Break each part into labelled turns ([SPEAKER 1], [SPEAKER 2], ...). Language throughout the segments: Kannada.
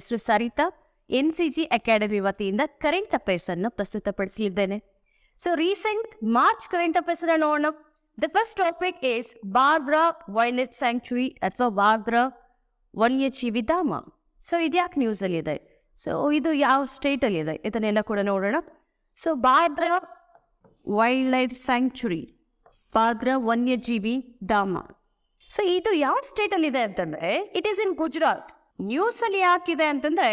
[SPEAKER 1] ಹೆಸರು Sarita N C G academy ವತಿಯಿಂದ ಕರೆಂಟ್ ಅಫೇರ್ಸ್ ಅನ್ನು ಪ್ರಸ್ತುತಪಡಿಸಲಿದ್ದೇನೆ so recent March current affairs ಅನ್ನು ನೋಡೋಣ. The first topic is Barda wild sanctuary ಅಥವಾ ಬಾರ್ಬ್ರಾ ವನ್ಯಜೀವಿ ಧಾಮ ಸೊ ಇದ್ಯಾಕೆ ನ್ಯೂಸಲ್ಲಿ ಇದೆ? ಸೊ ಇದು ಯಾವ ಸ್ಟೇಟ್ ಅಲ್ಲಿ ಇದೆ? ಇದನ್ನೆಲ್ಲ ಕೂಡ ನೋಡೋಣ. So Barda wildlife sanctuary Barda ವನ್ಯಜೀವಿ ಧಾಮ ಸೊ ಇದು ಯಾವ ಸ್ಟೇಟ್ ಅಲ್ಲಿ ಇದೆ ಅಂತಂದ್ರೆ it is in Gujarat news ಅಲ್ಲಿ ಯಾಕಿದೆ ಅಂತಂದ್ರೆ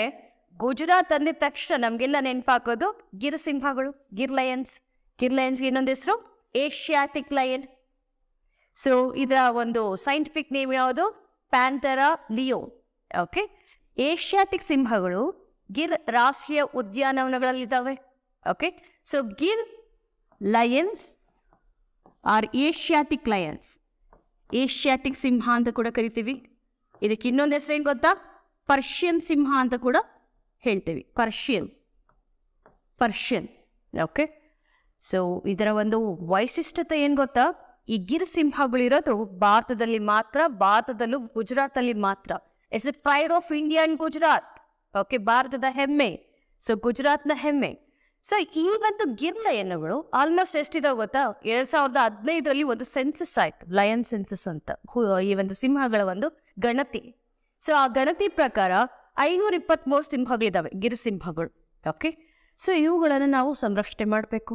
[SPEAKER 1] ಗುಜರಾತ್ ಅಂದಿದ ತಕ್ಷಣ ನಮ್ಗೆಲ್ಲ ನೆನಪಾಕೋದು ಗಿರ್ ಸಿಂಹಗಳು ಗಿರ್ ಲಯನ್ಸ್. ಗಿರ್ ಲಯನ್ಸ್ ಇನ್ನೊಂದು ಹೆಸರು, ಏಷ್ಯಾಟಿಕ್ ಲಯನ್. ಸೊ ಇದರ ಒಂದು ಸೈಂಟಿಫಿಕ್ ನೇಮ್ ಯಾವುದು? ಪ್ಯಾಂಥರಾ ಲಿಯೋ. ಓಕೆ ಏಷ್ಯಾಟಿಕ್ ಸಿಂಹಗಳು ಗಿರ್ ರಾಷ್ಟ್ರೀಯ ಉದ್ಯಾನವನಗಳಲ್ಲಿದ್ದಾವೆ okay so Gir lions are Asiatic lions. Asiatic ಸಿಂಹ ಅಂತ ಕೂಡ ಕರಿತೀವಿ. ಇದಕ್ಕೆ ಇನ್ನೊಂದು ಹೆಸರು ಏನು ಗೊತ್ತಾ? ಪರ್ಷಿಯನ್ ಸಿಂಹ ಅಂತ ಕೂಡ ಹೇಳ್ತೀವಿ. ಪರ್ಷಿಯನ್. ಪರ್ಷಿಯನ್. ಓಕೆ ಸೊ ಇದರ ಒಂದು ವೈಶಿಷ್ಟ್ಯತೆ ಏನು ಗೊತ್ತಾ? ಈ ಗಿರ್ ಸಿಂಹಗಳಿರೋದು ಭಾರತದಲ್ಲಿ ಮಾತ್ರ, ಭಾರತದಲ್ಲೂ ಗುಜರಾತಲ್ಲಿ ಮಾತ್ರ. It's a pride of India and Gujarat okay ಭಾರತದ ಹೆಮ್ಮೆ. ಸೊ ಗುಜರಾತ್ನ ಹೆಮ್ಮೆ. ಸೊ ಈ ಒಂದು ಗಿರ್ ಲಯನಗಳು ಆಲ್ಮೋಸ್ಟ್ ಎಷ್ಟಿದಾವೆ ಗೊತ್ತಾ? ಎರಡ್ ಸಾವಿರದ ಹದಿನೈದರಲ್ಲಿ ಒಂದು ಸೆನ್ಸಸ್ ಆಯ್ತು. ಲಯನ್ ಸೆನ್ಸಸ್ ಅಂತ. ಈ ಒಂದು ಸಿಂಹಗಳ ಒಂದು ಗಣತಿ. ಸೊ ಆ ಗಣತಿ ಪ್ರಕಾರ ಐನೂರ ಇಪ್ಪತ್ತ್ಮೂರು ಸಿಂಹಗಳಿದ್ದಾವೆ ಗಿರ್ ಸಿಂಹಗಳು. ಓಕೆ ಸೊ ಇವುಗಳನ್ನು ನಾವು ಸಂರಕ್ಷಣೆ ಮಾಡಬೇಕು.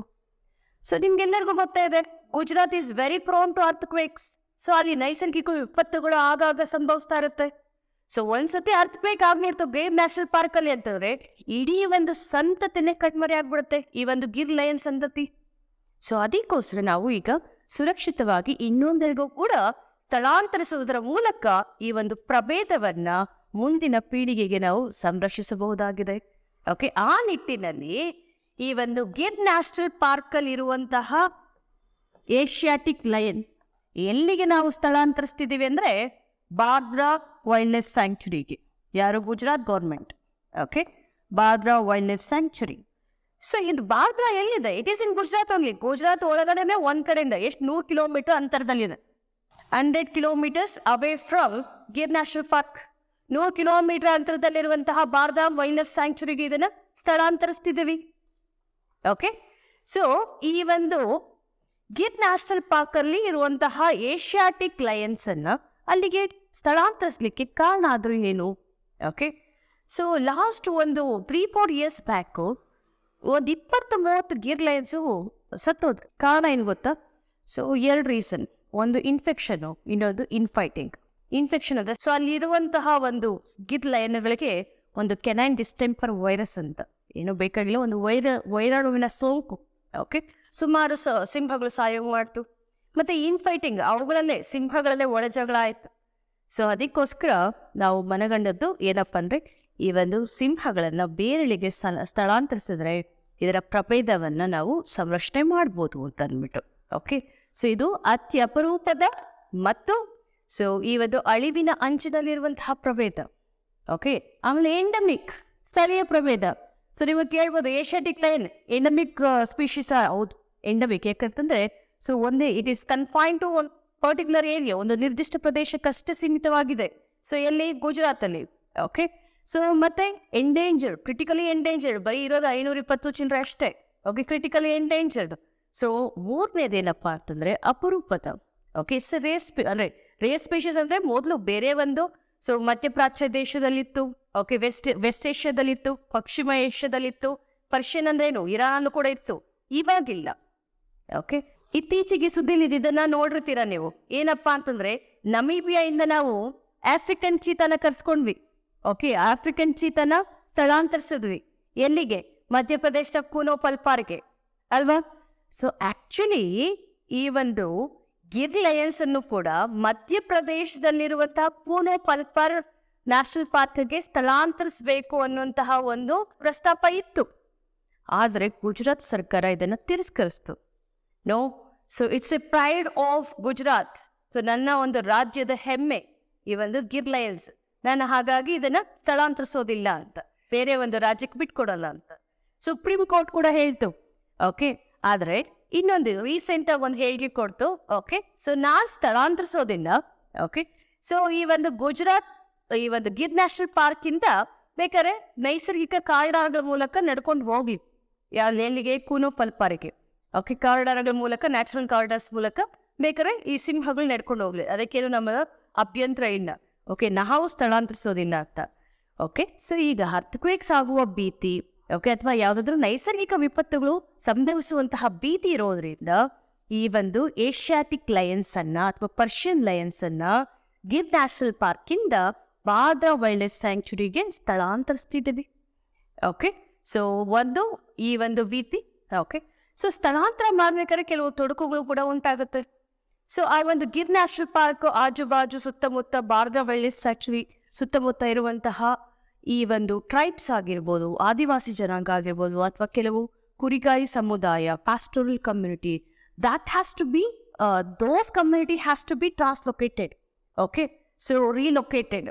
[SPEAKER 1] ಸೊ ನಿಮ್ಗೆಲ್ಲರಿಗೂ ಗೊತ್ತಾ ಇದೆ, Gujarat is very prone to earthquakes so ಅಲ್ಲಿ ನೈಸರ್ಗಿಕ ವಿಪತ್ತುಗಳು ಆಗಾಗ ಸಂಭವಿಸ್ತಾ ಇರುತ್ತೆ. ಸೊ ಒಂದ್ಸತಿ ಅರ್ತ್ ಕ್ವೇಕ್ ಬೇರ್ ನ್ಯಾಷನಲ್ ಪಾರ್ಕ್ ಅಲ್ಲಿ ಅಂತಂದ್ರೆ ಇಡೀ ಒಂದು ಸಂತತಿನೇ ಕಣ್ಮರೆ ಆಗ್ಬಿಡುತ್ತೆ, ಈ ಒಂದು ಗಿರ್ ಲಯನ್ ಸಂತತಿ. ಸೊ ಅದಕ್ಕೋಸ್ಕರ ನಾವು ಈಗ ಸುರಕ್ಷಿತವಾಗಿ ಇನ್ನೊಂದರಿಗೂ ಕೂಡ ಸ್ಥಳಾಂತರಿಸುವುದರ ಮೂಲಕ ಈ ಒಂದು ಪ್ರಭೇದವನ್ನ ಮುಂದಿನ ಪೀಳಿಗೆಗೆ ನಾವು ಸಂರಕ್ಷಿಸಬಹುದಾಗಿದೆ. ಓಕೆ ಆ ನಿಟ್ಟಿನಲ್ಲಿ ಈ ಒಂದು ಗಿರ್ ನ್ಯಾಷನಲ್ ಪಾರ್ಕ್ ಅಲ್ಲಿ ಇರುವಂತಹ ಏಷ್ಯಾಟಿಕ್ ಲಯನ್ ಎಲ್ಲಿಗೆ ನಾವು ಸ್ಥಳಾಂತರಿಸ್ತಿದ್ದೀವಿ ಅಂದ್ರೆ ಬಾದ್ರಾ ವೈಲ್ಡ್ ಲೈಫ್ ಸ್ಯಾಂಕ್ಚುರಿಗೆ ಯಾರು? Gujarat government okay Badra wildlife sanctuary so ಇದು ಬಾದ್ರಾ ಎಲ್ಲಿದೆ? ಇಟ್ ಈಸ್ ಇನ್ ಗುಜರಾತ್ ಅಲ್ಲಿ ಗುಜರಾತ್ ಒಳಗಡೆನೆ ಒಂದ್ ಕಡೆಯಿಂದ ಎಷ್ಟು ನೂರು kilometre ಅಂತರದಲ್ಲಿದೆ. Hundred kilometres away from Gir national park ನೂರು ಕಿಲೋಮೀಟರ್ ಅಂತರದಲ್ಲಿರುವಂತಹ ಬಾರ್ಧಾಮ್ ವೈಲ್ಡ್ ಲೈಫ್ ಸ್ಯಾಂಕ್ಚುರಿಗೆ ಇದನ್ನು ಸ್ಥಳಾಂತರಿಸ್ತಿದ್ದೀವಿ. ಓಕೆ ಸೊ ಈ ಒಂದು ಗಿರ್ ನ್ಯಾಷನಲ್ ಪಾರ್ಕ್ ಅಲ್ಲಿ ಇರುವಂತಹ ಏಷ್ಯಾಟಿಕ್ ಲಯನ್ಸ್ ಅಲ್ಲಿಗೆ ಸ್ಥಳಾಂತರಿಸ್ಲಿಕ್ಕೆ ಕಾರಣ ಆದರೂ ಏನು? ಓಕೆ ಸೊ ಲಾಸ್ಟ್ ಒಂದು ತ್ರೀ ಫೋರ್ ಇಯರ್ಸ್ ಬ್ಯಾಕು ಒಂದು ಇಪ್ಪತ್ತು ಮೂವತ್ತು ಗಿರ್ ಲಯನ್ಸು ಸತ್ತೋದ್ರು. ಕಾರಣ ಏನು ಗೊತ್ತಾ? ಸೊ ಎರಡು ರೀಸನ್ ಒಂದು ಇನ್ಫೆಕ್ಷನ್ ಇನ್ನೊಂದು ಇನ್ಫೈಟಿಂಗ್ ಇನ್ಫೆಕ್ಷನ್ ಅಂದ್ರೆ ಸೊ ಅಲ್ಲಿರುವಂತಹ ಒಂದು ಗಿದ್ ಲಯನ್ಗಳಿಗೆ ಒಂದು ಕೆನೈನ್ ಡಿಸ್ಟೆಂಪರ್ ವೈರಸ್ ಅಂತ. ಏನು ಬೇಕಾಗಿಲ್ಲ, ಒಂದು ವೈರ, ವೈರಾಣುವಿನ ಸೋಂಕು. ಓಕೆ ಸುಮಾರು ಸ, ಸಿಂಹಗಳು ಸಹಾಯ ಮಾಡ್ತು. ಮತ್ತೆ ಇನ್ಫೈಟಿಂಗ್ ಅವುಗಳಲ್ಲೇ, ಸಿಂಹಗಳಲ್ಲೇ ಒಳ ಜಗಳ ಆಯ್ತು. ಸೊ ಅದಕ್ಕೋಸ್ಕರ ನಾವು ಮನಗಂಡದ್ದು ಏನಪ್ಪ ಅಂದ್ರೆ, ಈ ಒಂದು ಸಿಂಹಗಳನ್ನ ಬೇರೆಳಿಗೆ ಸ್ಥಳ ಸ್ಥಳಾಂತರಿಸಿದ್ರೆ ಇದರ ಪ್ರಭೇದವನ್ನ ನಾವು ಸಂರಕ್ಷಣೆ ಮಾಡ್ಬೋದು ಅಂತ ಅಂದ್ಬಿಟ್ಟು ಓಕೆ ಸೊ ಇದು ಅತಿ ಅಪರೂಪದ ಮತ್ತು ಸೊ ಈ ಒಂದು ಅಳಿವಿನ ಅಂಚಿನಲ್ಲಿರುವಂತಹ ಪ್ರಭೇದ. ಓಕೆ ಆಮೇಲೆ ಎಂಡಮಿಕ್ ಸ್ಥಳೀಯ ಪ್ರಭೇದ. ಸೊ ನಿಮಗೆ ಕೇಳ್ಬೋದು, ಏಷ್ಯಾಟಿಕ್ ಲೈನ್ ಎಂಡಮಿಕ್ ಸ್ಪೀಶೀಸ್ ಹೌದು ಎಂಡಮಿಕ್ ಯಾಕಂತಂದ್ರೆ ಸೊ ಒಂದೇ it is confine to one particular area ಒಂದು ನಿರ್ದಿಷ್ಟ ಪ್ರದೇಶಕ್ಕಷ್ಟೇ ಸೀಮಿತವಾಗಿದೆ. ಸೊ ಎಲ್ಲಿ? ಗುಜರಾತಲ್ಲಿ. ಓಕೆ ಸೊ ಮತ್ತೆ ಎಂಡೇಂಜರ್ಡ್ ಕ್ರಿಟಿಕಲಿ ಎಂಡೇಂಜರ್ಡ್ ಬರೀ ಇರೋದು ಐನೂರ ಇಪ್ಪತ್ತು ಅಷ್ಟೇ. ಓಕೆ ಕ್ರಿಟಿಕಲಿ ಎಂಡೇಂಜರ್ಡ್ ಸೊ ಮೂರನೇದೇನಪ್ಪ ಅಂತಂದ್ರೆ ಅಪರೂಪದ ಓಕೆ ಇಟ್ಸ್ ರೇರ್ ಸ್ಪಿ ಅಂದ್ರೆ ರೇರ್ ಸ್ಪೀಷೀಸ್ ಅಂದ್ರೆ ಮೊದಲು ಬೇರೆ ಒಂದು ಸೊ ಮಧ್ಯಪ್ರಾಚ್ಯ ದೇಶದಲ್ಲಿತ್ತು ಓಕೆ ವೆಸ್ಟ್ ವೆಸ್ಟ್ ಏಷ್ಯಾದಲ್ಲಿತ್ತು ಪಶ್ಚಿಮ ಏಷ್ಯಾದಲ್ಲಿತ್ತು ಪರ್ಷಿಯನ್ ಅಂದ್ರೆ ಏನು? ಇರಾನ್ ಕೂಡ ಇತ್ತು, ಇವಾಗಿಲ್ಲ ಓಕೆ ಇತ್ತೀಚೆಗೆ ಸುದ್ದಿಲಿ ಇದನ್ನ ನೋಡಿರ್ತೀರ ನೀವು? ಏನಪ್ಪಾ ಅಂತಂದ್ರೆ ನಮೀಬಿಯಾ ಇಂದ ನಾವು ಆಫ್ರಿಕನ್ ಚೀತಾನ ಕರ್ಸ್ಕೊಂಡ್ವಿ ಓಕೆ ಆಫ್ರಿಕನ್ ಚೀತಾನ ಸ್ಥಳಾಂತರಿಸಿದ್ವಿ. ಎಲ್ಲಿಗೆ? ಮಧ್ಯಪ್ರದೇಶದ ಕೂನೋ ಪಲ್ಪಾರ್ಗೆ ಅಲ್ವಾ? ಸೊ ಆ್ಯಕ್ಚುಲಿ ಈ ಒಂದು ಗಿರ್ ಲಯನ್ಸ್ ಅನ್ನು ಕೂಡ ಮಧ್ಯಪ್ರದೇಶದಲ್ಲಿರುವಂತಹ ಪೂನೆ ಪಲ್ಪರ್ ನ್ಯಾಷನಲ್ ಪಾರ್ಕ್ಗೆ ಸ್ಥಳಾಂತರಿಸಬೇಕು ಅನ್ನುವಂತಹ ಒಂದು ಪ್ರಸ್ತಾಪ ಇತ್ತು. ಆದರೆ ಗುಜರಾತ್ ಸರ್ಕಾರ ಇದನ್ನು ತಿರಸ್ಕರಿಸ್ತು. No so it's a pride of Gujarat so ನನ್ನ ಒಂದು ರಾಜ್ಯದ ಹೆಮ್ಮೆ ಈ ಒಂದು ಗಿರ್ ಲಯನ್ಸ್ ನಾನು ಹಾಗಾಗಿ ಇದನ್ನ ಸ್ಥಳಾಂತರಿಸೋದಿಲ್ಲ ಅಂತ. ಬೇರೆ ಒಂದು ರಾಜ್ಯಕ್ಕೆ ಬಿಟ್ಕೊಡಲ್ಲ ಅಂತ. ಸುಪ್ರೀಂ ಕೋರ್ಟ್ ಕೂಡ ಹೇಳ್ತು. ಓಕೆ ಆದ್ರೆ ಇನ್ನೊಂದು ರೀಸೆಂಟ್ ಆಗಿ ಒಂದು ಹೇಳಿಕೆ ಕೊಡ್ತು ಓಕೆ ಸೊ ನಾನ್ ಸ್ಥಳಾಂತರಿಸೋದಿಲ್ಲ ಓಕೆ ಸೊ ಈ ಒಂದು ಗುಜರಾತ್, ಈ ಒಂದು ಗಿರ್ ನ್ಯಾಷನಲ್ ಪಾರ್ಕ್ ಇಂದ ಬೇಕಾದ್ರೆ ನೈಸರ್ಗಿಕ ಕಾರಿಡಾರ್ಗಳ ಮೂಲಕ ನಡ್ಕೊಂಡು ಹೋಗಿ. ಎಲ್ಲಿಗೆ? ಕೂನೋ ಪಲ್ಪಾರಿಗೆ ಓಕೆ ಕಾರಿಡಾರ್ಗಳ ಮೂಲಕ ನ್ಯಾಚುರಲ್ ಕಾರಿಡಾರ್ಸ್ ಮೂಲಕ ಬೇಕಾದ್ರೆ ಈ ಸಿಂಹಗಳು ನಡ್ಕೊಂಡು ಹೋಗ್ಲಿ. ಅದಕ್ಕೇನು ನಮ್ಮ ಅಭ್ಯಂತರ ಇಲ್ಲ ಓಕೆ ನಾವು ಸ್ಥಳಾಂತರಿಸೋದಿಲ್ಲ ಅಂತ ಓಕೆ ಸೊ ಈಗ ಅರ್ಥಕ್ವೇಕ್ಸ್ ಆಗುವ ಭೀತಿ? ಓಕೆ ಅಥವಾ ಯಾವುದಾದ್ರೂ ನೈಸರ್ಗಿಕ ವಿಪತ್ತುಗಳು ಸಂಭವಿಸುವಂತಹ ಭೀತಿ ಇರೋದ್ರಿಂದ ಈ ಒಂದು ಏಷ್ಯಾಟಿಕ್ ಲಯನ್ಸ್ ಅನ್ನ ಅಥವಾ ಪರ್ಷಿಯನ್ ಲಯನ್ಸ್ ಅನ್ನ ಗಿರ್ ನ್ಯಾಷನಲ್ ಪಾರ್ಕಿಂದ ಬಾದ್ರ ವೈಲ್ಡ್ ಲೈಫ್ ಸ್ಯಾಂಕ್ಚುರಿಗೆ ಸ್ಥಳಾಂತರಿಸ್ತಿದ್ದೀವಿ. ಓಕೆ ಸೊ ಒಂದು ಈ ಒಂದು ಭೀತಿ ಓಕೆ ಸೊ ಸ್ಥಳಾಂತರ ಮಾಡ್ಬೇಕಾದ್ರೆ ಕೆಲವು ತೊಡಕುಗಳು ಕೂಡ ಉಂಟಾಗುತ್ತೆ. ಸೊ ಆ ಒಂದು ಗಿರ್ ನ್ಯಾಷನಲ್ ಪಾರ್ಕ್ ಆಜು ಬಾಜು ಸುತ್ತಮುತ್ತ ಬಾರ್ದ ವೈಲ್ಡ್ ಸ್ಯಾಕ್ಚುರಿ ಸುತ್ತಮುತ್ತ ಇರುವಂತಹ ಈ ಒಂದು ಟ್ರೈಬ್ಸ್ ಆಗಿರ್ಬೋದು, ಆದಿವಾಸಿ ಜನಾಂಗ ಆಗಿರ್ಬೋದು ಅಥವಾ ಕೆಲವು ಕುರಿಗಾಯಿ ಸಮುದಾಯ pastoral community that has to be those community has to be translocated okay so relocated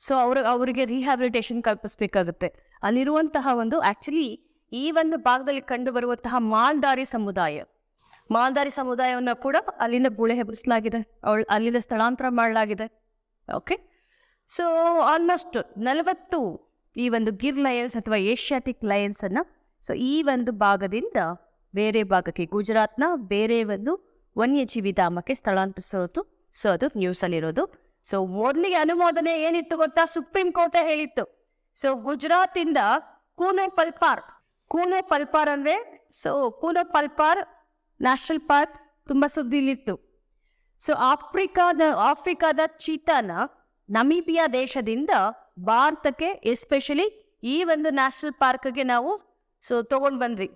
[SPEAKER 1] so ಅವ್ರ, ಅವರಿಗೆ ರಿಹ್ಯಾಬಿಲಿಟೇಷನ್ ಕಲ್ಪಿಸಬೇಕಾಗುತ್ತೆ. ಅಲ್ಲಿರುವಂತಹ ಒಂದು ಆ್ಯಕ್ಚುಲಿ ಈ ಒಂದು ಭಾಗದಲ್ಲಿ ಕಂಡು ಬರುವಂತಹ ಮಾಲ್ದಾರಿ ಸಮುದಾಯ. ಮಾಲ್ದಾರಿ ಸಮುದಾಯವನ್ನು ಕೂಡ ಅಲ್ಲಿಂದ ಗುಳೆ ಹೆಬ್ಬಿಸಲಾಗಿದೆ ಅವಳು, ಅಲ್ಲಿಂದ ಸ್ಥಳಾಂತರ ಮಾಡಲಾಗಿದೆ ಓಕೆ ಸೊ ಆಲ್ಮೋಸ್ಟ್ ನಲವತ್ತು ಈ ಒಂದು ಗಿರ್ ಲಯನ್ಸ್ ಅಥವಾ ಏಷ್ಯಾಟಿಕ್ ಲಯನ್ಸ್ ಅನ್ನ ಸೊ ಈ ಒಂದು ಭಾಗದಿಂದ ಬೇರೆ ಭಾಗಕ್ಕೆ, ಗುಜರಾತ್ನ ಬೇರೆ ಒಂದು ವನ್ಯಜೀವಿ ಧಾಮಕ್ಕೆ ಸ್ಥಳಾಂತರಿಸೋದು ಸೊ ಅದು ನ್ಯೂಸಲ್ಲಿರೋದು ಸೊ ಮೊದಲಿಗೆ ಅನುಮೋದನೆ ಏನಿತ್ತು ಗೊತ್ತಾ? ಸುಪ್ರೀಂ ಕೋರ್ಟೇ ಹೇಳಿತ್ತು. ಸೊ ಗುಜರಾತಿಂದ ಕೂನೆ ಪಲ್ಪಾರ್ ಕೂನೆ ಪಲ್ಪಾರ್ ಅಂದ್ರೆ so Kuno Palpur national park ತುಂಬಾ ಸುದ್ದಿಲಿತ್ತು. ಸೊ ಆಫ್ರಿಕಾದ ಆಫ್ರಿಕಾದ ಚೀತಾನ ನಮೀಬಿಯಾ ದೇಶದಿಂದ ಭಾರತಕ್ಕೆ ಎಸ್ಪೆಷಲಿ ಈ ಒಂದು ನ್ಯಾಷನಲ್ ಪಾರ್ಕ್ಗೆ ನಾವು ಸೊ ತಗೊಂಡು ಬಂದ್ವಿ.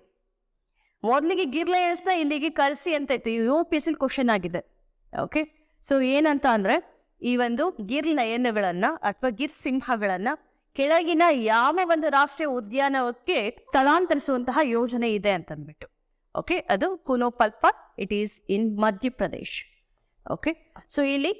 [SPEAKER 1] ಮೊದಲಿಗೆ ಗಿರ್ ಲಯನ್ಸ್ನ ಇಲ್ಲಿಗೆ ಕಲಸಿ ಅಂತ ಇತ್ತು. ಯು ಪಿ ಎಸ್ ಕ್ವಶನ್ ಆಗಿದೆ. ಓಕೆ ಸೊ ಏನಂತ ಅಂದರೆ, ಈ ಒಂದು ಗಿರ್ ನಯನಗಳನ್ನು ಅಥವಾ ಗಿರ್ ಸಿಂಹಗಳನ್ನ ಕೆಳಗಿನ ಯಾವ ಒಂದು ರಾಷ್ಟ್ರೀಯ ಉದ್ಯಾನವಕ್ಕೆ ಸ್ಥಳಾಂತರಿಸುವಂತಹ ಯೋಜನೆ ಇದೆ ಅಂತಂದ್ಬಿಟ್ಟು. ಓಕೆ ಅದು ಕುನೋಪಲ್ಪ it is in Madhya Pradesh okay so ಇಲ್ಲಿ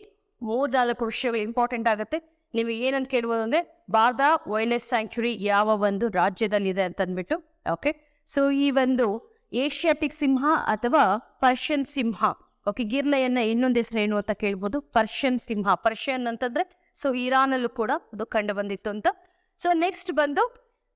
[SPEAKER 1] ಮೂರ್ ನಾಲ್ಕು ವಿಷಯಗಳು ಇಂಪಾರ್ಟೆಂಟ್ ಆಗುತ್ತೆ. ನೀವು ಏನಂತ ಕೇಳ್ಬೋದು ಅಂದ್ರೆ ಭಾರತ ವೈಲ್ಡ್ ಸ್ಯಾಂಕ್ಚುರಿ ಯಾವ ಒಂದು ರಾಜ್ಯದಲ್ಲಿದೆ ಅಂತ ಅಂದ್ಬಿಟ್ಟು ಓಕೆ ಸೊ ಈ ಒಂದು ಏಷ್ಯಾಟಿಕ್ ಸಿಂಹ ಅಥವಾ ಪರ್ಷಿಯನ್ ಸಿಂಹ ಓಕೆ ಗಿರ್ಲೆಯನ್ನ ಇನ್ನೊಂದು ಹೆಸರು ಏನು ಅಂತ ಕೇಳ್ಬೋದು? ಪರ್ಷಿಯನ್ ಸಿಂಹ ಪರ್ಷಿಯನ್ ಅಂತಂದ್ರೆ ಸೊ ಇರಾನಲ್ಲೂ ಕೂಡ ಅದು ಕಂಡು ಬಂದಿತ್ತು ಅಂತ. ಸೊ ನೆಕ್ಸ್ಟ್ ಬಂದು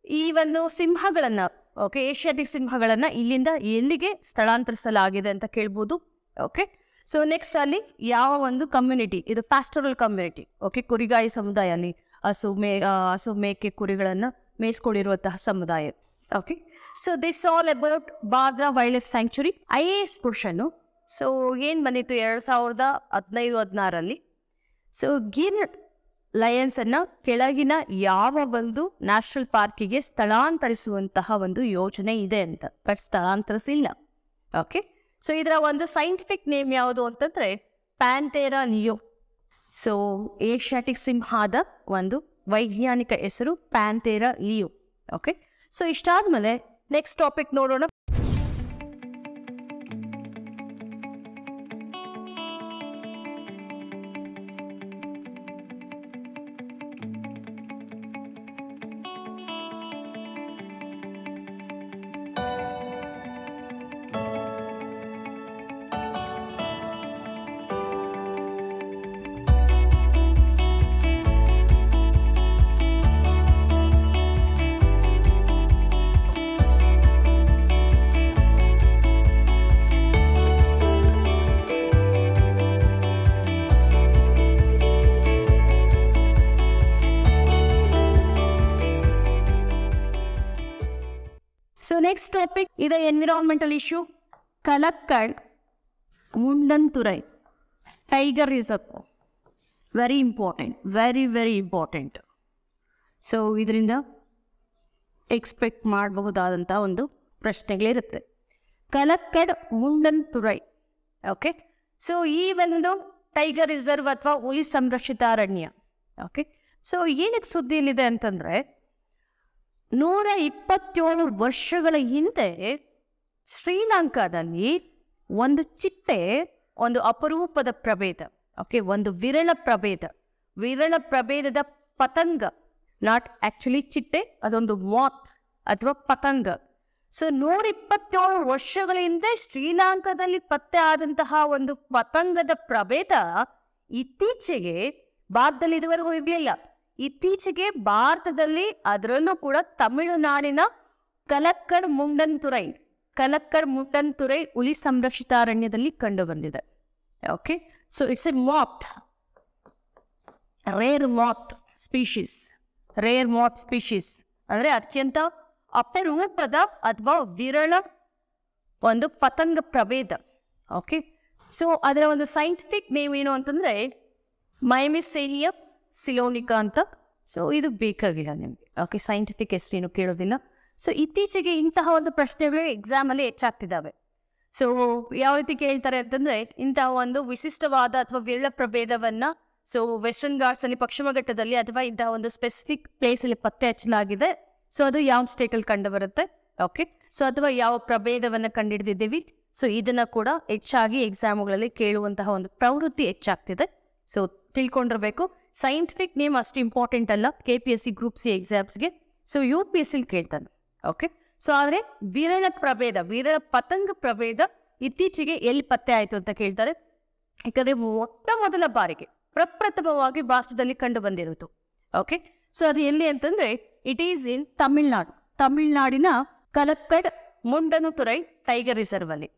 [SPEAKER 1] ಈ ಒಂದು ಸಿಂಹಗಳನ್ನ ಓಕೆ ಏಷ್ಯಾಟಿಕ್ ಸಿಂಹಗಳನ್ನ ಇಲ್ಲಿಂದ ಎಲ್ಲಿಗೆ ಸ್ಥಳಾಂತರಿಸಲಾಗಿದೆ ಅಂತ ಕೇಳ್ಬೋದು ಓಕೆ ಸೊ ನೆಕ್ಸ್ಟ್ ಅಲ್ಲಿ ಯಾವ ಒಂದು ಕಮ್ಯುನಿಟಿ ಇದು ಪ್ಯಾಸ್ಟರಲ್ ಕಮ್ಯುನಿಟಿ ಓಕೆ ಕುರಿಗಾಯಿ ಸಮುದಾಯ ಅಲ್ಲಿ ಹಸು ಮೇ ಹಸು ಮೇಕೆ ಕುರಿಗಳನ್ನು ಮೇಯಿಸ್ಕೊಂಡಿರುವಂತಹ ಸಮುದಾಯ okay so this all about Badra wildlife sanctuary I A S question so ಏನು ಬಂದಿತ್ತು ಎರಡು ಸಾವಿರದ ಹದಿನೈದು, ಹದಿನಾರಲ್ಲಿ? ಸೊ ಗಿರ್ ಲಯನ್ಸ್ ಅನ್ನ ಕೆಳಗಿನ ಯಾವ ಒಂದು ನ್ಯಾಷನಲ್ ಪಾರ್ಕಿಗೆ ಸ್ಥಳಾಂತರಿಸುವಂತಹ ಒಂದು ಯೋಜನೆ ಇದೆ ಅಂತ ಬಟ್ ಸ್ಥಳಾಂತರಿಸಿಲ್ಲ ಓಕೆ ಸೊ ಇದರ ಒಂದು ಸೈಂಟಿಫಿಕ್ ನೇಮ್ ಯಾವುದು ಅಂತಂದ್ರೆ ಪ್ಯಾಂತೇರಾ ನಿಯೋ ಸೊ ಏಷ್ಯಾಟಿಕ್ ಸಿಂಹದ ಒಂದು ವೈಜ್ಞಾನಿಕ ಹೆಸರು ಪ್ಯಾಂತೇರಾ ಲಿಯೋ ಓಕೆ ಸೊ ಇಷ್ಟಾದ್ಮೇಲೆ ನೆಕ್ಸ್ಟ್ ಟಾಪಿಕ್ ನೋಡೋಣ. ಟಾಪಿಕ್ ಇದೆ environmental issue Kalakkad Mundanthurai tiger reserve very important very very important so ಇದರಿಂದ ಎಕ್ಸ್ಪೆಕ್ಟ್ ಮಾಡಬಹುದಾದಂಥ ಒಂದು ಪ್ರಶ್ನೆಗಳಿರುತ್ತೆ. ಕಲಕ್ಕಡ್ ಮುಂಡಂತುರೈ ಓಕೆ ಸೊ ಈ ಒಂದು ಟೈಗರ್ ರಿಸರ್ವ್ ಅಥವಾ ಹುಲಿ ಸಂರಕ್ಷಿತ ಅರಣ್ಯ ಓಕೆ ಸೊ ಏನಕ್ಕೆ ಸುದ್ದಿಯಲ್ಲಿದೆ ಅಂತಂದ್ರೆ ನೂರ ಇಪ್ಪತ್ತೇಳು ವರ್ಷಗಳ ಹಿಂದೆ ಶ್ರೀಲಂಕಾದಲ್ಲಿ ಒಂದು ಚಿಟ್ಟೆ, ಒಂದು ಅಪರೂಪದ ಪ್ರಭೇದ ಓಕೆ ಒಂದು ವಿರಳ ಪ್ರಭೇದ, ವಿರಳ ಪ್ರಭೇದದ ಪತಂಗ ನಾಟ್ ಆಕ್ಚುಲಿ ಚಿಟ್ಟೆ, ಅದೊಂದು ವಾತ್ ಅಥವಾ ಪತಂಗ. ಸೊ ನೂರ ಇಪ್ಪತ್ತೇಳು ವರ್ಷಗಳ ಹಿಂದೆ ಶ್ರೀಲಂಕಾದಲ್ಲಿ ಪತ್ತೆ ಆದಂತಹ ಒಂದು ಪತಂಗದ ಪ್ರಭೇದ ಇತ್ತೀಚೆಗೆ ಭಾರತದಲ್ಲಿ ಇದುವರೆಗೂ ಇರಲಿಲ್ಲ. ಇತ್ತೀಚೆಗೆ ಭಾರತದಲ್ಲಿ ಅದರಲ್ಲೂ ಕೂಡ ತಮಿಳುನಾಡಿನ ಕಲಕ್ಕರ್ ಮುಂಡನ್ತುರೈ, ಕಲಕ್ಕಡ್ ಮುಂಡನ್ತುರೈ ಹುಲಿ ಸಂರಕ್ಷಿತ ಅರಣ್ಯದಲ್ಲಿ ಕಂಡು ಬಂದಿದೆ okay so it's a moth rare moth species rare moth species ಅಂದರೆ ಅತ್ಯಂತ ಅಪರೂಪದ ಅಥವಾ ವಿರಳ ಒಂದು ಪತಂಗ ಪ್ರಭೇದ. ಓಕೆ ಸೊ ಅದರ ಒಂದು ಸೈಂಟಿಫಿಕ್ ನೇಮ್ ಏನು ಅಂತಂದರೆ ಮೈಮಿಸೇನಿಯ ಸಿಲೋನಿಕಾ ಅಂತ. ಸೊ ಇದು ಬೇಕಾಗಿಲ್ಲ ನಿಮಗೆ. ಓಕೆ ಸೈಂಟಿಫಿಕ್ ಹೆಸರೇನು ಕೇಳೋದಿಲ್ಲ. ಸೊ ಇತ್ತೀಚೆಗೆ ಇಂತಹ ಒಂದು ಪ್ರಶ್ನೆಗಳು ಎಕ್ಸಾಮಲ್ಲಿ ಹೆಚ್ಚಾಗ್ತಿದ್ದಾವೆ. ಸೊ ಯಾವ ರೀತಿ ಕೇಳ್ತಾರೆ ಅಂತಂದ್ರೆ, ಇಂತಹ ಒಂದು ವಿಶಿಷ್ಟವಾದ ಅಥವಾ ವಿರಳ ಪ್ರಭೇದವನ್ನ ಸೊ ವೆಸ್ಟರ್ನ್ ಘಾಟ್ಸಲ್ಲಿ ಪಶ್ಚಿಮ ಘಟ್ಟದಲ್ಲಿ ಅಥವಾ ಇಂತಹ ಒಂದು ಸ್ಪೆಸಿಫಿಕ್ ಪ್ಲೇಸಲ್ಲಿ ಪತ್ತೆ ಹಚ್ಚಲಾಗಿದೆ. ಸೊ ಅದು ಯಾವ ಸ್ಟೇಟ್ ಅಲ್ಲಿ ಕಂಡು ಬರುತ್ತೆ ಓಕೆ ಸೊ ಅಥವಾ ಯಾವ ಪ್ರಭೇದವನ್ನ ಕಂಡುಹಿಡಿದಿದ್ದೀವಿ? ಸೊ ಇದನ್ನ ಕೂಡ ಹೆಚ್ಚಾಗಿ ಎಕ್ಸಾಮ್ಗಳಲ್ಲಿ ಕೇಳುವಂತಹ ಒಂದು ಪ್ರವೃತ್ತಿ ಹೆಚ್ಚಾಗ್ತಿದೆ. ಸೊ ತಿಳ್ಕೊಂಡಿರ್ಬೇಕು. ಸೈಂಟಿಫಿಕ್ ನೇಮ್ ಅಷ್ಟು ಇಂಪಾರ್ಟೆಂಟ್ ಅಲ್ಲ. K P S C group C ಎಕ್ಸಾಮ್ಸ್ಗೆ so U P S ಸಿಲಿ ಕೇಳ್ತಾನೆ. ಓಕೆ ಸೊ ಆದರೆ ವಿರಳ ಪ್ರಭೇದ ವಿರಳ ಪತಂಗ ಪ್ರಭೇದ ಇತ್ತೀಚೆಗೆ ಎಲ್ಲಿ ಪತ್ತೆ ಆಯಿತು ಅಂತ ಕೇಳ್ತಾರೆ? ಯಾಕಂದರೆ ಮೊತ್ತ ಮೊದಲ ಬಾರಿಗೆ, ಪ್ರಪ್ರಥಮವಾಗಿ ಭಾರತದಲ್ಲಿ ಕಂಡು ಬಂದಿರುವುದು. ಓಕೆ ಸೊ ಅದು ಎಲ್ಲಿ ಅಂತಂದರೆ ಇಟ್ ಈಸ್ ಇನ್ ತಮಿಳ್ನಾಡು ತಮಿಳ್ನಾಡಿನ ಕಲಕ್ಕಡ್ ಮುಂಡನುತುರೈ ಟೈಗರ್ ರಿಸರ್ವ್ ಅಲ್ಲಿ.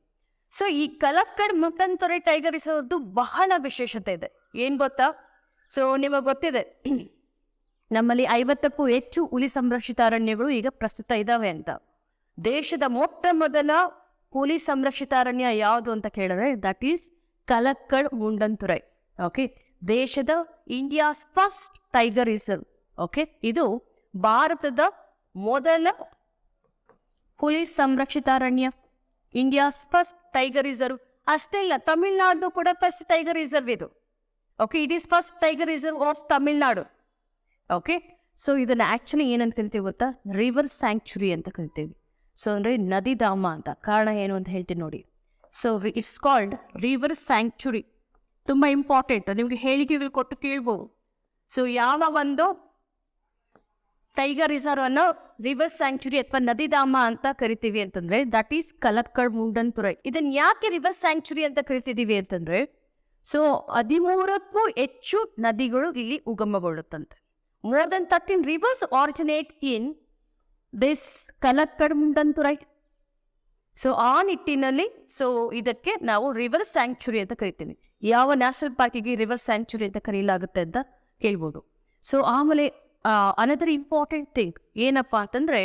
[SPEAKER 1] ಸೊ ಈ ಕಲಕ್ಕಡ್ ಮುಂಡನುತುರೈ ಟೈಗರ್ ರಿಸರ್ವ್ದು ಬಹಳ ವಿಶೇಷತೆ ಇದೆ. ಏನ್ ಗೊತ್ತಾ? ಸೊ ನಿಮಗೆ ಗೊತ್ತಿದೆ, ನಮ್ಮಲ್ಲಿ ಐವತ್ತಕ್ಕೂ ಹೆಚ್ಚು ಹುಲಿ ಸಂರಕ್ಷಿತ ಅರಣ್ಯಗಳು ಈಗ ಪ್ರಸ್ತುತ ಇದ್ದಾವೆ ಅಂತ. ದೇಶದ ಮೊಟ್ಟ ಮೊದಲ ಹುಲಿ ಸಂರಕ್ಷಿತ ಅರಣ್ಯ ಯಾವುದು ಅಂತ ಕೇಳಿದ್ರೆ that is Kalakkad Mundanthurai okay ದೇಶದ India's first tiger reserve okay ಇದು ಭಾರತದ ಮೊದಲ ಹುಲಿ ಸಂರಕ್ಷಿತ ಅರಣ್ಯ ಇಂಡಿಯಾಸ್ ಫಸ್ಟ್ ಟೈಗರ್ ರಿಸರ್ವ್ ಅಷ್ಟೇ ಇಲ್ಲ ತಮಿಳ್ನಾಡು ಕೂಡ ಫಸ್ಟ್ ಟೈಗರ್ ರಿಸರ್ವ್ ಇದು. Okay it is first tiger reserve of Tamil Nadu okay so ಇದನ್ನ ಆ್ಯಕ್ಚುಲಿ ಏನಂತ ಕರಿತೀವಿ ಗೊತ್ತಾ? ರಿವರ್ ಸ್ಯಾಂಕ್ಚುರಿ ಅಂತ ಕರಿತೀವಿ. ಸೊ ಅಂದರೆ ನದಿಧಾಮ ಅಂತ. ಕಾರಣ ಏನು ಅಂತ ಹೇಳ್ತೀನಿ ನೋಡಿ. So it's called river sanctuary ತುಂಬ ಇಂಪಾರ್ಟೆಂಟ್ ನಿಮಗೆ ಹೇಳಿಕೆಗಳು ಕೊಟ್ಟು ಕೇಳ್ಬೋದು. ಸೊ ಯಾವ ಒಂದು ಟೈಗರ್ ರಿಸರ್ವ್ ಅನ್ನು ರಿವರ್ ಸ್ಯಾಂಕ್ಚುರಿ ಅಥವಾ ನದಿಧಾಮ ಅಂತ ಕರಿತೀವಿ ಅಂತಂದ್ರೆ ದಟ್ ಈಸ್ ಕಲಕ್ಕಡ್ ಮುಂಡನ್ತುರೈ ಇದನ್ನ ಯಾಕೆ ರಿವರ್ ಸ್ಯಾಂಕ್ಚುರಿ ಅಂತ ಕರಿತಿದ್ದೀವಿ ಅಂತಂದ್ರೆ ಸೊ ಹದಿಮೂರಕ್ಕೂ ಹೆಚ್ಚು ನದಿಗಳು ಇಲ್ಲಿ ಉಗಮಗೊಳ್ಳುತ್ತಂತೆ. More than thirteen rivers originate in this Kalakkad right so ಆ ನಿಟ್ಟಿನಲ್ಲಿ ಸೊ ಇದಕ್ಕೆ ನಾವು ರಿವರ್ ಸ್ಯಾಂಕ್ಚುರಿ ಅಂತ ಕರಿತೀವಿ. ಯಾವ ನ್ಯಾಷನಲ್ ಪಾರ್ಕಿಗೆ ರಿವರ್ ಸ್ಯಾಂಕ್ಚುರಿ ಅಂತ ಕರೆಯಲಾಗುತ್ತೆ ಅಂತ ಕೇಳ್ಬೋದು. ಸೊ ಆಮೇಲೆ ಅನದರ್ ಇಂಪಾರ್ಟೆಂಟ್ ಥಿಂಗ್ ಏನಪ್ಪಾ ಅಂತಂದ್ರೆ,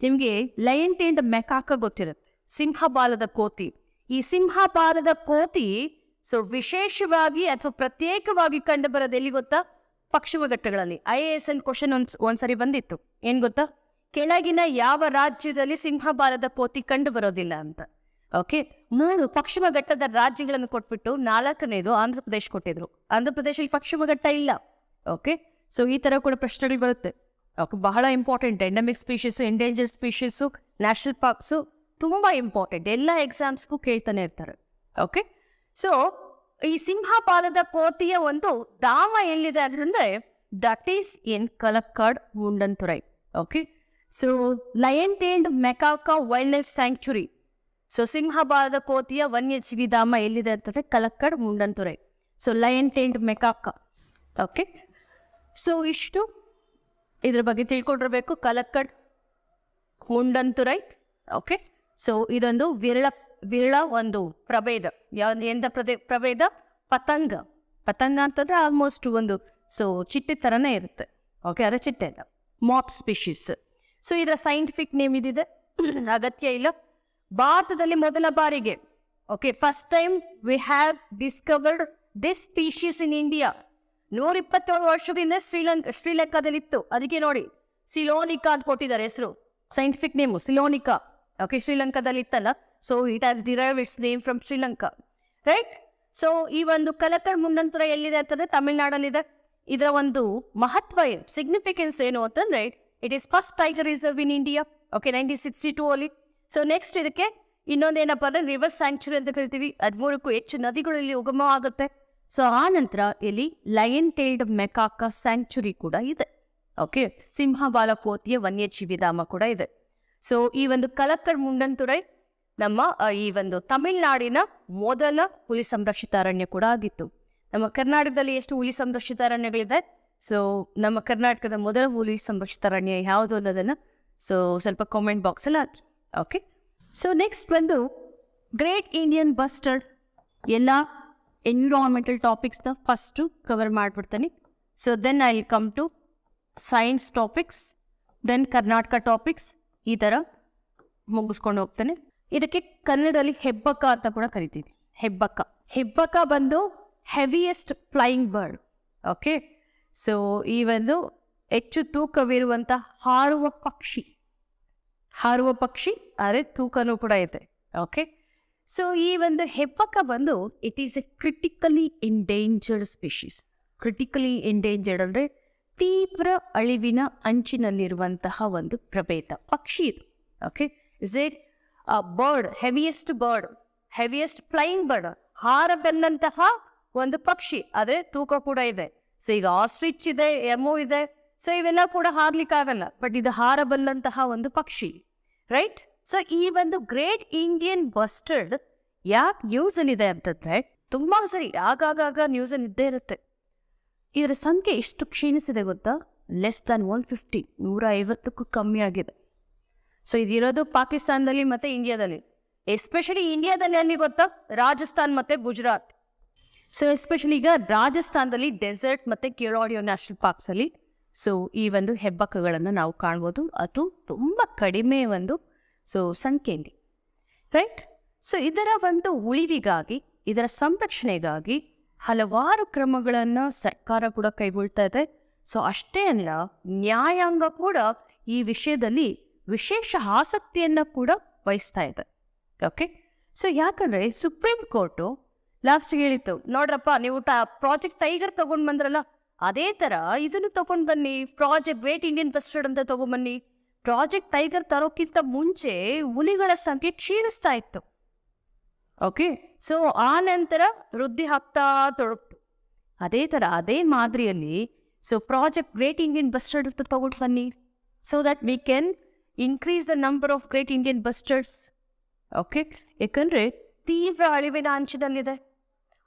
[SPEAKER 1] ನಿಮಗೆ ಲಯನ್ ಮೆಕಾಕ ಗೊತ್ತಿರುತ್ತೆ. ಸಿಂಹಬಾಲದ ಕೋತಿ. ಈ ಸಿಂಹಬಾಲದ ಕೋತಿ ಸೊ ವಿಶೇಷವಾಗಿ ಅಥವಾ ಪ್ರತ್ಯೇಕವಾಗಿ ಕಂಡು ಬರೋದು ಎಲ್ಲಿ ಗೊತ್ತಾ? ಪಶ್ಚಿಮ ಘಟ್ಟಗಳಲ್ಲಿ. I A S N question ಒಂದ್, ಒಂದ್ಸರಿ ಬಂದಿತ್ತು. ಏನ್ ಗೊತ್ತಾ? ಕೆಳಗಿನ ಯಾವ ರಾಜ್ಯದಲ್ಲಿ ಸಿಂಹಬಾಲದ ಪೋತಿ ಕಂಡು ಬರೋದಿಲ್ಲ ಅಂತ. ಓಕೆ ಮೂರು ಪಶ್ಚಿಮ ಘಟ್ಟದ ರಾಜ್ಯಗಳನ್ನು ಕೊಟ್ಬಿಟ್ಟು ನಾಲ್ಕನೇದು ಆಂಧ್ರ ಪ್ರದೇಶ ಕೊಟ್ಟಿದ್ರು. ಆಂಧ್ರ ಪ್ರದೇಶದಲ್ಲಿ ಪಶ್ಚಿಮ ಘಟ್ಟ ಇಲ್ಲ. ಓಕೆ ಸೊ ಈ ತರ ಕೂಡ ಪ್ರಶ್ನೆಗಳು ಬರುತ್ತೆ. ಓಕೆ ಬಹಳ important endemic species endangered species national parks ತುಂಬಾ ಇಂಪಾರ್ಟೆಂಟ್ ಎಲ್ಲ ಎಕ್ಸಾಮ್ಸ್ಗೂ ಕೇಳ್ತಾನೆ ಇರ್ತಾರೆ. ಓಕೆ ಸೊ ಈ ಸಿಂಹಪಾಲದ ಕೋತಿಯ ಒಂದು ಧಾಮ ಎಲ್ಲಿದೆ ಅಂದ್ರೆ that is in Kalakkad Mundanthurai okay so lion tailed macaque wildlife sanctuary so ಸಿಂಹಬಾಲದ ಕೋತಿಯ ವನ್ಯಜೀವಿ ಧಾಮ ಎಲ್ಲಿದೆ ಅಂತಂದ್ರೆ Kalakkad Mundanthurai so lion tailed macaque okay so ಇಷ್ಟು ಇದ್ರ ಬಗ್ಗೆ ತಿಳ್ಕೊಂಡಿರ್ಬೇಕು. ಕಲಕ್ಕಡ್ ಮುಂಡಂತುರೈ ಓಕೆ ಸೊ ಇದೊಂದು ವಿರಳ ವಿರಳ ಒಂದು ಪ್ರಭೇದ. ಯಾವ ಎಂದ ಪ್ರದೇ, ಪ್ರಭೇದ? ಪತಂಗ. ಪತಂಗ ಅಂತಂದ್ರೆ ಆಲ್ಮೋಸ್ಟ್ ಒಂದು ಸೊ ಚಿಟ್ಟೆ ಥರನೇ ಇರುತ್ತೆ. ಓಕೆ ಅರೆ ಚಿಟ್ಟೆ ಅಲ್ಲ. ಮಾಪ್ ಸ್ಪೀಶೀಸ್ ಸೊ ಇದರ ಸೈಂಟಿಫಿಕ್ ನೇಮ್ ಇದಿದೆ. ಅಗತ್ಯ ಇಲ್ಲ. ಭಾರತದಲ್ಲಿ ಮೊದಲ ಬಾರಿಗೆ. Okay first time we have discovered this species in India ನೂರ ಇಪ್ಪತ್ತೇಳು ವರ್ಷದಿಂದ ಶ್ರೀಲಂಕಾದಲ್ಲಿ ಶ್ರೀಲಂಕಾದಲ್ಲಿತ್ತು. ಅದಕ್ಕೆ ನೋಡಿ ಸಿಲೋನಿಕಾ ಅಂತ ಕೊಟ್ಟಿದ್ದಾರೆ ಹೆಸರು. ಸೈಂಟಿಫಿಕ್ ನೇಮು ಸಿಲೋನಿಕಾ ಓಕೆ ಶ್ರೀಲಂಕಾದಲ್ಲಿ ಇತ್ತಲ್ಲ so it as derive it's name from Sri Lanka right so ಈ ಒಂದು ಕಲಕರ್ ಮುಂದಂತರ ಎಲ್ಲಿದೆ ಅಂತಂದ್ರೆ ತಮಿಳ್ನಾಡಲ್ಲಿದೆ. ಇದರ ಒಂದು ಮಹತ್ವ ಸಿಗ್ನಿಫಿಕೆನ್ಸ್ ಏನು ಅಂತಂದ್ರೆ it is first tiger reserve in India okay nineteen sixty two ಅಲ್ಲಿ. ಸೊ ನೆಕ್ಸ್ಟ್ ಇದಕ್ಕೆ ಇನ್ನೊಂದೇನಪ್ಪ ಅಂದ್ರೆ ರಿವರ್ ಸ್ಯಾಂಕ್ಚುರಿ ಅಂತ ಕರಿತೀವಿ. ಹದಿಮೂರಕ್ಕೂ ಹೆಚ್ಚು ನದಿಗಳು ಇಲ್ಲಿ ಉಗಮ ಆಗುತ್ತೆ ಸೊ ಆ ನಂತರ ಇಲ್ಲಿ ಲಯನ್ ಟೇಲ್ಡ್ ಮೆಕಾಕ ಸ್ಯಾಂಕ್ಚುರಿ ಕೂಡ ಇದೆ ಓಕೆ ಸಿಂಹ ಬಾಲಕೋತಿಯ ವನ್ಯಜೀವಿ ಧಾಮ ಕೂಡ ಇದೆ. ಸೊ ಈ ಒಂದು ಕಲಕರ್ ಮುಂಡಂತುರೈ ನಮ್ಮ ಈ ಒಂದು ತಮಿಳುನಾಡಿನ ಮೊದಲ ಹುಲಿ ಸಂರಕ್ಷಿತ ಅರಣ್ಯ ಕೂಡ ಆಗಿತ್ತು. ನಮ್ಮ ಕರ್ನಾಟಕದಲ್ಲಿ ಎಷ್ಟು ಹುಲಿ ಸಂರಕ್ಷಿತ ಅರಣ್ಯಗಳಿದೆ? ಸೊ ನಮ್ಮ ಕರ್ನಾಟಕದ ಮೊದಲ ಹುಲಿ ಸಂರಕ್ಷಿತ ಅರಣ್ಯ ಯಾವುದು ಅನ್ನೋದನ್ನು ಸೊ ಸ್ವಲ್ಪ ಕಾಮೆಂಟ್ ಬಾಕ್ಸಲ್ಲಿ ಹಾಕಿ. ಓಕೆ ಸೊ ನೆಕ್ಸ್ಟ್ ಬಂದು ಗ್ರೇಟ್ ಇಂಡಿಯನ್ ಬಸ್ಟರ್ಡ್ ಎಲ್ಲ ಎನ್ವಿರಾನ್ಮೆಂಟಲ್ ಟಾಪಿಕ್ಸ್ನ ಫಸ್ಟು ಕವರ್ ಮಾಡಿಬಿಡ್ತೀನಿ. So then I come to science topics then Karnataka topics ಈ ಥರ ಮುಗಿಸ್ಕೊಂಡು ಹೋಗ್ತೇನೆ. ಇದಕ್ಕೆ ಕನ್ನಡದಲ್ಲಿ ಹೆಬ್ಬಕ್ಕ ಅಂತ ಕೂಡ ಕರಿತೀವಿ. ಹೆಬ್ಬಕ್ಕ. ಹೆಬ್ಬಕ್ಕ ಬಂದು heaviest flying bird okay so ಈ ಒಂದು ಹೆಚ್ಚು ತೂಕವಿರುವಂಥ ಹಾರುವ ಪಕ್ಷಿ. ಹಾರುವ ಪಕ್ಷಿ ಆದರೆ ತೂಕನೂ ಕೂಡ ಇದೆ ಓಕೆ ಸೊ ಈ ಒಂದು ಹೆಬ್ಬಕ್ಕ ಬಂದು it is a critically endangered species critically endangered ಅಂದರೆ ತೀವ್ರ ಅಳಿವಿನ ಅಂಚಿನಲ್ಲಿರುವಂತಹ ಒಂದು ಪ್ರಭೇದ. ಪಕ್ಷಿ ಇದು. Okay is it bird heaviest bird heaviest flying bird ಹಾರಬಲ್ಲಂತಹ ಒಂದು ಪಕ್ಷಿ ಅದೇ ತೂಕ ಕೂಡ ಇದೆ. ಸೊ ಈಗ ಆಸ್ಟ್ರಿಚ್ ಇದೆ ಎಮೋ ಇದೆ ಸೊ ಇವೆಲ್ಲ ಕೂಡ ಹಾರ್ಲಿಕ್ಕಾಗಲ್ಲ ಬಟ್ ಇದು ಹಾರಬಲ್ಲಂತಹ ಒಂದು ಪಕ್ಷಿ ರೈಟ್ ಸೊ ಈ ಒಂದು ಗ್ರೇಟ್ ಇಂಡಿಯನ್ ಬಸ್ಟರ್ಡ್ ಯಾಕೆ ನ್ಯೂಸ್ ಇದೆ ಅಂತಂದ್ರೆ, ತುಂಬಾ ಸರಿ ಆಗಾಗ ನ್ಯೂಸ್ ಇದ್ದೇ ಇರುತ್ತೆ. ಇದರ ಸಂಖ್ಯೆ ಎಷ್ಟು ಕ್ಷೀಣಿಸಿದೆ ಗೊತ್ತಾ? ಲೆಸ್ ದ್ಯಾನ್ ಒನ್ ಫಿಫ್ಟಿ ನೂರ ಐವತ್ತಕ್ಕೂ ಕಮ್ಮಿ ಆಗಿದೆ. ಸೊ ಇದಿರೋದು ಪಾಕಿಸ್ತಾನದಲ್ಲಿ ಮತ್ತೆ ಇಂಡಿಯಾದಲ್ಲಿ ಎಸ್ಪೆಷಲಿ ಇಂಡಿಯಾದಲ್ಲಿ ಅಲ್ಲಿ ಗೊತ್ತಾ? ರಾಜಸ್ಥಾನ್ ಮತ್ತೆ ಗುಜರಾತ್. ಸೊ ಎಸ್ಪೆಷಲಿ ಈಗ ರಾಜಸ್ಥಾನದಲ್ಲಿ ಡೆಸರ್ಟ್ ಮತ್ತೆ ಕಿರಾಡಿಯೋ ನ್ಯಾಷನಲ್ ಪಾರ್ಕ್ಸಲ್ಲಿ ಸೊ ಈ ಒಂದು ಹೆಬ್ಬಕ್ಕಗಳನ್ನು ನಾವು ಕಾಣ್ಬೋದು. ಅದು ತುಂಬ ಕಡಿಮೆ ಒಂದು ಸೊ ಸಂಖ್ಯೆಯಲ್ಲಿ. ರೈಟ್ ಸೊ ಇದರ ಒಂದು ಉಳಿವಿಗಾಗಿ, ಇದರ ಸಂರಕ್ಷಣೆಗಾಗಿ ಹಲವಾರು ಕ್ರಮಗಳನ್ನು ಸರ್ಕಾರ ಕೂಡ ಕೈಗೊಳ್ತಾ ಇದೆ. ಸೊ ಅಷ್ಟೇ ಅಲ್ಲ, ನ್ಯಾಯಾಂಗ ಕೂಡ ಈ ವಿಷಯದಲ್ಲಿ ವಿಶೇಷ ಆಸಕ್ತಿಯನ್ನು ಕೂಡ ವಹಿಸ್ತಾ ಇದೆ. ಓಕೆ ಸೊ ಯಾಕಂದ್ರೆ ಸುಪ್ರೀಂ ಕೋರ್ಟು ಲಾಸ್ಟ್ಗೆ ಹೇಳಿತ್ತು, ನೋಡ್ರಪ್ಪ, ನೀವು ಪ್ರಾಜೆಕ್ಟ್ ಟೈಗರ್ ತಗೊಂಡ್ ಬಂದ್ರಲ್ಲ, ಅದೇ ತರ ಇದನ್ನು ತಗೊಂಡ್ ಬನ್ನಿ ಪ್ರಾಜೆಕ್ಟ್ ಗ್ರೇಟ್ ಇಂಡಿಯನ್ ಬಸ್ಟರ್ಡ್ ಅಂತ ತಗೊಂಡ್ ಬನ್ನಿ. ಪ್ರಾಜೆಕ್ಟ್ ಟೈಗರ್ ತರೋಕ್ಕಿಂತ ಮುಂಚೆ ಹುಲಿಗಳ ಸಂಖ್ಯೆ ಕ್ಷೀಣಿಸ್ತಾ ಇತ್ತು. ಓಕೆ ಸೊ ಆ ನಂತರ ವೃದ್ಧಿ ಹಾಕ್ತಾ ತೊಡಗ್ತು. ಅದೇ ಥರ ಅದೇ ಮಾದರಿಯಲ್ಲಿ so project great Indian bustard ಅಂತ ತಗೊಂಡು ಬನ್ನಿ. So that we can increase the number of great Indian bustards okay ಯಾಕಂದರೆ ತೀವ್ರ ಅಳಿವಿನ ಅಂಚಿನಲ್ಲಿದೆ.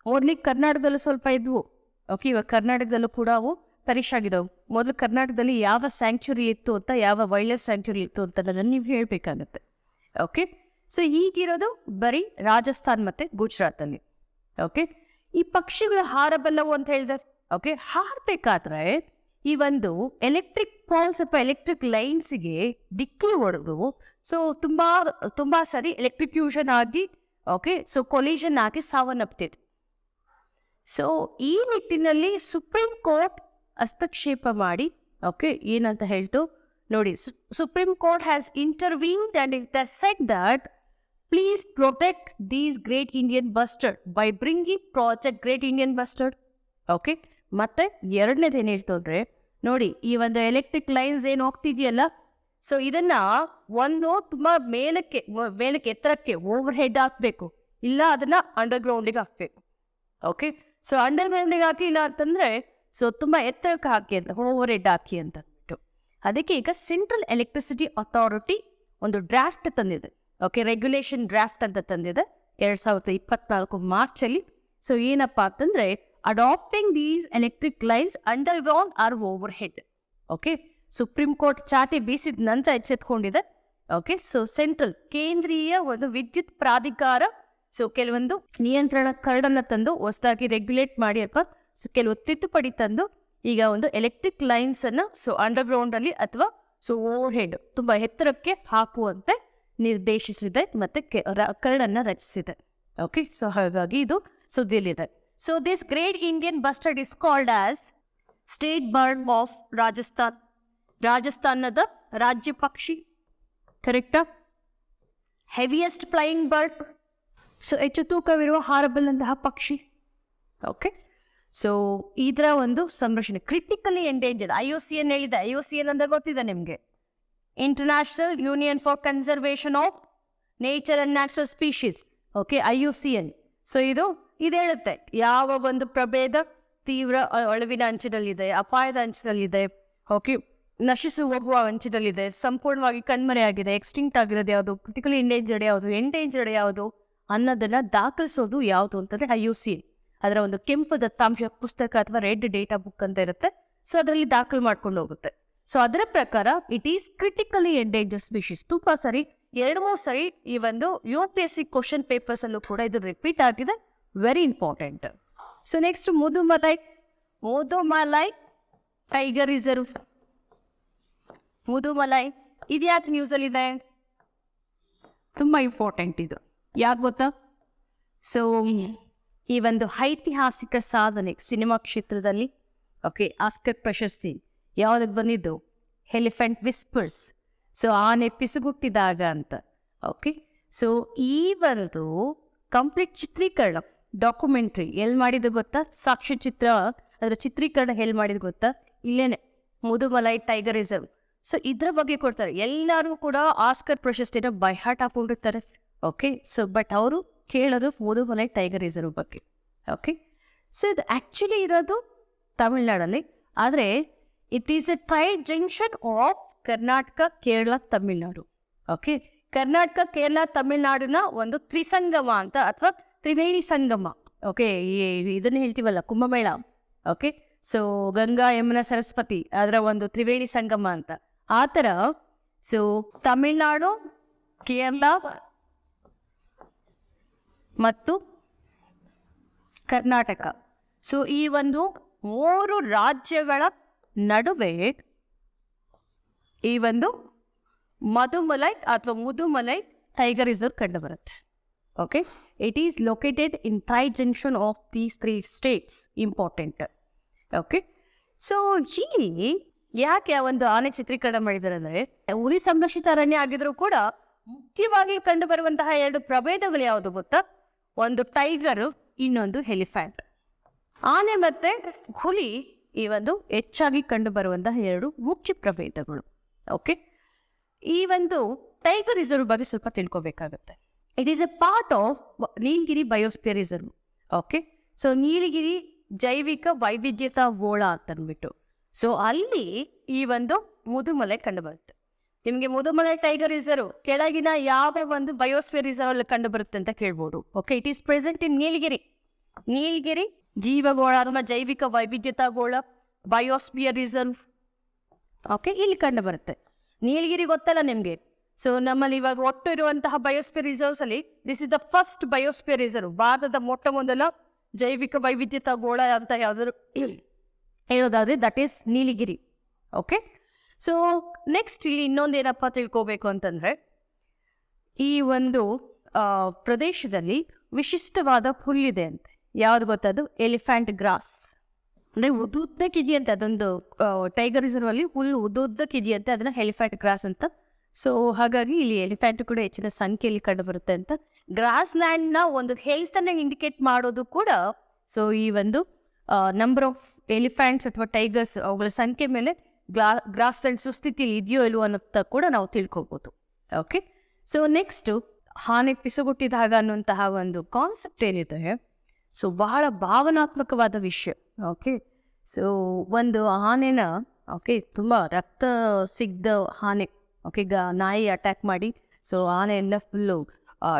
[SPEAKER 1] ಮೊದಲಿಗೆ ಕರ್ನಾಟಕದಲ್ಲೂ ಸ್ವಲ್ಪ ಇದ್ವು. ಓಕೆ ಇವಾಗ ಕರ್ನಾಟಕದಲ್ಲೂ ಕೂಡ ಅವು ಪರೀಕ್ಷಾಗಿದ್ದವು ಮೊದಲು ಕರ್ನಾಟಕದಲ್ಲಿ ಯಾವ ಸ್ಯಾಂಕ್ಚುರಿ ಇತ್ತು ಅಂತ, ಯಾವ ವೈಲ್ಡ್ ಲೈಫ್ ಸ್ಯಾಂಕ್ಚುರಿ ಇತ್ತು ಅಂತ ನನ್ನ ನೀವು ಹೇಳಬೇಕಾಗತ್ತೆ. ಓಕೆ ಸೊ ಈಗಿರೋದು ಬರೀ ರಾಜಸ್ಥಾನ್ ಮತ್ತು ಗುಜರಾತಲ್ಲಿ. ಓಕೆ ಈ ಪಕ್ಷಿಗಳು ಹಾರಬಲ್ಲವು ಅಂತ ಹೇಳಿದೆ. ಓಕೆ ಹಾರಬೇಕಾದ್ರೆ ಈ ಒಂದು ಎಲೆಕ್ಟ್ರಿಕ್ ಪೋಲ್ಸ್ ಅಥವಾ ಎಲೆಕ್ಟ್ರಿಕ್ ಲೈನ್ಸ್ಗೆ ಡಿಕ್ಕಿ ಹೊಡೆದು ಸೊ ತುಂಬ ತುಂಬ ಸರಿ ಎಲೆಕ್ಟ್ರಿಕ್ಯೂಷನ್ ಆಗಿ ಓಕೆ ಸೊ ಕೊಲಿಷನ್ ಆಗಿ ಸಾವನ್ನಪ್ತಿತ್ತು ಸೊ ಈ ನಿಟ್ಟಿನಲ್ಲಿ ಸುಪ್ರೀಂ ಕೋರ್ಟ್ ಹಸ್ತಕ್ಷೇಪ ಮಾಡಿ ಓಕೆ ಏನಂತ ಹೇಳ್ತು? ನೋಡಿ supreme court has intervened and it said that please protect these great Indian bustard by bringing project great Indian bustard okay ಮತ್ತೆ ಎರಡನೇದು ಏನು ಹೇಳ್ತು ಅಂದರೆ ನೋಡಿ, ಈ ಒಂದು ಎಲೆಕ್ಟ್ರಿಕ್ ಲೈನ್ಸ್ ಏನು ಹೋಗ್ತಿದೆಯಲ್ಲ? ಸೊ ಇದನ್ನ ಒಂದು ತುಂಬಾ ಮೇಲಕ್ಕೆ ಮೇಲಕ್ಕೆ, ಎತ್ತರಕ್ಕೆ ಓವರ್ ಹೆಡ್ ಹಾಕ್ಬೇಕು. ಇಲ್ಲ, ಅದನ್ನ ಅಂಡರ್ ಗ್ರೌಂಡಿಗೆ ಹಾಕ್ಬೇಕು. ಓಕೆ ಸೊ ಅಂಡರ್ ಗ್ರೌಂಡಿಗೆ ಹಾಕಿ ಇಲ್ಲ ಅಂತಂದ್ರೆ ಸೊ ತುಂಬಾ ಎತ್ತರಕ್ಕೆ ಹಾಕಿ ಅಂತ ಓವರ್ ಹೆಡ್ ಹಾಕಿ ಅಂತ ಅದಕ್ಕೆ ಈಗ ಸೆಂಟ್ರಲ್ ಎಲೆಕ್ಟ್ರಿಸಿಟಿ ಅಥಾರಿಟಿ ಒಂದು ಡ್ರಾಫ್ಟ್ ತಂದಿದೆ. ಓಕೆ ರೆಗ್ಯುಲೇಷನ್ ಡ್ರಾಫ್ಟ್ ಅಂತ ತಂದಿದೆ. ಎರಡ್ ಸಾವಿರದ ಇಪ್ಪತ್ನಾಲ್ಕು ಮಾರ್ಚಲ್ಲಿ. ಸೊ ಏನಪ್ಪ ಅಂತಂದ್ರೆ electric lines underground or overhead okay supreme court ಚಾಟಿ ಬೀಸಿದ ನಂತರ ಎಚ್ಚೆತ್ಕೊಂಡಿದೆ. ಓಕೆ ಸೊ ಸೆಂಟ್ರಲ್ ಕೇಂದ್ರೀಯ ಒಂದು ವಿದ್ಯುತ್ ಪ್ರಾಧಿಕಾರ. ಸೊ ಕೆಲವೊಂದು ನಿಯಂತ್ರಣ ಕರಡನ್ನ ತಂದು ಹೊಸದಾಗಿ ರೆಗ್ಯುಲೇಟ್ ಮಾಡಿ ಅಪ್ಪ ಸೊ ಕೆಲವು ತಿದ್ದುಪಡಿ ತಂದು ಈಗ ಒಂದು ಎಲೆಕ್ಟ್ರಿಕ್ ಲೈನ್ಸ್ ಅನ್ನ ಸೊ ಅಂಡರ್ ಗ್ರೌಂಡ್ ಅಲ್ಲಿ ಅಥವಾ ಸೊ ಓವರ್ ಹೆಡ್ ತುಂಬಾ ಎತ್ತರಕ್ಕೆ ಹಾಕುವಂತೆ ನಿರ್ದೇಶಿಸಿದೆ ಮತ್ತೆ ಕರಡನ್ನ ರಚಿಸಿದೆ. ಓಕೆ ಸೊ ಹಾಗಾಗಿ ಇದು ಸುದ್ದಿಯಲ್ಲಿದೆ. So this great Indian bustard is called as state bird of Rajasthan the ರಾಜ್ಯ ಪಕ್ಷಿ Correct? Heaviest flying bird. So ಹೆಚ್ಚು ತೂಕವಿರುವ ಹಾರಬಲ್ ಅಂತಹ ಪಕ್ಷಿ. ಓಕೆ ಸೊ ಇದರ ಒಂದು ಸಂರಕ್ಷಣೆ. Critically endangered I O C N ಹೇಳಿದೆ. ಐ ಒ ಸಿ ಎನ್ ಅಂದ್ರೆ ಗೊತ್ತಿದೆ ನಿಮಗೆ. International union for conservation of nature and natural species okay I U C N so ಇದು ಇದು ಹೇಳುತ್ತೆ, ಯಾವ ಒಂದು ಪ್ರಭೇದ ತೀವ್ರ ಅಳಿವಿನ ಅಂಚಿನಲ್ಲಿದೆ, ಅಪಾಯದ ಅಂಚಿನಲ್ಲಿದೆ, ಓಕೆ, ನಶಿಸಿ ಹೋಗುವ ಅಂಚಿನಲ್ಲಿದೆ, ಸಂಪೂರ್ಣವಾಗಿ ಕಣ್ಮರೆಯಾಗಿದೆ ಎಕ್ಸ್ಟಿಂಕ್ಟ್ ಆಗಿರೋದು ಯಾವುದು ಕ್ರಿಟಿಕಲಿ ಇಂಡೇಂಜರ್ಡ್ ಯಾವುದು ಎಂಡೇಂಜರ್ಡ್ ಯಾವುದು ಅನ್ನೋದನ್ನ ದಾಖಲಿಸೋದು ಯಾವುದು ಅಂತಂದ್ರೆ ಐ ಯು ಸಿ, ಅದರ ಒಂದು ಕೆಂಪು ದತ್ತಾಂಶ ಪುಸ್ತಕ ಅಥವಾ ರೆಡ್ ಡೇಟಾ ಬುಕ್ ಅಂತ ಇರುತ್ತೆ. ಸೊ, ಅದರಲ್ಲಿ ದಾಖಲು ಮಾಡ್ಕೊಂಡು ಹೋಗುತ್ತೆ. ಸೊ, ಅದರ ಪ್ರಕಾರ it is critically endanger species ತುಂಬ ಸರಿ ಎರಡು ಮೂರು ಸರಿ ಈ ಒಂದು U P S C question papers ಅಲ್ಲೂ ಕೂಡ ಇದು ರಿಪೀಟ್ ಆಗಿದೆ. Very important so next Mudumalai Mudumalai tiger reserve Mudumalai ಇದ್ಯಾಕೆ ನ್ಯೂಸಲ್ಲಿದೆ ತುಂಬ ಇಂಪಾರ್ಟೆಂಟ್ ಇದು. ಯಾಕೆ ಗೊತ್ತಾ? ಸೊ ಈ ಒಂದು ಐತಿಹಾಸಿಕ ಸಾಧನೆ ಸಿನಿಮಾ ಕ್ಷೇತ್ರದಲ್ಲಿ ಓಕೆ ಆಸ್ಕರ್ ಪ್ರಶಸ್ತಿ ಯಾವುದಕ್ಕೆ ಬಂದಿದ್ದು? ಎಲಿಫೆಂಟ್ ವಿಸ್ಪರ್ಸ್ ಸೊ ಆನೆ ಪಿಸುಗುಟ್ಟಿದಾಗ ಅಂತ ಓಕೆ ಸೊ ಈ ಒಂದು ಕಂಪ್ಲೀಟ್ ಚಿತ್ರೀಕರಣ ಡಾಕ್ಯುಮೆಂಟ್ರಿ. ಎಲ್ಲಿ ಮಾಡಿದ್ದು ಗೊತ್ತಾ? ಸಾಕ್ಷ್ಯಚಿತ್ರ ಅದರ ಚಿತ್ರೀಕರಣ ಎಲ್ಲಿ ಮಾಡಿದ್ದು ಗೊತ್ತಾ? ಇಲ್ಲೇನೆ, ಮುದುಮಲೈ ಟೈಗರ್ ರಿಸರ್ವ್ ಸೊ ಇದ್ರ ಬಗ್ಗೆ ಕೊಡ್ತಾರೆ. ಎಲ್ಲರೂ ಕೂಡ ಆಸ್ಕರ್ ಪ್ರಶಸ್ತಿನ ಬೈ ಹಾರ್ಟ್ ಹಾಕೊಂಡಿರ್ತಾರೆ. ಓಕೆ ಸೊ ಬಟ್ ಅವರು ಕೇಳೋದು ಮುದುಮಲೈ ಟೈಗರ್ ರಿಸರ್ವ್ ಬಗ್ಗೆ. ಓಕೆ ಸೊ ಇದು ಆ್ಯಕ್ಚುಲಿ ಇರೋದು ತಮಿಳ್ನಾಡಲ್ಲಿ. ಆದರೆ it is a tri junction of Karnataka Kerala Tamil Nadu okay Karnataka Kerala ತಮಿಳ್ನಾಡಿನ ಒಂದು ತ್ರಿಸಂಗಮ ಅಂತ, ಅಥವಾ ತ್ರಿವೇಣಿ ಸಂಗಮ. ಓಕೆ ಇದನ್ನು ಹೇಳ್ತೀವಲ್ಲ, ಕುಂಭಮೇಳ. ಓಕೆ ಸೊ ಗಂಗಾ, ಯಮುನಾ, ಸರಸ್ವತಿ, ಅದರ ಒಂದು ತ್ರಿವೇಣಿ ಸಂಗಮ ಅಂತ. ಆ ಥರ ಸೊ ತಮಿಳ್ನಾಡು, ಕೇರಳ ಮತ್ತು ಕರ್ನಾಟಕ. ಸೊ ಈ ಒಂದು ಮೂರು ರಾಜ್ಯಗಳ ನಡುವೆ ಈ ಒಂದು ಮಧುಮಲೈ ಅಥವಾ ಮುದುಮಲೈ ಟೈಗರ್ ರಿಸರ್ವ್ ಕಂಡು ಬರುತ್ತೆ okay it located in tri junction of three states important okay so ಇಲ್ಲಿ ಯಾಕೆ ಒಂದು ಆನೆ ಚಿತ್ರೀಕರಣ ಮಾಡಿದ್ದಾರೆ ಅಂದರೆ, ಹುಲಿ ಸಂರಕ್ಷಿತ ಅರಣ್ಯ ಆಗಿದ್ರು ಕೂಡ ಮುಖ್ಯವಾಗಿ ಕಂಡು ಬರುವಂತಹ ಎರಡು ಪ್ರಭೇದಗಳು ಯಾವುದು ಗೊತ್ತಾ? ಒಂದು ಟೈಗರ್ ಇನ್ನೊಂದು ಎಲಿಫ್ಯಾಂಟ್ ಆನೆ ಮತ್ತೆ ಹುಲಿ ಈ ಒಂದು ಹೆಚ್ಚಾಗಿ ಕಂಡು ಬರುವಂತಹ ಎರಡು ಮುಖ್ಯ ಪ್ರಭೇದಗಳು. ಓಕೆ ಈ ಒಂದು ಟೈಗರ್ ರಿಸರ್ವ್ ಬಗ್ಗೆ ಸ್ವಲ್ಪ ತಿಳ್ಕೊಬೇಕಾಗುತ್ತೆ. It is a part of Nilgiri biosphere reserve okay so Nilgiri ಜೈವಿಕ ವೈವಿಧ್ಯತಾ ಗೋಳ ಅಂತ ಅಂದ್ಬಿಟ್ಟು ಸೊ ಅಲ್ಲಿ ಈ ಒಂದು ಮುದುಮಲೆ ಕಂಡು ಬರುತ್ತೆ. ನಿಮಗೆ ಮುದುಮಲೆ ಟೈಗರ್ ರಿಸರ್ವ್ ಕೆಳಗಿನ ಯಾವ ಒಂದು ಬಯೋಸ್ಪಿಯರ್ ರಿಸರ್ವ್ ಅಲ್ಲಿ ಕಂಡು ಬರುತ್ತೆ ಅಂತ ಕೇಳ್ಬೋದು okay it is present in Nilgiri Nilgiri ಜೀವಗೋಳ ಅಥವಾ ಜೈವಿಕ ವೈವಿಧ್ಯತಾ ಗೋಳ ಬಯೋಸ್ಪಿಯರ್ ರಿಸರ್ವ್ ಓಕೆ ಇಲ್ಲಿ ಕಂಡು ಬರುತ್ತೆ. ನೀಲಗಿರಿ ಗೊತ್ತಲ್ಲ ನಿಮಗೆ? ಸೊ ನಮ್ಮಲ್ಲಿ ಇವಾಗ ಒಟ್ಟು ಇರುವಂತಹ ಬಯೋಸ್ಪಿಯರ್ ರಿಸರ್ವ್ಸ್ ಅಲ್ಲಿ this is the first biosphere reserve ಭಾರತದ ಮೊಟ್ಟ ಮೊದಲ ಜೈವಿಕ ವೈವಿಧ್ಯತಾ ಗೋಳ ಅಂತ ಯಾವ್ದಾದ್ರು ಹೇಳೋದಾದ್ರೆ that is Nilgiri. Okay so next ಇಲ್ಲಿ ಇನ್ನೊಂದು ಏನಪ್ಪ ತಿಳ್ಕೋಬೇಕು ಅಂತಂದ್ರೆ, ಈ ಒಂದು ಪ್ರದೇಶದಲ್ಲಿ ವಿಶಿಷ್ಟವಾದ ಹುಲ್ಲಿದೆ ಅಂತೆ. ಯಾವ್ದು ಗೊತ್ತದು ಎಲಿಫ್ಯಾಂಟ್ ಗ್ರಾಸ್ ಅಂದ್ರೆ ಉದ್ದುದ್ದಕ್ಕಿದೆಯಂತೆ ಅದೊಂದು ಟೈಗರ್ ರಿಸರ್ವ್ ಅಲ್ಲಿ ಹುಲ್ಲು ಉದ್ದುದ್ದಕ್ಕಿದೆಯಂತೆ ಅದನ್ನ ಎಲಿಫ್ಯಾಂಟ್ ಗ್ರಾಸ್ ಅಂತ ಸೊ ಹಾಗಾಗಿ ಇಲ್ಲಿ ಎಲಿಫ್ಯಾಂಟ್ ಕೂಡ ಹೆಚ್ಚಿನ ಸಂಖ್ಯೆಯಲ್ಲಿ ಕಂಡು ಬರುತ್ತೆ ಅಂತ ಗ್ರಾಸ್ ಲ್ಯಾಂಡ್ನ ಒಂದು ಹೆಲ್ತ್ ಅನ್ನ ಇಂಡಿಕೇಟ್ ಮಾಡೋದು ಕೂಡ ಸೊ ಈ ಒಂದು ನಂಬರ್ ಆಫ್ ಎಲಿಫ್ಯಾಂಟ್ಸ್ ಅಥವಾ ಟೈಗರ್ಸ್ ಅವುಗಳ ಸಂಖ್ಯೆ ಮೇಲೆ ಗ್ಲಾ ಗ್ರಾಸ್ ಲ್ಯಾಂಡ್ ಸುಸ್ಥಿತಿಯಲ್ಲಿ ಇದೆಯೋ ಇಲ್ವೋ ಅನ್ನೋದ ಕೂಡ ನಾವು ತಿಳ್ಕೊಬೋದು. ಓಕೆ ಸೊ ನೆಕ್ಸ್ಟ್ ಆನೆ ಪಿಸುಗುಟ್ಟಿದಾಗ ಅನ್ನುವಂತಹ ಒಂದು ಕಾನ್ಸೆಪ್ಟ್ ಏನಿದೆ ಸೊ ಬಹಳ ಭಾವನಾತ್ಮಕವಾದ ವಿಷಯ. ಓಕೆ ಸೊ ಒಂದು ಆನೆನ ಓಕೆ ತುಂಬ ರಕ್ತ ಸಿಗ್ದ ಆನೆ. ಓಕೆ ಗ, ನಾಯಿ ಅಟ್ಯಾಕ್ ಮಾಡಿ ಸೊ ಆನೆ full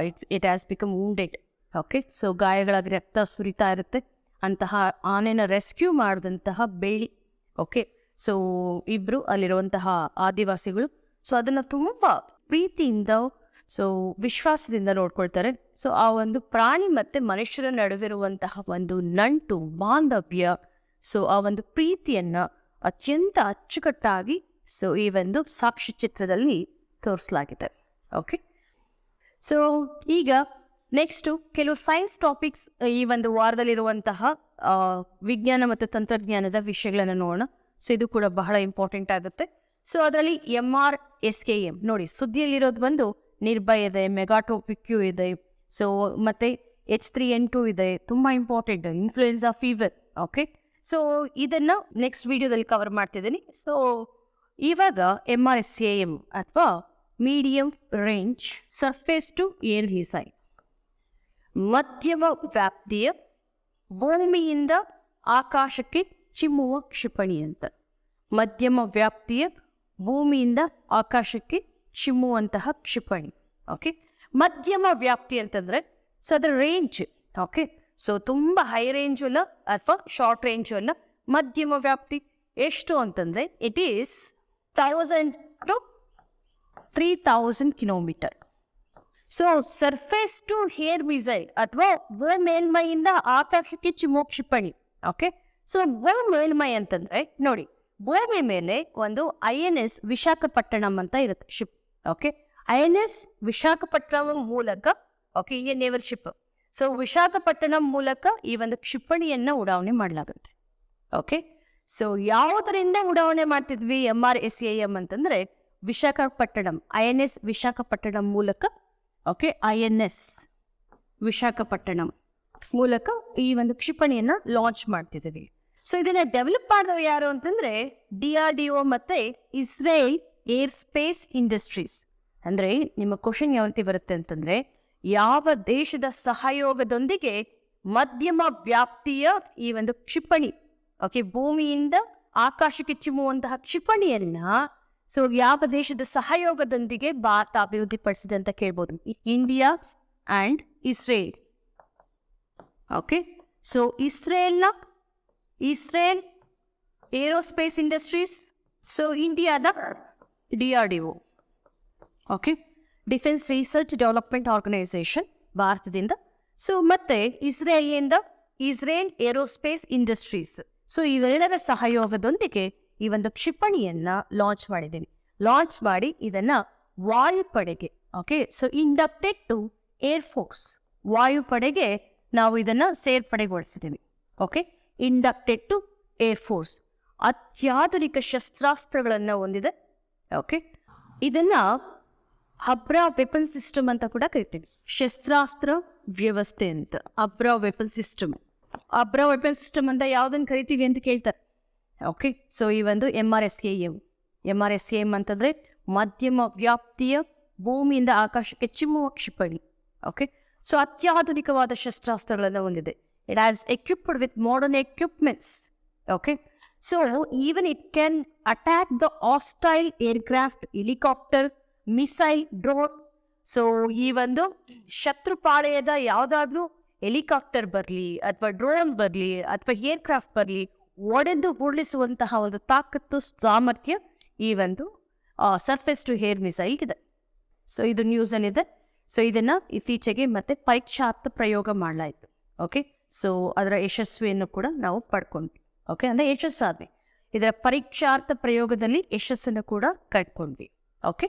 [SPEAKER 1] it's it has become wounded okay so ಗಾಯಗಳಾಗಿ ರಕ್ತ ಸುರಿತಾ ಇರುತ್ತೆ. ಅಂತಹ ಆನೆನ ರೆಸ್ಕ್ಯೂ ಮಾಡಿದಂತಹ ಬೆಳಿ. ಓಕೆ ಸೊ ಇಬ್ಬರು ಅಲ್ಲಿರುವಂತಹ ಆದಿವಾಸಿಗಳು. ಸೊ ಅದನ್ನು ತುಂಬ ಪ್ರೀತಿಯಿಂದ ಸೊ ವಿಶ್ವಾಸದಿಂದ ನೋಡ್ಕೊಳ್ತಾರೆ. ಸೊ ಆ ಒಂದು ಪ್ರಾಣಿ ಮತ್ತು ಮನುಷ್ಯರ ನಡುವಿರುವಂತಹ ಒಂದು ನಂಟು, ಬಾಂಧವ್ಯ. ಸೊ ಆ ಒಂದು ಪ್ರೀತಿಯನ್ನು ಅತ್ಯಂತ ಅಚ್ಚುಕಟ್ಟಾಗಿ ಸೊ ಈ ಒಂದು ಸಾಕ್ಷಿ ಚಿತ್ರದಲ್ಲಿ ತೋರಿಸಲಾಗಿದೆ. ಓಕೆ ಸೊ ಈಗ ನೆಕ್ಸ್ಟು ಕೆಲವು ಸೈನ್ಸ್ ಟಾಪಿಕ್ಸ್ ಈ ಒಂದು ವಾರದಲ್ಲಿರುವಂತಹ ವಿಜ್ಞಾನ ಮತ್ತು ತಂತ್ರಜ್ಞಾನದ ವಿಷಯಗಳನ್ನು ನೋಡೋಣ. ಸೊ ಇದು ಕೂಡ ಬಹಳ ಇಂಪಾರ್ಟೆಂಟ್ ಆಗುತ್ತೆ. ಸೊ ಅದರಲ್ಲಿ M R S K M ನೋಡಿ, ಸುದ್ದಿಯಲ್ಲಿರೋದು ಬಂದು ನಿರ್ಭಯ ಇದೆ ಮೆಗಾಟೋಪಿಕ್ಯೂ ಇದೆ. ಸೊ ಮತ್ತೆ ಎಚ್ ತ್ರೀ ಎನ್ ಟು ಇದೆ, ತುಂಬ important influenza fever okay so ಇದನ್ನು ನೆಕ್ಸ್ಟ್ ವಿಡಿಯೋದಲ್ಲಿ ಕವರ್ ಮಾಡ್ತಿದ್ದೀನಿ. ಸೊ ಇವಾಗ ಎಂ ಆರ್ ಎಸ್ ಎಂ ಅಥವಾ medium range surface to air ಸೈ ಮಧ್ಯಮ ವ್ಯಾಪ್ತಿಯ ಭೂಮಿಯಿಂದ ಆಕಾಶಕ್ಕೆ ಚಿಮ್ಮುವ ಕ್ಷಿಪಣಿ ಅಂತ. ಮಧ್ಯಮ ವ್ಯಾಪ್ತಿಯ ಭೂಮಿಯಿಂದ ಆಕಾಶಕ್ಕೆ ಚಿಮ್ಮುವಂತಹ ಕ್ಷಿಪಣಿ. ಓಕೆ ಮಧ್ಯಮ ವ್ಯಾಪ್ತಿ ಅಂತಂದ್ರೆ ಸೊ ಅದರ ರೇಂಜ್ ಓಕೆ ಸೊ ತುಂಬ ಹೈ ರೇಂಜ್ ಅಲ್ಲ ಅಥವಾ ಶಾರ್ಟ್ ರೇಂಜ್ ಅಲ್ಲ ಮಧ್ಯಮ ವ್ಯಾಪ್ತಿ. ಎಷ್ಟು ಅಂತಂದ್ರೆ it is thousand to three thousand kilometer so surface to air missile ಅಥವಾ ವ ಮೇಲ್ಮೈಯಿಂದ ಆಕಾಶಕ್ಕೆ ಚಿಮ್ಮೋ ಕ್ಷಿಪಣಿ ಓಕೆ ಸೊ ವ ಮೇಲ್ಮೈ ಅಂತಂದ್ರೆ, ನೋಡಿ ಭೂಮಿ ಮೇಲೆ ಒಂದು ಐ ಎನ್ ಎಸ್ ವಿಶಾಖಪಟ್ಟಣಂ ಅಂತ ಇರುತ್ತೆ ship okay I N S Visakhapatnam ಮೂಲಕ ಓಕೆ ಈ ನೇವಲ್ ಶಿಪ್ ಸೊ ವಿಶಾಖಪಟ್ಟಣಂ ಮೂಲಕ ಈ ಒಂದು ಕ್ಷಿಪಣಿಯನ್ನ ಉಡಾವಣೆ ಮಾಡಲಾಗುತ್ತೆ ಓಕೆ ಸೊ ಯಾವುದರಿಂದ ಉಡಾವಣೆ ಮಾಡ್ತಿದ್ವಿ M R S A M ಅಂತಂದ್ರೆ Visakhapatnam I N S Visakhapatnam ಮೂಲಕ okay I N S Visakhapatnam ಮೂಲಕ ಈ ಒಂದು ಕ್ಷಿಪಣಿಯನ್ನ ಲಾಂಚ್ ಮಾಡ್ತಿದ್ದೀವಿ ಸೊ ಇದನ್ನ ಡೆವಲಪ್ ಮಾಡಿದವರು ಯಾರು ಅಂತಂದ್ರೆ ಡಿ ಆರ್ ಡಿ ಒ ಮತ್ತೆ ಇಸ್ರೇಲ್ ಏರ್ ಸ್ಪೇಸ್ ಇಂಡಸ್ಟ್ರೀಸ್ ಅಂದ್ರೆ ನಿಮ್ಮ ಕ್ವಶನ್ ಯಾವ ರೀತಿ ಬರುತ್ತೆ ಅಂತಂದ್ರೆ, ಯಾವ ದೇಶದ ಸಹಯೋಗದೊಂದಿಗೆ ಮಧ್ಯಮ ವ್ಯಾಪ್ತಿಯ ಈ ಒಂದು ಕ್ಷಿಪಣಿ ಓಕೆ ಭೂಮಿಯಿಂದ ಆಕಾಶಕ್ಕೆ ಚಿಮ್ಮುವಂತಹ ಕ್ಷಿಪಣಿಯನ್ನ ಸೊ ಯಾವ ದೇಶದ ಸಹಯೋಗದೊಂದಿಗೆ ಭಾರತ ಅಭಿವೃದ್ಧಿಪಡಿಸಿದೆ ಅಂತ ಕೇಳ್ಬೋದು. India and Israel okay so ಇಸ್ರೇಲ್ನ Israel aerospace industries so ಇಂಡಿಯಾದ D R D O okay defence research development organisation ಭಾರತದಿಂದ. ಸೊ ಮತ್ತೆ ಇಸ್ರೇಲಿಯಿಂದ ಇಸ್ರೇಲ್ ಏರೋಸ್ಪೇಸ್ ಇಂಡಸ್ಟ್ರೀಸ್ ಸೊ ಇವೆಲ್ಲರ ಸಹಯೋಗದೊಂದಿಗೆ ಈ ಒಂದು ಕ್ಷಿಪಣಿಯನ್ನ ಲಾಂಚ್ ಮಾಡಿದ್ದೀನಿ. ಲಾಂಚ್ ಮಾಡಿ ಇದನ್ನ ವಾಯುಪಡೆಗೆ okay so inducted to air force ವಾಯುಪಡೆಗೆ ನಾವು ಇದನ್ನ ಸೇರ್ಪಡೆಗೊಳಿಸಿದ್ದೀವಿ okay inducted to air force ಅತ್ಯಾಧುನಿಕ ಶಸ್ತ್ರಾಸ್ತ್ರಗಳನ್ನ ಹೊಂದಿದೆ ಓಕೆ ಇದನ್ನ ಅಬ್ರಾ ವೆಪನ್ ಸಿಸ್ಟಮ್ ಅಂತ ಕೂಡ ಕರಿತೀವಿ. ಶಸ್ತ್ರಾಸ್ತ್ರ ವ್ಯವಸ್ಥೆ ಅಂತ. Abhra weapon system Abhra weapon system ಅಂತ ಯಾವ್ದನ್ನ ಕರಿತೀವಿ ಅಂತ ಕೇಳ್ತಾರೆ. ಓಕೆ ಸೊ ಈ ಒಂದು M R S A M M R S M ಅಂತಂದ್ರೆ ಮಧ್ಯಮ ವ್ಯಾಪ್ತಿಯ ಭೂಮಿಯಿಂದ ಆಕಾಶಕ್ಕೆ ಚಿಮ್ಮುವ ಕ್ಷಿಪಣಿ. ಓಕೆ ಸೊ ಅತ್ಯಾಧುನಿಕವಾದ ಶಸ್ತ್ರಾಸ್ತ್ರಗಳನ್ನು ಹೊಂದಿದೆ. It as equipped with modern equipments okay so even it can attack the hostile aircraft helicopter missile drone so ಈ ಒಂದು ಶತ್ರು ಪಾಳೆಯದ ಯಾವುದಾದ್ರೂ ಹೆಲಿಕಾಪ್ಟರ್ ಬರಲಿ ಅಥವಾ ಡ್ರೋನ್ ಬರಲಿ ಅಥವಾ ಏರ್ಕ್ರಾಫ್ಟ್ ಬರಲಿ ಒಡೆದು ಉರುಳಿಸುವಂತಹ ಒಂದು ತಾಕತ್ತು, ಸಾಮರ್ಥ್ಯ ಈ ಒಂದು ಸರ್ಫೇಸ್ ಟು ಹೇರ್ ಮಿಸೈಲ್ ಇದೆ ಸೊ ಇದು ನ್ಯೂಸ್ ಏನಿದೆ ಸೊ ಇದನ್ನು ಇತ್ತೀಚೆಗೆ ಮತ್ತೆ ಪರೀಕ್ಷಾರ್ಥ ಪ್ರಯೋಗ ಮಾಡಲಾಯಿತು. ಓಕೆ ಸೊ ಅದರ ಯಶಸ್ವಿಯನ್ನು ಕೂಡ ನಾವು ಪಡ್ಕೊಂಡ್ವಿ. ಓಕೆ ಅಂದರೆ ಯಶಸ್ಸಾದ್ವಿ. ಇದರ ಪರೀಕ್ಷಾರ್ಥ ಪ್ರಯೋಗದಲ್ಲಿ ಯಶಸ್ಸನ್ನು ಕೂಡ ಕಟ್ಕೊಂಡ್ವಿ ಓಕೆ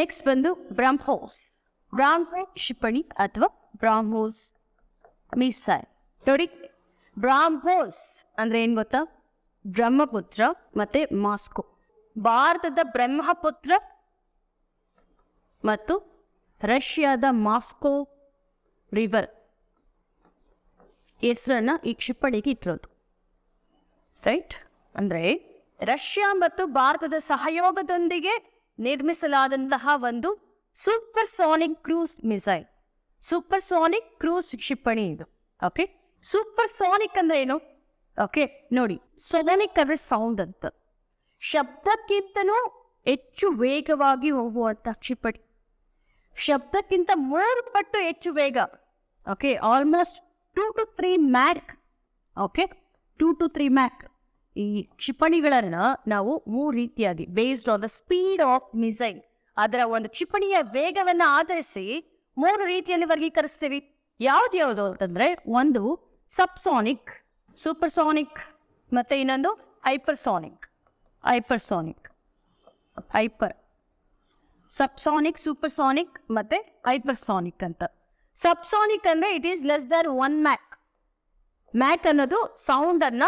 [SPEAKER 1] ನೆಕ್ಸ್ಟ್ ಬಂದು ಬ್ರಾಹ್ಮೋಸ್ ಬ್ರಾಹ್ಮೋ ಕ್ಷಿಪಣಿ ಅಥವಾ ಬ್ರಾಹ್ಮೋಸ್ ಮಿಸೈಲ್ ನೋಡಿ, ಬ್ರಾಹ್ಮೋಸ್ ಅಂದ್ರೆ ಏನು ಗೊತ್ತಾ? ಬ್ರಹ್ಮಪುತ್ರ ಮತ್ತೆ ಮಾಸ್ಕೋ. ಭಾರತದ ಬ್ರಹ್ಮಪುತ್ರ ಮತ್ತು ರಷ್ಯಾದ ಮಾಸ್ಕೋ ರಿವರ್. ಹೆಸರನ್ನ ಈ ಕ್ಷಿಪಣಿಗೆ ಇಟ್ಟಿರೋದು. ರೈಟ್? ಅಂದ್ರೆ ರಷ್ಯಾ ಮತ್ತು ಭಾರತದ ಸಹಯೋಗದೊಂದಿಗೆ ನಿರ್ಮಿಸಲಾದಂತಹ ಒಂದು supersonic cruise missile supersonic cruise ಕ್ಷಿಪಣಿ ಇದು. ಓಕೆ ಸೂಪರ್ ಸೋನಿಕ್ ಅಂದ್ರೆ ಏನು? ಓಕೆ ನೋಡಿ. ಸೊನಾನಿಕ್ ಅಂದ್ರೆ ಸೌಂಡ್ ಅಂತ. ಶಬ್ದಕ್ಕಿಂತನೂ ಹೆಚ್ಚು ವೇಗವಾಗಿ ಹೋಗುವಂತ ಕ್ಷಿಪಣಿ. ಶಬ್ದಕ್ಕಿಂತ ಮೂರು ಪಟ್ಟು ಹೆಚ್ಚು ವೇಗ. Okay almost two to three mach okay two to three mach ಈ ಕ್ಷಿಪಣಿಗಳನ್ನ ನಾವು ಮೂರು ರೀತಿಯಾಗಿ based on the speed of missile ಅದರ ಒಂದು ಕ್ಷಿಪಣಿಯ ವೇಗವನ್ನು ಆಧರಿಸಿ ಮೂರು ರೀತಿಯಲ್ಲಿ ವರ್ಗೀಕರಿಸ್ತೀವಿ. ಯಾವ್ದು ಯಾವುದು ಅಂತಂದ್ರೆ ಒಂದು ಸಬ್ಸಾನಿಕ್ ಸೂಪರ್ಸಾನಿಕ್ ಮತ್ತೆ ಇನ್ನೊಂದು hypersonic hypersonic hyper subsonic supersonic ಮತ್ತೆ ಹೈಪರ್ಸಾನಿಕ್ ಅಂತ. ಸಬ್ಸಾನಿಕ್ ಅಂದ್ರೆ it is less than one mach mach ಅನ್ನೋದು ಸೌಂಡ್ ಅನ್ನ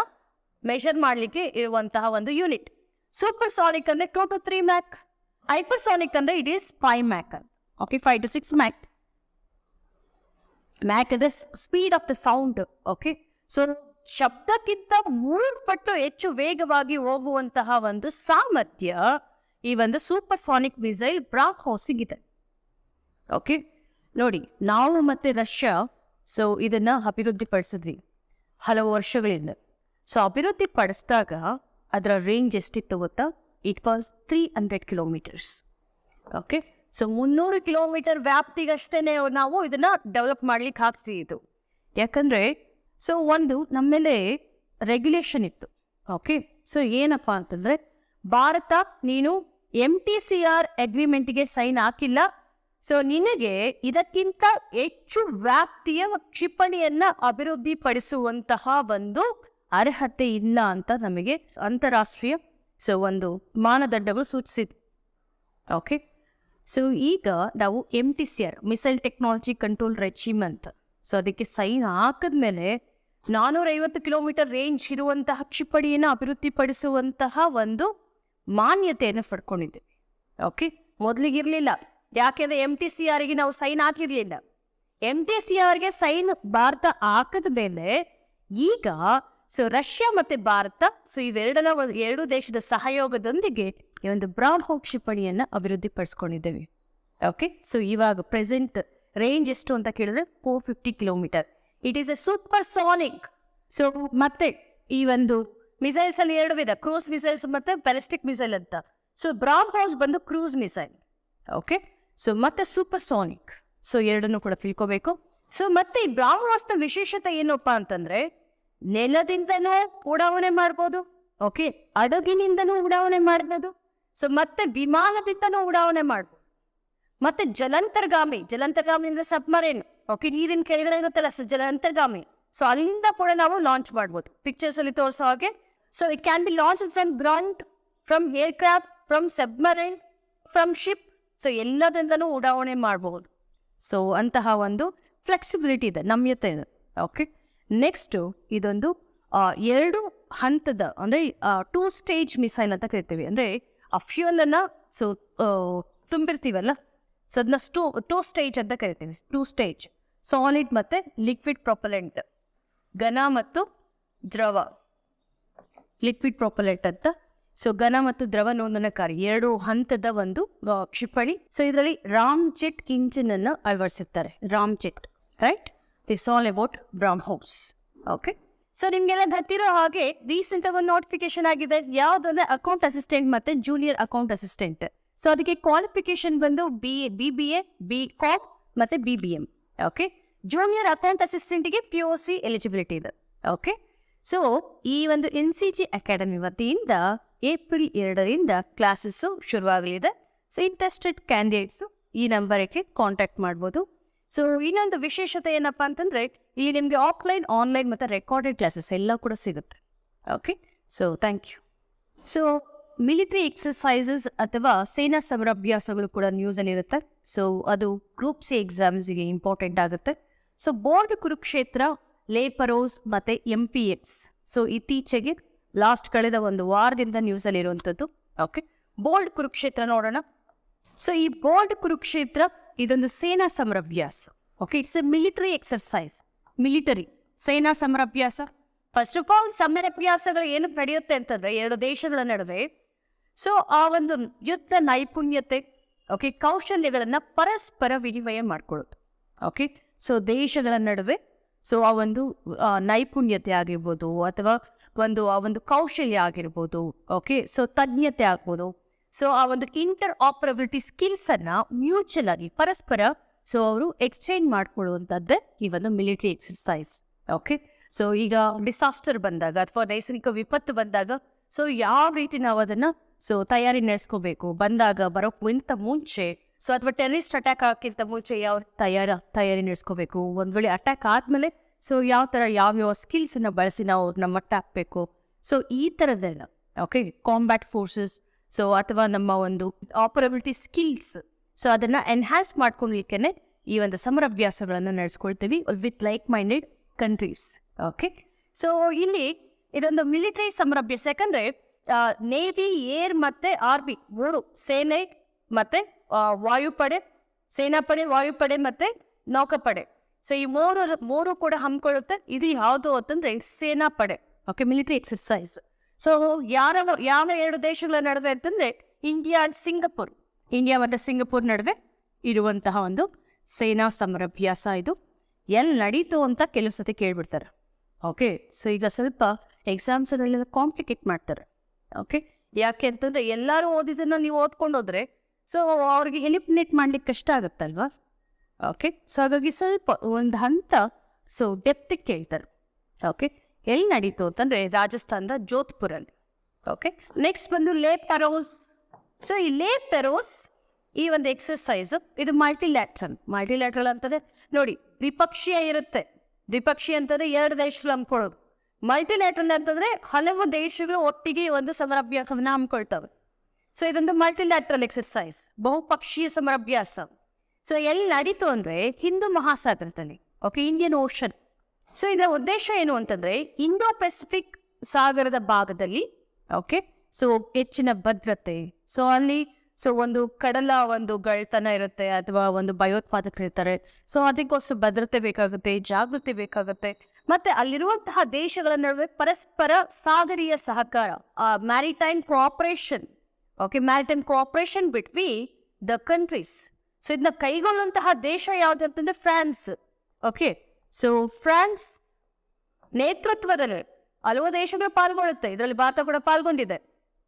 [SPEAKER 1] ಮೆಷರ್ ಮಾಡಲಿಕ್ಕೆ ಇರುವಂತಹ ಒಂದು ಯೂನಿಟ್ ಸೂಪರ್ ಸಾನಿಕ್ ಅಂದ್ರೆ two to three Mach hypersonic ಅಂದ್ರೆ ಇಟ್ ಈಸ್ ಫೈವ್ ಮ್ಯಾಕ್ ಅಂತ. Okay five to six mach mach ಅಂದ್ರೆ speed of the sound okay so ಶಬ್ದಕ್ಕಿಂತ ಮೂರು ಪಟ್ಟು ಹೆಚ್ಚು ವೇಗವಾಗಿ ಹೋಗುವಂತಹ ಒಂದು ಸಾಮರ್ಥ್ಯ ಈ ಒಂದು ಸೂಪರ್ ಸಾನಿಕ್ ಮಿಸೈಲ್ ಬ್ರಾಕ್ ಹೌಸಿಗಿದೆ ಓಕೆ ನೋಡಿ, ನಾವು ಮತ್ತೆ ರಷ್ಯಾ ಸೊ ಇದನ್ನ ಅಭಿವೃದ್ಧಿ ಪಡಿಸಿದ್ವಿ ಹಲವು ವರ್ಷಗಳಿಂದ. ಸೊ ಅಭಿವೃದ್ಧಿ ಪಡಿಸಿದಾಗ ಅದರ ರೇಂಜ್ ಎಷ್ಟಿತ್ತು ಗೊತ್ತಾ? It was three hundred kilometers okay so ಮುನ್ನೂರು ಕಿಲೋಮೀಟರ್ ವ್ಯಾಪ್ತಿಗಷ್ಟೇ ನಾವು ಇದನ್ನ ಡೆವಲಪ್ ಮಾಡ್ಲಿಕ್ಕೆ ಆಗ್ತಿತ್ತು ಯಾಕಂದ್ರೆ ಸೊ ಒಂದು ನಮ್ಮ ಮೇಲೆ ರೆಗ್ಯುಲೇಷನ್ ಇತ್ತು. ಓಕೆ ಸೊ ಏನಪ್ಪ ಅಂತಂದ್ರೆ, ಭಾರತ ನೀನು ಎಂ ಟಿ ಸಿ ಆರ್ ಅಗ್ರಿಮೆಂಟ್ಗೆ ಸೈನ್ ಹಾಕಿಲ್ಲ. ಸೊ ನಿನಗೆ ಇದಕ್ಕಿಂತ ಹೆಚ್ಚು ವ್ಯಾಪ್ತಿಯ ಕ್ಷಿಪಣಿಯನ್ನು ಅಭಿವೃದ್ಧಿಪಡಿಸುವಂತಹ ಒಂದು ಅರ್ಹತೆ ಇಲ್ಲ ಅಂತ ನಮಗೆ ಅಂತಾರಾಷ್ಟ್ರೀಯ ಸೊ ಒಂದು ಮಾನದಂಡಗಳು ಸೂಚಿಸಿದೆ. ಓಕೆ ಸೊ ಈಗ ನಾವು M T C R missile technology control regime ಅಂತ. ಸೊ ಅದಕ್ಕೆ ಸೈನ್ ಹಾಕಿದ್ಮೇಲೆ ನಾನ್ನೂರೈವತ್ತು ಕಿಲೋಮೀಟರ್ ರೇಂಜ್ ಇರುವಂತಹ ಕ್ಷಿಪಣಿಯನ್ನು ಅಭಿವೃದ್ಧಿಪಡಿಸುವಂತಹ ಒಂದು ಮಾನ್ಯತೆಯನ್ನು ಪಡ್ಕೊಂಡಿದ್ದೀವಿ. ಓಕೆ ಮೊದಲಿಗಿರಲಿಲ್ಲ ಯಾಕೆಂದ್ರೆ ಎಂ ಟಿ ಸಿ ಆರ್ಗೆ ನಾವು ಸೈನ್ ಹಾಕಿರ್ಲಿಲ್ಲ. ಎಂ ಟಿ ಸಿ ಆರ್ಗೆ ಸೈನ್ ಭಾರತ ಹಾಕಿದ ಮೇಲೆ ಈಗ ಸೊ ರಷ್ಯಾ ಮತ್ತೆ ಭಾರತ ಸೊ ಇವೆರಡರ ಎರಡು ದೇಶದ ಸಹಯೋಗದೊಂದಿಗೆ ಈ ಒಂದು ಬ್ರಾನ್ ಹೋಗ್ ಕ್ಷಿಪಣಿಯನ್ನ ಅಭಿವೃದ್ಧಿಪಡಿಸ್ಕೊಂಡಿದ್ದೇವೆ. ಓಕೆ ಸೊ ಇವಾಗ ಪ್ರೆಸೆಂಟ್ ರೇಂಜ್ ಎಷ್ಟು ಅಂತ ಕೇಳಿದ್ರೆ four fifty kilometer it is a supersonic so ಮತ್ತೆ ಈ ಒಂದು ಮಿಸೈಲ್ಸ್ ಅಲ್ಲಿ ಎರಡು ವಿಧ ಕ್ರೂಸ್ ಮಿಸೈಲ್ಸ್ ಮತ್ತೆ ಬ್ಯಾಲಿಸ್ಟಿಕ್ ಮಿಸೈಲ್ ಅಂತ. ಸೊ ಬ್ರಾನ್ ಹೌಸ್ ಬಂದು ಕ್ರೂಸ್ ಮಿಸೈಲ್ ಓಕೆ ಸೊ ಮತ್ತೆ ಸೂಪರ್ ಸಾನಿಕ್ ಸೊ ಎರಡನ್ನು ಕೂಡ ತಿಳ್ಕೋಬೇಕು. ಸೊ ಮತ್ತೆ ಈ ಬ್ರಾನ್ನ ವಿಶೇಷತೆ ಏನಪ್ಪಾ ಅಂತಂದ್ರೆ ನೆಲದಿಂದನೂ ಉಡಾವಣೆ ಮಾಡ್ಬೋದು. ಓಕೆ ಹಡಗಿನಿಂದನೂ ಉಡಾವಣೆ ಮಾಡ್ಬೋದು. ಸೊ ಮತ್ತೆ ವಿಮಾನದಿಂದನೂ ಉಡಾವಣೆ ಮಾಡ್ಬೋದು. ಮತ್ತೆ ಜಲಂತರ್ಗಾಮಿ ಜಲಂತರ್ಗಾಮಿ ಅಂದ್ರೆ ಸಬ್ಮರೇನ್. ಓಕೆ ನೀರಿನ ಕೆಳಗಡೆ ಇರುತ್ತಲ್ಲ ಸೊ ಜಲಂತರ್ಗಾಮಿ. ಸೊ ಅಲ್ಲಿಂದ ಕೂಡ ನಾವು ಲಾಂಚ್ ಮಾಡ್ಬೋದು. ಪಿಕ್ಚರ್ಸ್ ಅಲ್ಲಿ ತೋರಿಸೋ ಹಾಗೆ. So it can be launch from ground from aircraft from submarine from ship so ಎಲ್ಲದರಿಂದನೂ ಉಡಾವಣೆ ಮಾಡಬಹುದು ಸೊ ಅಂತಹ ಒಂದು ಫ್ಲೆಕ್ಸಿಬಿಲಿಟಿ ಇದೆ, ನಮ್ಯತೆ ಇದೆ. ಓಕೆ ನೆಕ್ಸ್ಟು ಇದೊಂದು ಎರಡು ಹಂತದ, ಅಂದರೆ ಟೂ ಸ್ಟೇಜ್ ಮಿಸೈಲ್ ಅಂತ ಕರಿತೀವಿ. ಅಂದರೆ, ಆ ಫ್ಯೂಲನ್ನು ಸೊ ತುಂಬಿರ್ತೀವಲ್ಲ? ಸೊ ಅದನ್ನ ಸ್ಟೂ ಟೂ ಸ್ಟೇಜ್ ಅಂತ ಕರಿತೀವಿ. ಟೂ ಸ್ಟೇಜ್ ಸಾಲಿಡ್ ಮತ್ತು ಲಿಕ್ವಿಡ್ ಪ್ರೊಪಲೆಂಟ್ ಘನ ಮತ್ತು ದ್ರವ. ಲಿಕ್ವಿಡ್ ಪ್ರೊಪಲೆಂಟ್ ಅಂತ. ಸೊ ಘನ ಮತ್ತು ದ್ರವ ನೋಂದಣಕಾರಿ. ಎರಡು ಹಂತದ ಒಂದು ಕ್ಷಿಪಣಿ. ಸೊ ಇದರಲ್ಲಿ ರಾಮ್ ಜೆಟ್ ಇಂಜಿನ್ ಅನ್ನು ಅಳವಡಿಸಿರ್ತಾರೆ. Ramjet right is all about BrahMos okay so ನಿಮ್ಗೆಲ್ಲ ಗೊತ್ತಿರೋ ಹಾಗೆ ರೀಸೆಂಟ್ ಆಗಿ ಒಂದು ನೋಟಿಫಿಕೇಶನ್ ಆಗಿದೆ. ಯಾವುದಂದ್ರೆ ಅಕೌಂಟ್ ಅಸಿಸ್ಟೆಂಟ್ ಮತ್ತೆ ಜೂನಿಯರ್ ಅಕೌಂಟ್ ಅಸಿಸ್ಟೆಂಟ್ ಸೊ ಅದಕ್ಕೆ ಕ್ವಾಲಿಫಿಕೇಶನ್ ಬಂದು B B B A B com ಮತ್ತೆ B B M okay junior account ಅಸಿಸ್ಟೆಂಟ್ಗೆ P O C eligibility ಇದೆ. ಓಕೆ ಸೊ ಈ ಒಂದು ಎನ್ ಸಿ ಜಿ ಅಕಾಡೆಮಿ ವತಿಯಿಂದ ಏಪ್ರಿಲ್ ಎರಡರಿಂದ ಕ್ಲಾಸಸ್ಸು ಶುರುವಾಗಲಿದೆ. ಸೊ ಇಂಟ್ರೆಸ್ಟೆಡ್ ಕ್ಯಾಂಡಿಡೇಟ್ಸು ಈ ನಂಬರಿಗೆ ಕಾಂಟ್ಯಾಕ್ಟ್ ಮಾಡ್ಬೋದು. ಸೊ ಇನ್ನೊಂದು ವಿಶೇಷತೆ ಏನಪ್ಪ ಅಂತಂದರೆ, ಈ ನಿಮಗೆ ಆಫ್ಲೈನ್ ಆನ್ಲೈನ್ ಮತ್ತು ರೆಕಾರ್ಡೆಡ್ ಕ್ಲಾಸಸ್ ಎಲ್ಲ ಕೂಡ ಸಿಗುತ್ತೆ. Okay so thank you so military exercises ಅಥವಾ ಸೇನಾ ಸಮರಾಭ್ಯಾಸಗಳು ಕೂಡ ನ್ಯೂಸಲ್ಲಿರುತ್ತೆ ಸೊ ಅದು ಗ್ರೂಪ್ ಸಿ ಎಕ್ಸಾಮ್ಸ್ಗೆ ಇಂಪಾರ್ಟೆಂಟ್ ಆಗುತ್ತೆ. So bold Kurukshetra, La Perouse ಮತ್ತು ಎಂ ಪಿ ಎಕ್ಸ್ ಸೊ ಇತ್ತೀಚೆಗೆ ಲಾಸ್ಟ್ ಕಳೆದ ಒಂದು ವಾರದಿಂದ ನ್ಯೂಸಲ್ಲಿರುವಂಥದ್ದು ಓಕೆ ಬೋರ್ಡ್ ಕುರುಕ್ಷೇತ್ರ ನೋಡೋಣ. ಸೊ ಈ ಬೋರ್ಡ್ ಕುರುಕ್ಷೇತ್ರ ಇದೊಂದು ಸೇನಾ ಸಮರಾಭ್ಯಾಸ. Okay it's a military exercise military ಸೇನಾ ಸಮರಾಭ್ಯಾಸ. ಫಸ್ಟ್ ಆಫ್ ಆಲ್ ಸಮರಾಭ್ಯಾಸಗಳು ಏನು ನಡೆಯುತ್ತೆ ಅಂತಂದ್ರೆ ಎರಡು ದೇಶಗಳ ನಡುವೆ. ಸೊ ಆ ಒಂದು ಯುದ್ಧ ನೈಪುಣ್ಯತೆ ಓಕೆ ಕೌಶಲ್ಯಗಳನ್ನ ಪರಸ್ಪರ ವಿನಿಮಯ ಮಾಡ್ಕೊಳ್ಳೋದು ಓಕೆ ಸೊ ದೇಶಗಳ ನಡುವೆ ಸೊ ಆ ಒಂದು ನೈಪುಣ್ಯತೆ ಆಗಿರ್ಬೋದು ಅಥವಾ ಒಂದು, ಆ ಒಂದು ಕೌಶಲ್ಯ ಆಗಿರ್ಬೋದು. ಓಕೆ ಸೊ ತಜ್ಞತೆ ಆಗ್ಬೋದು. ಸೊ ಆ ಒಂದು ಇಂಟರ್ ಆಪರಬಿಲಿಟಿ ಸ್ಕಿಲ್ಸ್ ಅನ್ನ ಮ್ಯೂಚುವಲ್ ಆಗಿ ಪರಸ್ಪರ ಸೊ ಅವರು ಎಕ್ಸ್ಚೇಂಜ್ ಮಾಡ್ಕೊಳ್ಳುವಂಥದ್ದೇ ಈ ಒಂದು ಮಿಲಿಟರಿ ಎಕ್ಸರ್ಸೈಸ್ ಓಕೆ ಸೊ ಈಗ ಡಿಸಾಸ್ಟರ್ ಬಂದಾಗ ಅಥವಾ ನೈಸರ್ಗಿಕ ವಿಪತ್ತು ಬಂದಾಗ ಸೊ ಯಾವ ರೀತಿ ನಾವು ಅದನ್ನ ಸೊ ತಯಾರಿ ನಡೆಸ್ಕೋಬೇಕು? ಬಂದಾಗ ಬರೋಕ್ಕಿಂತ ಮುಂಚೆ ಸೊ ಅಥವಾ ಟೆರರಿಸ್ಟ್ ಅಟ್ಯಾಕ್ ಹಾಕಿಂತ ಮುಂಚೆ ಯಾವ ತಯಾರ, ತಯಾರಿ ನಡೆಸ್ಕೋಬೇಕು? ಒಂದ್ ವೇಳೆ ಅಟ್ಯಾಕ್ ಆದ್ಮೇಲೆ ಸೊ ಯಾವ ಥರ ಯಾವ್ಯಾವ ಸ್ಕಿಲ್ಸನ್ನು ಬಳಸಿ ನಾವು ಅವ್ರನ್ನ ಮಟ್ಟ ಹಾಕಬೇಕು? ಸೊ ಈ ಥರದ್ದೆಲ್ಲ. ಓಕೆ ಕಾಂಬ್ಯಾಟ್ ಫೋರ್ಸಸ್ ಸೊ ಅಥವಾ ನಮ್ಮ ಒಂದು ಆಪರಬಿಲಿಟಿ ಸ್ಕಿಲ್ಸ್ ಸೊ ಅದನ್ನು ಎನ್ಹ್ಯಾನ್ಸ್ ಮಾಡ್ಕೊಳ್ಲಿಕ್ಕೆ ಈ ಒಂದು ಸಮರಾಭ್ಯಾಸಗಳನ್ನು ನಡೆಸ್ಕೊಳ್ತೀವಿ with like minded countries okay so ಇಲ್ಲಿ ಇದೊಂದು ಮಿಲಿಟರಿ ಸಮರಾಭ್ಯಾಸ. ಯಾಕಂದರೆ ನೇವಿ ಏರ್ ಮತ್ತೆ ಆರ್ಮಿ ಮೂರು. ಸೇನೆ ಮತ್ತೆ ವಾಯುಪಡೆ, ಸೇನಾಪಡೆ, ವಾಯುಪಡೆ ಮತ್ತೆ ನೌಕಾಪಡೆ. ಸೊ ಈ ಮೂರು ಮೂರು ಕೂಡ ಹಮ್ಮಿಕೊಳ್ಳುತ್ತೆ. ಇದು ಯಾವುದು ಅಂತಂದ್ರೆ ಸೇನಾಪಡೆ. ಓಕೆ ಮಿಲಿಟರಿ ಎಕ್ಸರ್ಸೈಸ್ ಸೊ ಯಾರ ಯಾವ ಎರಡು ದೇಶಗಳ ನಡುವೆ ಅಂತಂದ್ರೆ ಇಂಡಿಯಾ ಅಂಡ್ ಸಿಂಗಪುರ್. ಇಂಡಿಯಾ ಮತ್ತು ಸಿಂಗಪುರ್ ನಡುವೆ ಇರುವಂತಹ ಒಂದು ಸೇನಾ ಸಮರಭ್ಯಾಸ ಇದು. ಎಲ್ಲಿ ನಡೀತು ಅಂತ ಕೆಲವು ಸತಿ ಕೇಳ್ಬಿಡ್ತಾರೆ. ಓಕೆ ಸೊ ಈಗ ಸ್ವಲ್ಪ ಎಕ್ಸಾಮ್ಸಲ್ಲೆಲ್ಲ ಕಾಂಪ್ಲಿಕೇಟ್ ಮಾಡ್ತಾರೆ. ಓಕೆ ಯಾಕೆ ಅಂತಂದ್ರೆ ಎಲ್ಲರೂ ಓದಿದ್ದನ್ನು ನೀವು ಓದ್ಕೊಂಡು ಹೋದ್ರೆ ಸೊ ಅವ್ರಿಗೆ ಎಲಿಮಿನೇಟ್ ಮಾಡ್ಲಿಕ್ಕೆ ಕಷ್ಟ ಆಗುತ್ತಲ್ವಾ? ಓಕೆ ಸೊ ಹಾಗಾಗಿ ಸ್ವಲ್ಪ ಒಂದು ಹಂತ ಸೊ ಡೆಪ್ತಿಗೆ ಕೇಳ್ತಾರೆ. ಓಕೆ ಎಲ್ಲಿ ನಡೀತು ಅಂತಂದ್ರೆ ರಾಜಸ್ಥಾನದ ಜೋಧ್ಪುರಲ್ಲಿ. ಓಕೆ ನೆಕ್ಸ್ಟ್ ಬಂದು ಲೇ ಪೆರೋಸ್ ಸೊ ಈ ಲೇ ಪೆರೋಸ್ ಈ ಒಂದು ಎಕ್ಸರ್ಸೈಸ್ ಇದು ಮಲ್ಟಿಲ್ಯಾಟ್ರಲ್ ಮಲ್ಟಿಲ್ಯಾಟ್ರಲ್ ಅಂತಂದರೆ ನೋಡಿ, ದ್ವಿಪಕ್ಷೀಯ ಇರುತ್ತೆ. ದ್ವಿಪಕ್ಷೀಯ ಅಂತಂದ್ರೆ ಎರಡು ದೇಶಗಳು ಹಮ್ಕೊಳ್ಳೋದು ಮಲ್ಟಿಲ್ಯಾಟ್ರಲ್ ಅಂತಂದ್ರೆ ಹಲವು ದೇಶಗಳು ಒಟ್ಟಿಗೆ ಒಂದು ಸಮರಾಭ್ಯಾಸವನ್ನು ಹಮ್ಮಿಕೊಳ್ತವೆ. ಸೊ ಇದೊಂದು ಮಲ್ಟಿಲ್ಯಾಟ್ರಲ್ ಎಕ್ಸರ್ಸೈಸ್ ಬಹುಪಕ್ಷೀಯ ಸಮರಾಭ್ಯಾಸ. ಸೊ ಎಲ್ಲಿ ನಡೀತು ಅಂದ್ರೆ ಹಿಂದೂ ಮಹಾಸಾಗರದಲ್ಲಿ ಓಕೆ ಇಂಡಿಯನ್ ಓಷನ್ ಸೊ ಇದರ ಉದ್ದೇಶ ಏನು ಅಂತಂದ್ರೆ, ಇಂಡೋ ಪೆಸಿಫಿಕ್ ಸಾಗರದ ಭಾಗದಲ್ಲಿ ಓಕೆ ಸೊ ಹೆಚ್ಚಿನ ಭದ್ರತೆ ಸೊ ಅಲ್ಲಿ ಸೊ ಒಂದು ಕಡಲ ಒಂದು ಗಳ್ತನ ಇರುತ್ತೆ, ಅಥವಾ ಒಂದು ಭಯೋತ್ಪಾದಕರು ಇರ್ತಾರೆ. ಸೊ ಅದಕ್ಕೋಸ್ಕರ ಭದ್ರತೆ ಬೇಕಾಗುತ್ತೆ, ಜಾಗೃತಿ ಬೇಕಾಗುತ್ತೆ. ಮತ್ತೆ ಅಲ್ಲಿರುವಂತಹ ದೇಶಗಳ ನಡುವೆ ಪರಸ್ಪರ ಸಾಗರೀಯ ಸಹಕಾರ maritime cooperation okay maritime cooperation between the countries so ಇದನ್ನ ಕೈಗೊಳ್ಳುವಂತಹ ದೇಶ ಯಾವುದು ಅಂತಂದ್ರೆ, ಫ್ರಾನ್ಸ್ ಓಕೆ ಸೊ ಫ್ರಾನ್ಸ್ ನೇತೃತ್ವದಲ್ಲಿ ಹಲವು ದೇಶಗಳು ಪಾಲ್ಗೊಳ್ಳುತ್ತೆ ಇದರಲ್ಲಿ ಭಾರತ ಕೂಡ ಪಾಲ್ಗೊಂಡಿದೆ.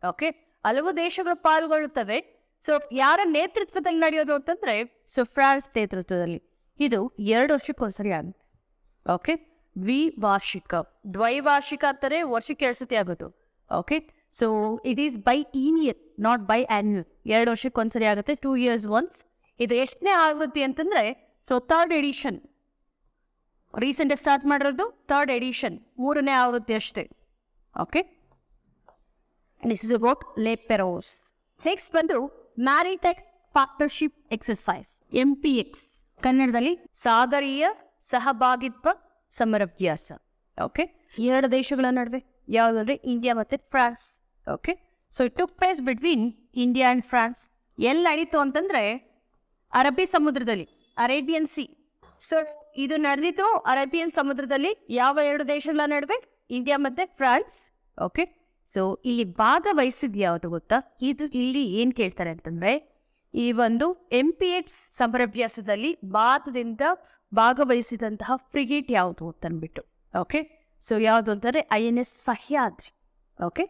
[SPEAKER 1] ಓಕೆ ಹಲವು ದೇಶಗಳು ಪಾಲ್ಗೊಳ್ಳುತ್ತವೆ. ಸೊ ಯಾರ ನೇತೃತ್ವದಲ್ಲಿ ನಡೆಯೋದು ಅಂತಂದ್ರೆ ಸೊ ಫ್ರಾನ್ಸ್ ನೇತೃತ್ವದಲ್ಲಿ. ಇದು ಎರಡು ವರ್ಷಕ್ಕೊಂದ್ಸರಿ ಆಗುತ್ತೆ. ಓಕೆ ದ್ವಿವಾರ್ಷಿಕ. ದ್ವೈವಾರ್ಷಿಕ ಅಂತಾರೆ ವರ್ಷಕ್ಕೆ ಎರಡು ಸತಿ ಆಗೋದು. Okay so it is biennial not biannual ಎರಡು ವರ್ಷಕ್ಕೊಂದ್ಸರಿ ಆಗುತ್ತೆ ಟೂ ಇಯರ್ಸ್ ಒನ್ಸ್ ಇದು ಎಷ್ಟನೇ ಆವೃತ್ತಿ ಅಂತಂದ್ರೆ so third edition recent start ಮಾಡಿರೋದು? ಥರ್ಡ್ ಎಡಿಷನ್ ಮೂರನೇ ಆವೃತ್ತಿ ಅಷ್ಟೇ. Okay this is about La Perouse next ಬಂದು maritime partnership exercise M P X ಕನ್ನಡದಲ್ಲಿ ಸಾಗರೀಯ ಸಹಭಾಗಿತ್ವ ಸಮರಭ್ಯಾಸ. ಓಕೆ ಎರಡು ದೇಶಗಳ ನಡುವೆ. ಯಾವುದಂದ್ರೆ ಇಂಡಿಯಾ ಮತ್ತೆ France okay so it took place between India and France ಎಲ್ಲಿ ನಡೀತು ಅಂತಂದ್ರೆ ಅರಬ್ಬಿ ಸಮುದ್ರದಲ್ಲಿ ಅರೇಬಿಯನ್ ಸಿ ಸೊ ಇದು ನಡೆದಿತ್ತು ಅರೇಬಿಯನ್ ಸಮುದ್ರದಲ್ಲಿ ಯಾವ ಎರಡು ದೇಶಗಳ ನಡುವೆ? ಇಂಡಿಯಾ ಮತ್ತೆ ಫ್ರಾನ್ಸ್. ಓಕೆ ಸೊ ಇಲ್ಲಿ ಭಾಗವಹಿಸಿದ್ ಯಾವುದು ಗೊತ್ತಾ? ಇದು ಇಲ್ಲಿ ಏನ್ ಕೇಳ್ತಾರೆ ಅಂತಂದ್ರೆ, ಈ ಒಂದು ಎಂ ಪಿ ಎಕ್ಸ್ ಸಮರಭ್ಯಾಸದಲ್ಲಿ ಭಾರತದಿಂದ ಭಾಗವಹಿಸಿದಂತಹ ಫ್ರಿಗೇಟ್ ಯಾವುದು ಅಂತನ್ಬಿಟ್ಟು. ಓಕೆ ಸೊ ಯಾವುದು ಅಂತಂದ್ರೆ, I N S Sahyadri. Okay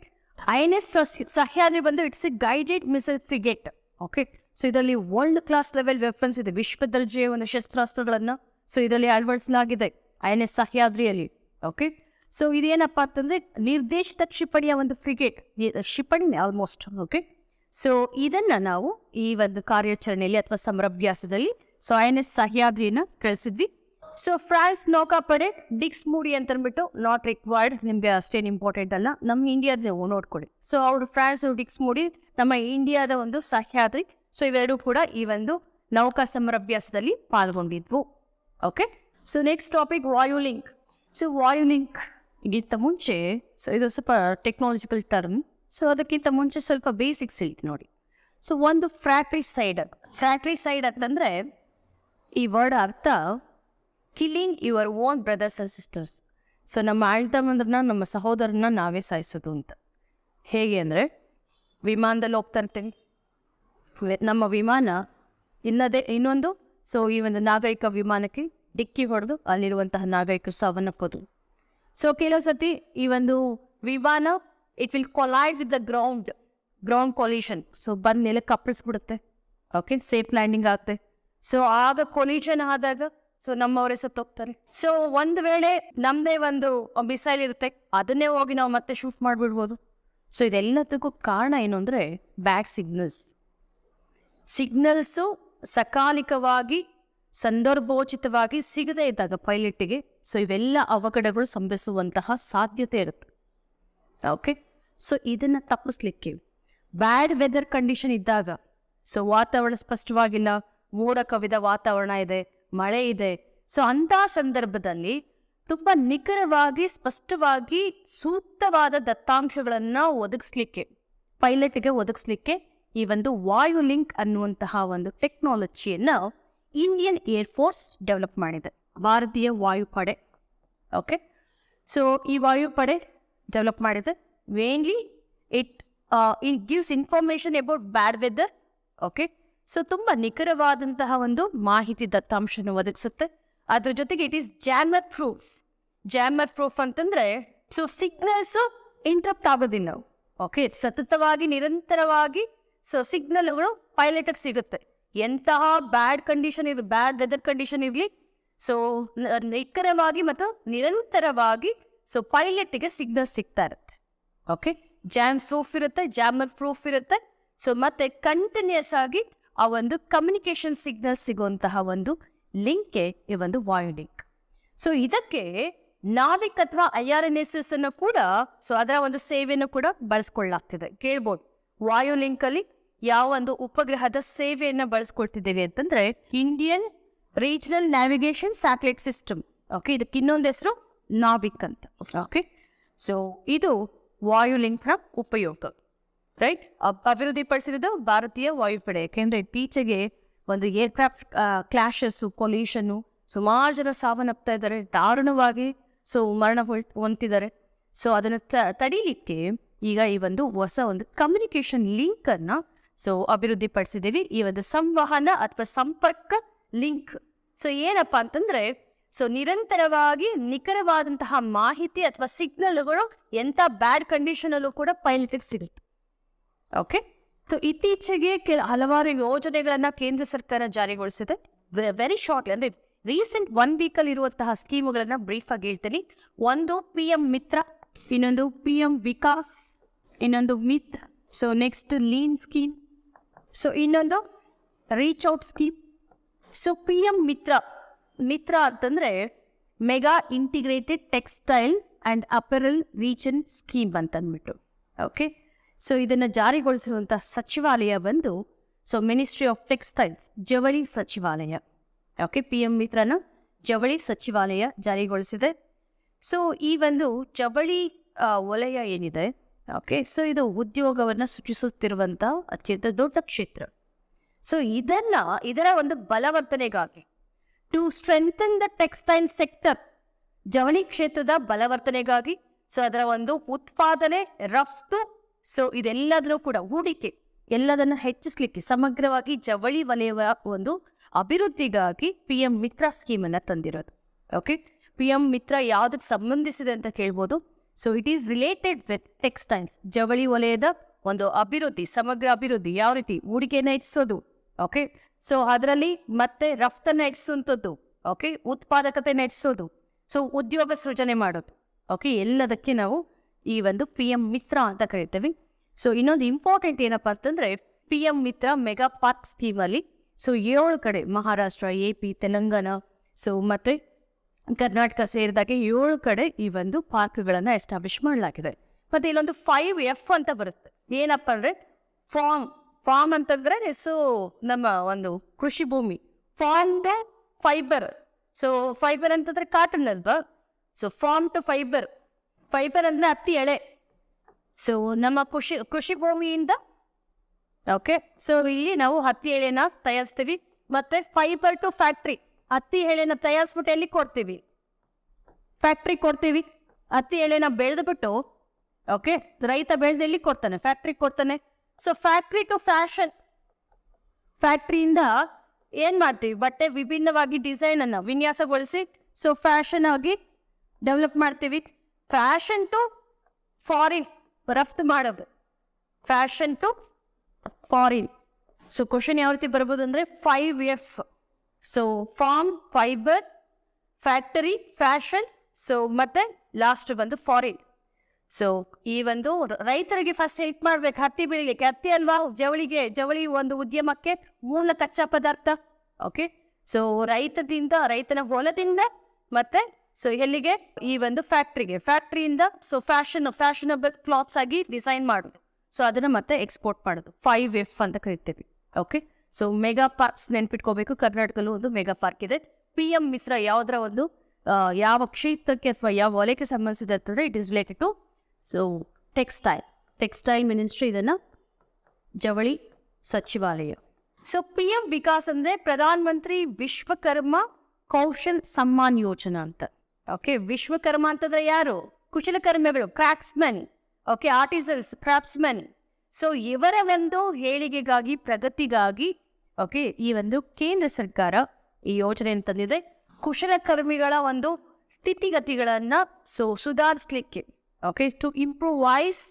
[SPEAKER 1] I N S Sahyadri ಬಂದು it's a guided missile frigate. Okay so ಇದರಲ್ಲಿ ವರ್ಲ್ಡ್ ಕ್ಲಾಸ್ ಲೆವೆಲ್ ವೆಪನ್ಸ್ ಇದೆ. ವಿಶ್ವ ದರ್ಜೆಯ ಒಂದು ಶಸ್ತ್ರಾಸ್ತ್ರಗಳನ್ನ ಸೊ ಇದರಲ್ಲಿ ಅಳವಡಿಸಲಾಗಿದೆ ಐ ಎನ್ ಎಸ್ ಸಹ್ಯಾದ್ರಿಯಲ್ಲಿ ಓಕೆ ಸೊ ಇದೇನಪ್ಪ ಅಂತಂದ್ರೆ ನಿರ್ದೇಶಿತ ಕ್ಷಿಪಣಿಯ ಒಂದು ಫ್ರಿಗೇಟ್ ಕ್ಷಿಪಣಿ ಆಲ್ಮೋಸ್ಟ್ ಓಕೆ ಸೊ ಇದನ್ನ ನಾವು ಈ ಒಂದು ಕಾರ್ಯಾಚರಣೆಯಲ್ಲಿ ಅಥವಾ ಸಮರಭ್ಯಾಸದಲ್ಲಿ ಸೊ ಐ ಎನ್ ಎಸ್ ಸಹ್ಯಾದ್ರಿಯನ್ನು ಕಳಿಸಿದ್ವಿ. ಸೊ ಫ್ರಾನ್ಸ್ ನೌಕಾಪಡೆ ಡಿಕ್ಸ್ ಮೂಡಿ ಅಂತ ಅಂದ್ಬಿಟ್ಟು ನಾಟ್ ರಿಕ್ವೈರ್ಡ್ ನಿಮಗೆ ಅಷ್ಟೇನು ಇಂಪಾರ್ಟೆಂಟ್ ಅಲ್ಲ. ನಮ್ಮ ಇಂಡಿಯಾದ ನೀವು ನೋಡ್ಕೊಳ್ಳಿ. ಸೊ ಅವರು ಫ್ರಾನ್ಸ್ ಡಿಕ್ಸ್ ಮೂಡಿ, ನಮ್ಮ ಇಂಡಿಯಾದ ಒಂದು ಸಹ್ಯಾದ್ರಿ. ಸೊ ಇವೆರಡೂ ಕೂಡ ಈ ಒಂದು ನೌಕಾ ಸಮರಭ್ಯಾಸದಲ್ಲಿ ಪಾಲ್ಗೊಂಡಿದ್ವು. Okay so next topic Vayulink so Vayulink ಗಿಂತ ಮುಂಚೆ ಸೊ ಇದು ಸ್ವಲ್ಪ ಟೆಕ್ನಾಲಜಿಕಲ್ ಟರ್ಮ್ ಸೊ ಅದಕ್ಕಿಂತ ಮುಂಚೆ ಸ್ವಲ್ಪ ಬೇಸಿಕ್ಸ್ ಇತ್ತು ನೋಡಿ. ಸೊ ಒಂದು ಫ್ಯಾಕ್ಟ್ರಿ ಸೈಡ್ ಅಂತಂದರೆ ಈ ವರ್ಡ್ ಅರ್ಥ killing your own brothers and sisters so ನಮ್ಮ ಅಣ್ತಮ್ಮಂದ್ರನ್ನ ನಮ್ಮ ಸಹೋದರನ್ನ ನಾವೇ ಸಾಯಿಸೋದು ಅಂತ. ಹೇಗೆ ಅಂದರೆ, ವಿಮಾನದಲ್ಲಿ ಹೋಗ್ತಾ ಇರ್ತೀವಿ ನಮ್ಮ ವಿಮಾನ ಇನ್ನದೇ, ಇನ್ನೊಂದು ಸೊ ಈ ಒಂದು ನಾಗರಿಕ ವಿಮಾನಕ್ಕೆ ಡಿಕ್ಕಿ ಹೊಡೆದು ಅಲ್ಲಿರುವಂತಹ ನಾಗರಿಕರು ಸಾವನ್ನಪ್ಪೋದು ಸೊ ಕೆಲವು ಸತಿ ಈ ಒಂದು ವಿಮಾನ it will collide with the ground ground collision so ಬಂದ ನೆಲೆ ಕಪ್ಪಳಿಸ್ಬಿಡುತ್ತೆ ಓಕೆ ಸೇಫ್ ಲ್ಯಾಂಡಿಂಗ್ ಆಗುತ್ತೆ. ಸೊ ಆಗ ಕೊಲಿಷನ್ ಆದಾಗ ಸೊ ನಮ್ಮವರೇ ಸತ್ತೋಗ್ತಾರೆ ಸೊ ಒಂದು ವೇಳೆ ನಮ್ಮದೇ ಒಂದು ಮಿಸೈಲ್ ಇರುತ್ತೆ, ಅದನ್ನೇ ಹೋಗಿ ನಾವು ಮತ್ತೆ ಶೂಟ್ ಮಾಡಿಬಿಡ್ಬೋದು. ಸೊ ಇದೆಲ್ಲದಕ್ಕೂ ಕಾರಣ ಏನು ಅಂದರೆ ಬ್ಯಾಡ್ ಸಿಗ್ನಲ್ಸ್ ಸಿಗ್ನಲ್ಸು ಸಕಾಲಿಕವಾಗಿ, ಸಂದರ್ಭೋಚಿತವಾಗಿ ಸಿಗದೇ ಇದ್ದಾಗ ಪೈಲಟ್ಗೆ ಸೊ ಇವೆಲ್ಲ ಅವಘಡಗಳು ಸಂಭವಿಸುವಂತಹ ಸಾಧ್ಯತೆ ಇರುತ್ತೆ. ಓಕೆ ಸೊ ಇದನ್ನು ತಪ್ಪಿಸ್ಲಿಕ್ಕೆ ಬ್ಯಾಡ್ ವೆದರ್ ಕಂಡೀಷನ್ ಇದ್ದಾಗ ಸೊ ವಾತಾವರಣ ಸ್ಪಷ್ಟವಾಗಿಲ್ಲ, ಮೋಡ ಕವಿದ ವಾತಾವರಣ ಇದೆ, ಮಳೆ ಇದೆ. ಸೊ ಅಂತಹ ಸಂದರ್ಭದಲ್ಲಿ ತುಂಬ ನಿಖರವಾಗಿ, ಸ್ಪಷ್ಟವಾಗಿ ಸೂಕ್ತವಾದ ದತ್ತಾಂಶಗಳನ್ನು ಒದಗಿಸ್ಲಿಕ್ಕೆ ಪೈಲಟ್ಗೆ ಒದಗಿಸ್ಲಿಕ್ಕೆ ಈ ಒಂದು ವಾಯು ಲಿಂಕ್ ಅನ್ನುವಂತಹ ಒಂದು ಟೆಕ್ನಾಲಜಿಯನ್ನು ಇಂಡಿಯನ್ ಏರ್ಫೋರ್ಸ್ ಡೆವಲಪ್ ಮಾಡಿದೆ. ಭಾರತೀಯ ವಾಯುಪಡೆ. ಓಕೆ ಸೊ ಈ ವಾಯುಪಡೆ ಡೆವಲಪ್ ಮಾಡಿದೆ. Mainly it it gives information about bad weather okay so ತುಂಬ ನಿಖರವಾದಂತಹ ಒಂದು ಮಾಹಿತಿ ದತ್ತಾಂಶನ ಒದಗಿಸುತ್ತೆ. ಅದ್ರ ಜೊತೆಗೆ it is jammer proof jammer proof ಅಂತಂದ್ರೆ ಸೊ ಸಿಗ್ನಲ್ಸ್ ಇಂಟ್ರಪ್ಟ್ ಆಗೋದಿಲ್ಲ. ಓಕೆ ಸತತವಾಗಿ, ನಿರಂತರವಾಗಿ ಸೊ ಸಿಗ್ನಲ್ಗಳು ಪೈಲಟ್ಗೆ ಸಿಗುತ್ತೆ. ಎಂತಹ ಬ್ಯಾಡ್ ಕಂಡೀಷನ್ ಇರ್ ಬ್ಯಾಡ್ ವೆದರ್ ಕಂಡೀಷನ್ ಇರಲಿ ಸೊ ನಿಖರವಾಗಿ ಮತ್ತು ನಿರಂತರವಾಗಿ ಸೊ ಪೈಲಟ್ಗೆ ಸಿಗ್ನಲ್ ಸಿಗ್ತಾ ಇರುತ್ತೆ. ಓಕೆ ಜಾಮ್ ಪ್ರೂಫ್ ಇರುತ್ತೆ ಜಾಮರ್ ಪ್ರೂಫ್ ಇರುತ್ತೆ. ಸೊ ಮತ್ತೆ ಕಂಟಿನ್ಯೂಸ್ ಆಗಿ ಆ ಒಂದು ಕಮ್ಯುನಿಕೇಶನ್ ಸಿಗ್ನಲ್ ಸಿಗುವಂತಹ ಒಂದು ಲಿಂಕೆ ಈ ಒಂದು ವಾಯು ಲಿಂಕ್ ಸೊ ಇದಕ್ಕೆ ನಾವಿಕ್ ಅಥವಾ I R N S S ಅನ್ನು ಕೂಡ ಸೊ ಅದರ ಒಂದು ಸೇವೆಯನ್ನು ಕೂಡ ಬಳಸ್ಕೊಳ್ಳಲಾಗ್ತಿದೆ. ಕೇಳ್ಬೋದು. ವಾಯು ಲಿಂಕ್ ಅಲ್ಲಿ ಯಾವ ಒಂದು ಉಪಗ್ರಹದ ಸೇವೆಯನ್ನ ಬಳಸ್ಕೊಳ್ತಿದ್ದೇವೆ ಅಂತಂದ್ರೆ Indian regional navigation satellite system okay ಇದಕ್ಕೆ ಇನ್ನೊಂದು ಹೆಸರು ನಾವಿಕ್ ಅಂತ. ಓಕೆ ಸೊ ಇದು ವಾಯು ಲಿಂಕ್ನ ಉಪಯೋಗ ರೈಟ್ ಅಭಿವೃದ್ಧಿಪಡಿಸಿರೋದು ಭಾರತೀಯ ವಾಯುಪಡೆ. ಯಾಕೆಂದ್ರೆ ಇತ್ತೀಚೆಗೆ ಒಂದು ಏರ್ಕ್ರಾಫ್ಟ್ ಕ್ಲಾಶಸ್ ಪೊಲ್ಯೂಷನ್ನು ಸುಮಾರು ಜನ ಸಾವನ್ನಪ್ತಾ ಇದ್ದಾರೆ. ದಾರುಣವಾಗಿ ಸೊ ಮರಣ ಹೊಂದಿದ್ದಾರೆ ಸೊ ಅದನ್ನು ತಡೀಲಿಕ್ಕೆ ಈಗ ಈ ಒಂದು ಹೊಸ ಒಂದು ಕಮ್ಯುನಿಕೇಷನ್ ಲಿಂಕ್ ಸೊ ಅಭಿವೃದ್ಧಿಪಡಿಸಿದ್ದೀವಿ ಈ ಒಂದು ಸಂವಹನ ಅಥವಾ ಸಂಪರ್ಕ ಲಿಂಕ್. ಸೊ ಏನಪ್ಪ ಅಂತಂದ್ರೆ ಸೊ ನಿರಂತರವಾಗಿ ನಿಖರವಾದಂತಹ ಮಾಹಿತಿ ಅಥವಾ ಸಿಗ್ನಲ್ಗಳು ಎಂಥ ಬ್ಯಾಡ್ ಕಂಡೀಷನಲ್ಲೂ ಕೂಡ ಪೈಲಟ್ಗೆ ಸಿಗುತ್ತೆ. ಓಕೆ ಸೊ ಇತ್ತೀಚೆಗೆ ಕೆಲ ಹಲವಾರು ಯೋಜನೆಗಳನ್ನು ಕೇಂದ್ರ ಸರ್ಕಾರ ಜಾರಿಗೊಳಿಸಿದೆ. ವೆರಿ ಶಾರ್ಟ್ ಅಂದ್ರೆ ರೀಸೆಂಟ್ ಒನ್ ವೀಕಲ್ಲಿ ಇರುವಂತಹ ಸ್ಕೀಮ್ಗಳನ್ನ ಬ್ರೀಫ್ ಆಗಿ ಹೇಳ್ತೀನಿ. ಒಂದು ಪಿ ಎಂ ಮಿತ್ರ ಇನ್ನೊಂದು ಪಿ ಎಂ ವಿಕಾಸ್ ಇನ್ನೊಂದು MIDH so next lean scheme so ಇನ್ನೊಂದು reach out scheme so P M Mitra Mitra ಅಂತಂದ್ರೆ mega integrated textile and apparel region scheme ಅಂತ ಅಂದ್ಬಿಟ್ಟು ಓಕೆ ಸೊ ಇದನ್ನು ಜಾರಿಗೊಳಿಸಿರುವಂಥ ಸಚಿವಾಲಯ ಬಂದು ಸೊ ಮಿನಿಸ್ಟ್ರಿ ಆಫ್ ಟೆಕ್ಸ್ಟೈಲ್ಸ್ ಜವಳಿ ಸಚಿವಾಲಯ. ಓಕೆ ಪಿ ಎಂ ಮಿತ್ರನ ಜವಳಿ ಸಚಿವಾಲಯ ಜಾರಿಗೊಳಿಸಿದೆ. ಸೊ ಈ ಒಂದು ಜವಳಿ ವಲಯ ಏನಿದೆ? ಓಕೆ ಸೊ ಇದು ಉದ್ಯೋಗವನ್ನು ಸೃಷ್ಟಿಸುತ್ತಿರುವಂಥ ಅತ್ಯಂತ ದೊಡ್ಡ ಕ್ಷೇತ್ರ. ಸೊ ಇದನ್ನ, ಇದರ ಒಂದು ಬಲವರ್ತನೆಗಾಗಿ to strengthen the textile sector ಜವಳಿ ಕ್ಷೇತ್ರದ ಬಲವರ್ತನೆಗಾಗಿ ಸೊ ಅದರ ಒಂದು ಉತ್ಪಾದನೆ, ರಫ್ತು ಸೊ ಇದೆಲ್ಲದರೂ ಕೂಡ ಹೂಡಿಕೆ, ಎಲ್ಲದನ್ನು ಹೆಚ್ಚಿಸ್ಲಿಕ್ಕೆ ಸಮಗ್ರವಾಗಿ ಜವಳಿ ವಲಯದ ಒಂದು ಅಭಿವೃದ್ಧಿಗಾಗಿ ಪಿ ಎಂ ಮಿತ್ರ ಸ್ಕೀಮನ್ನು ತಂದಿರೋದು. ಓಕೆ ಪಿ ಎಂ ಮಿತ್ರ ಯಾವುದಕ್ಕೆ ಸಂಬಂಧಿಸಿದೆ ಅಂತ ಕೇಳ್ಬೋದು. So it is related with textiles ಜವಳಿ ವಲಯದ ಒಂದು ಅಭಿವೃದ್ಧಿ, ಸಮಗ್ರ ಅಭಿವೃದ್ಧಿ, ಯಾವ ರೀತಿ ಹೂಡಿಕೆಯನ್ನು ಹೆಚ್ಚಿಸೋದು ಓಕೆ ಸೊ ಅದರಲ್ಲಿ ಮತ್ತೆ ರಫ್ತನ್ನು ಹೆಚ್ಚಿಸುವಂಥದ್ದು ಓಕೆ ಉತ್ಪಾದಕತೆಯನ್ನು ಹೆಚ್ಚಿಸೋದು ಸೊ ಉದ್ಯೋಗ ಸೃಜನೆ ಮಾಡೋದು ಓಕೆ ಎಲ್ಲದಕ್ಕೆ ನಾವು ಈ ಒಂದು ಪಿ ಎಂ ಮಿತ್ರ ಅಂತ ಕರಿತೇವೆ. ಸೊ ಇನ್ನೊಂದು ಇಂಪಾರ್ಟೆಂಟ್ ಏನಪ್ಪ ಅಂತಂದ್ರೆ P M Mitra mega park ಸ್ಕೀಮಲ್ಲಿ so ಏಳು ಕಡೆ Maharashtra A P Telangana so ಮತ್ತೆ ಕರ್ನಾಟಕ ಸೇರಿದಾಗೆ ಏಳು ಕಡೆ ಈ ಒಂದು ಪಾರ್ಕ್ಗಳನ್ನು ಎಸ್ಟಾಬ್ಲಿಷ್ ಮಾಡಲಾಗಿದೆ. ಮತ್ತೆ ಇಲ್ಲೊಂದು ಫೈವ್ ಎಫ್ ಅಂತ ಬರುತ್ತೆ. ಏನಪ್ಪ ಅಂದರೆ ಫಾರ್ಮ್ ಫಾರ್ಮ್ ಅಂತಂದ್ರೆ ಸೊ ನಮ್ಮ ಒಂದು ಕೃಷಿ ಭೂಮಿ. Farm to fibre. So fibre ಅಂತಂದ್ರೆ ಕಾಟನ್ ಅಲ್ವಾ? So farm to fibre. Fibre ಅಂದರೆ ಹತ್ತಿ, ಎಳೆ. ಸೊ ನಮ್ಮ ಕೃಷಿ ಕೃಷಿ ಭೂಮಿಯಿಂದ ಓಕೆ ಸೊ ಇಲ್ಲಿ ನಾವು ಹತ್ತಿ, ಎಳೆನ ತಯಾರಿಸ್ತೀವಿ. ಮತ್ತೆ ಫೈಬರ್ ಟು ಫ್ಯಾಕ್ಟ್ರಿ. ಹತ್ತಿ ಎಳೆನ ತಯಾರಿಸ್ಬಿಟ್ಟು ಎಲ್ಲಿ ಕೊಡ್ತೀವಿ? ಫ್ಯಾಕ್ಟ್ರಿ ಕೊಡ್ತೀವಿ. ಹತ್ತಿ ಎಳೆನ ಬೆಳೆದ್ಬಿಟ್ಟು ಓಕೆ ರೈತ ಬೆಳೆದ ಎಲ್ಲಿ ಕೊಡ್ತಾನೆ? ಫ್ಯಾಕ್ಟ್ರಿ ಕೊಡ್ತಾನೆ. ಸೊ ಫ್ಯಾಕ್ಟ್ರಿ ಟು ಫ್ಯಾಷನ್ ಫ್ಯಾಕ್ಟ್ರಿಯಿಂದ ಏನ್ ಮಾಡ್ತೀವಿ? ಬಟ್ಟೆ ವಿಭಿನ್ನವಾಗಿ ಡಿಸೈನ್ ಅನ್ನ ವಿನ್ಯಾಸಗೊಳಿಸಿ ಸೊ ಫ್ಯಾಷನ್ ಆಗಿ ಡೆವಲಪ್ ಮಾಡ್ತೀವಿ. ಫ್ಯಾಷನ್ ಟು ಫಾರಿನ್ ರಫ್ತು ಮಾಡೋದು. Fashion to foreign so question ಯಾವ ರೀತಿ ಬರ್ಬೋದು ಅಂದ್ರೆ five F so farm fibre factory fashion so ಮತ್ತೆ ಲಾಸ್ಟ್ ಬಂದು ಫಾರಿನ್ ಸೊ ಈ ಒಂದು ರೈತರಿಗೆ ಫಸ್ಟ್ ಹೆಲ್ಪ್ ಮಾಡ್ಬೇಕು. ಹತ್ತಿ ಬೆಳಿಲಿಕ್ಕೆ, ಹತ್ತಿ ಅಲ್ವಾ? ಜವಳಿಗೆ, ಜವಳಿ ಒಂದು ಉದ್ಯಮಕ್ಕೆ ಮೂಲ ಕಚ್ಚಾ ಪದಾರ್ಥ. ಓಕೆ ಸೊ ರೈತದಿಂದ, ರೈತನ ಹೊಲದಿಂದ ಮತ್ತೆ ಸೊ ಎಲ್ಲಿಗೆ? ಈ ಒಂದು ಫ್ಯಾಕ್ಟ್ರಿಗೆ ಫ್ಯಾಕ್ಟ್ರಿಯಿಂದ ಸೊ ಫ್ಯಾಷನ್ ಫ್ಯಾಷನಬಲ್ ಕ್ಲಾತ್ಸ್ ಆಗಿ ಡಿಸೈನ್ ಮಾಡೋದು. ಸೊ ಅದನ್ನ ಮತ್ತೆ ಎಕ್ಸ್ಪೋರ್ಟ್ ಮಾಡೋದು. ಫೈವ್ ಎಫ್ ಅಂತ ಕರಿತೀವಿ. ಓಕೆ ಸೊ ಮೆಗಾ ಪಾರ್ಕ್ಸ್ ನೆನ್ಪಿಟ್ಕೋಬೇಕು. ಕರ್ನಾಟಕದಲ್ಲೂ ಒಂದು ಮೆಗಾ ಪಾರ್ಕ್ ಇದೆ. ಪಿ ಎಂ ಮಿತ್ರ ಯಾವುದರ ಒಂದು ಯಾವ ಕ್ಷೇತ್ರಕ್ಕೆ ಅಥವಾ ಯಾವ ವಲಯಕ್ಕೆ ಸಂಬಂಧಿಸಿದೆ ಅಂತಂದ್ರೆ it is related to so textile textile ministry ಇದನ್ನು ಜವಳಿ ಸಚಿವಾಲಯ. ಸೊ ಪಿ ಎಂ ವಿಕಾಸ್ ಅಂದ್ರೆ ಪ್ರಧಾನ ಮಂತ್ರಿ ವಿಶ್ವಕರ್ಮ ಕೌಶಲ್ ಸಮ್ಮಾನ್ ಯೋಜನಾ ಅಂತ. ಓಕೆ ವಿಶ್ವಕರ್ಮ ಅಂತಂದ್ರೆ ಯಾರು? ಕುಶಲಕರ್ಮಿಗಳು craftsman okay artisans craftsmen so ಇವರ ಒಂದು ಏಳಿಗೆಗಾಗಿ ಪ್ರಗತಿಗಾಗಿ ಓಕೆ ಈ ಒಂದು ಕೇಂದ್ರ ಸರ್ಕಾರ ಈ ಯೋಜನೆಯನ್ನು ತಂದಿದೆ. ಕುಶಲಕರ್ಮಿಗಳ ಒಂದು ಸ್ಥಿತಿಗತಿಗಳನ್ನ so, ಸುಧಾರಿಸ್ಲಿಕ್ಕೆ okay to improvise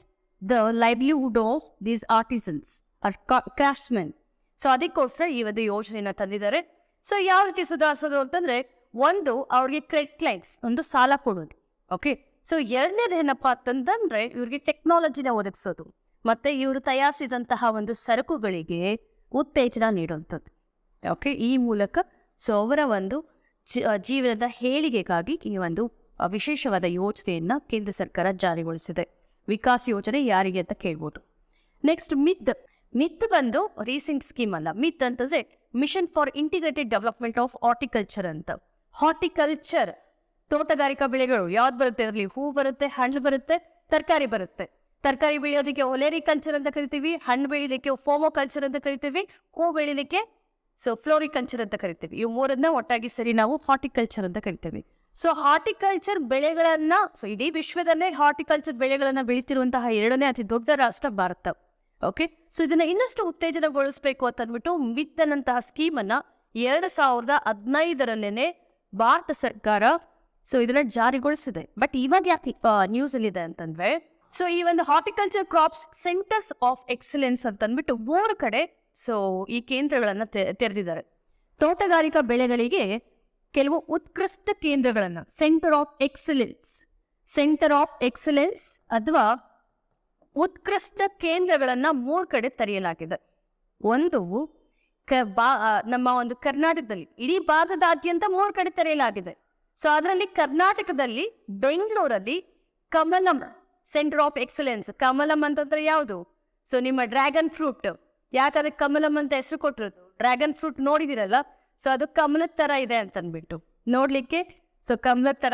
[SPEAKER 1] the livelihood of these artisans or craftsmen so ಅದಕ್ಕೋಸ್ಕರ ಈ ಒಂದು ಯೋಜನೆಯನ್ನು ತಂದಿದ್ದಾರೆ. ಸೊ ಯಾವ ರೀತಿ ಸುಧಾರಿಸೋದು ಅಂತಂದ್ರೆ, ಒಂದು, ಅವ್ರಿಗೆ ಕ್ರೆಡಿಟ್ ಲೈನ್ಸ್ ಒಂದು ಸಾಲ ಕೊಡೋದು ಓಕೆ ಸೊ ಎರಡನೇದು ಏನಪ್ಪಾ ಅಂತಂದ್ರೆ, ಇವ್ರಿಗೆ ಟೆಕ್ನಾಲಜಿನ ಒದಗಿಸೋದು. ಮತ್ತೆ ಇವರು ತಯಾರಿಸಿದಂತಹ ಒಂದು ಸರಕುಗಳಿಗೆ ಉತ್ತೇಜನ ನೀಡುವಂಥದ್ದು. ಓಕೆ ಈ ಮೂಲಕ ಸೊ ಅವರ ಒಂದು ಜೀವನದ ಹೇಳಿಗೆಗಾಗಿ ಈ ಒಂದು ವಿಶೇಷವಾದ ಯೋಜನೆಯನ್ನು ಕೇಂದ್ರ ಸರ್ಕಾರ ಜಾರಿಗೊಳಿಸಿದೆ. ವಿಕಾಸ್ ಯೋಜನೆ ಯಾರಿಗೆ ಅಂತ ಕೇಳ್ಬೋದು. ನೆಕ್ಸ್ಟ್ ಮಿತ್ ಮಿತ್ ಬಂದು ರೀಸೆಂಟ್ ಸ್ಕೀಮ್ ಅಲ್ಲ. ಮಿತ್ ಅಂತಂದ್ರೆ mission for integrated development of horticulture ಅಂತ. ಹಾರ್ಟಿಕಲ್ಚರ್ ತೋಟಗಾರಿಕಾ ಬೆಳೆಗಳು ಯಾವ್ದು ಬರುತ್ತೆ ಅದರಲ್ಲಿ? ಹೂ ಬರುತ್ತೆ, ಹಣ್ಣು ಬರುತ್ತೆ, ತರಕಾರಿ ಬರುತ್ತೆ. ತರಕಾರಿ ಬೆಳೆಯೋದಕ್ಕೆ ಒಲೇರಿಕಲ್ಚರ್ ಅಂತ ಕರಿತೀವಿ, ಹಣ್ಣು ಫೋಮೋ ಕಲ್ಚರ್ ಅಂತ ಕರಿತೀವಿ, ಹೂ ಬೆಳೀಲಿಕ್ಕೆ ಸೊ ಫ್ಲೋರಿಕಲ್ಚರ್ ಅಂತ ಕರಿತೀವಿ. ಇವು ಮೂರನ್ನ ಒಟ್ಟಾಗಿ ಸರಿ ನಾವು ಹಾರ್ಟಿಕಲ್ಚರ್ ಅಂತ ಕರಿತೀವಿ. ಸೊ ಹಾರ್ಟಿಕಲ್ಚರ್ ಬೆಳೆಗಳನ್ನ ಸೊ ಇಡೀ ವಿಶ್ವದಲ್ಲೇ ಹಾರ್ಟಿಕಲ್ಚರ್ ಬೆಳೆಗಳನ್ನ ಬೆಳೀತಿರುವಂತಹ ಎರಡನೇ ಅತಿ ದೊಡ್ಡ ರಾಷ್ಟ್ರ ಭಾರತ. ಓಕೆ ಸೊ ಇದನ್ನ ಇನ್ನಷ್ಟು ಉತ್ತೇಜನಗೊಳಿಸಬೇಕು ಅಂತ ಅಂದ್ಬಿಟ್ಟು ವಿತ್ತನಂತಹ ಸ್ಕೀಮ್ ಅನ್ನ ಎರಡು ಸಾವಿರದ ಹದಿನೈದರಲ್ಲೇನೆ ಭಾರತ ಸರ್ಕಾರ ಸೊ ಇದನ್ನ ಜಾರಿಗೊಳಿಸಿದೆ. ಬಟ್ ಇವಾಗ ಯಾಕೆ ನ್ಯೂಸ್ ಅಲ್ಲಿ ಇದೆ ಅಂತಂದ್ರೆ ಸೊ ಈ ಒಂದು horticulture crops centres of excellence ಅಂತ ಅಂದ್ಬಿಟ್ಟು ಮೂರು ಕಡೆ ಸೊ ಈ ಕೇಂದ್ರಗಳನ್ನು ತೆರೆದಿದ್ದಾರೆ. ತೋಟಗಾರಿಕಾ ಬೆಳೆಗಳಿಗೆ ಕೆಲವು ಉತ್ಕೃಷ್ಟ ಕೇಂದ್ರಗಳನ್ನು centre of excellence centre of excellence ಅಥವಾ ಉತ್ಕೃಷ್ಟ ಕೇಂದ್ರಗಳನ್ನು ಮೂರು ಕಡೆ ತೆರೆಯಲಾಗಿದೆ. ಒಂದು ನಮ್ಮ ಒಂದು ಕರ್ನಾಟಕದಲ್ಲಿ, ಇಡೀ ಭಾರತದಾದ್ಯಂತ ಮೂರು ಕಡೆ ತೆರೆಯಲಾಗಿದೆ. ಸೊ ಅದರಲ್ಲಿ ಕರ್ನಾಟಕದಲ್ಲಿ, ಬೆಂಗಳೂರಲ್ಲಿ Kamalam centre of excellence Kamalam ಅಂತಂದ್ರೆ ಯಾವುದು? ಸೊ ನಿಮ್ಮ ಡ್ರ್ಯಾಗನ್ ಫ್ರೂಟ್ ಯಾಕಂದ್ರೆ ಕಮಲಂ ಅಂತ ಹೆಸರು ಕೊಟ್ಟಿರೋದು? Dragon fruit ನೋಡಿದಿರಲ್ಲ? ಸೊ ಅದು ಕಮಲದ ತರ ಇದೆ ಅಂತ ಅಂದ್ಬಿಟ್ಟು ನೋಡ್ಲಿಕ್ಕೆ? ಸೊ ಕಮಲದ ತರ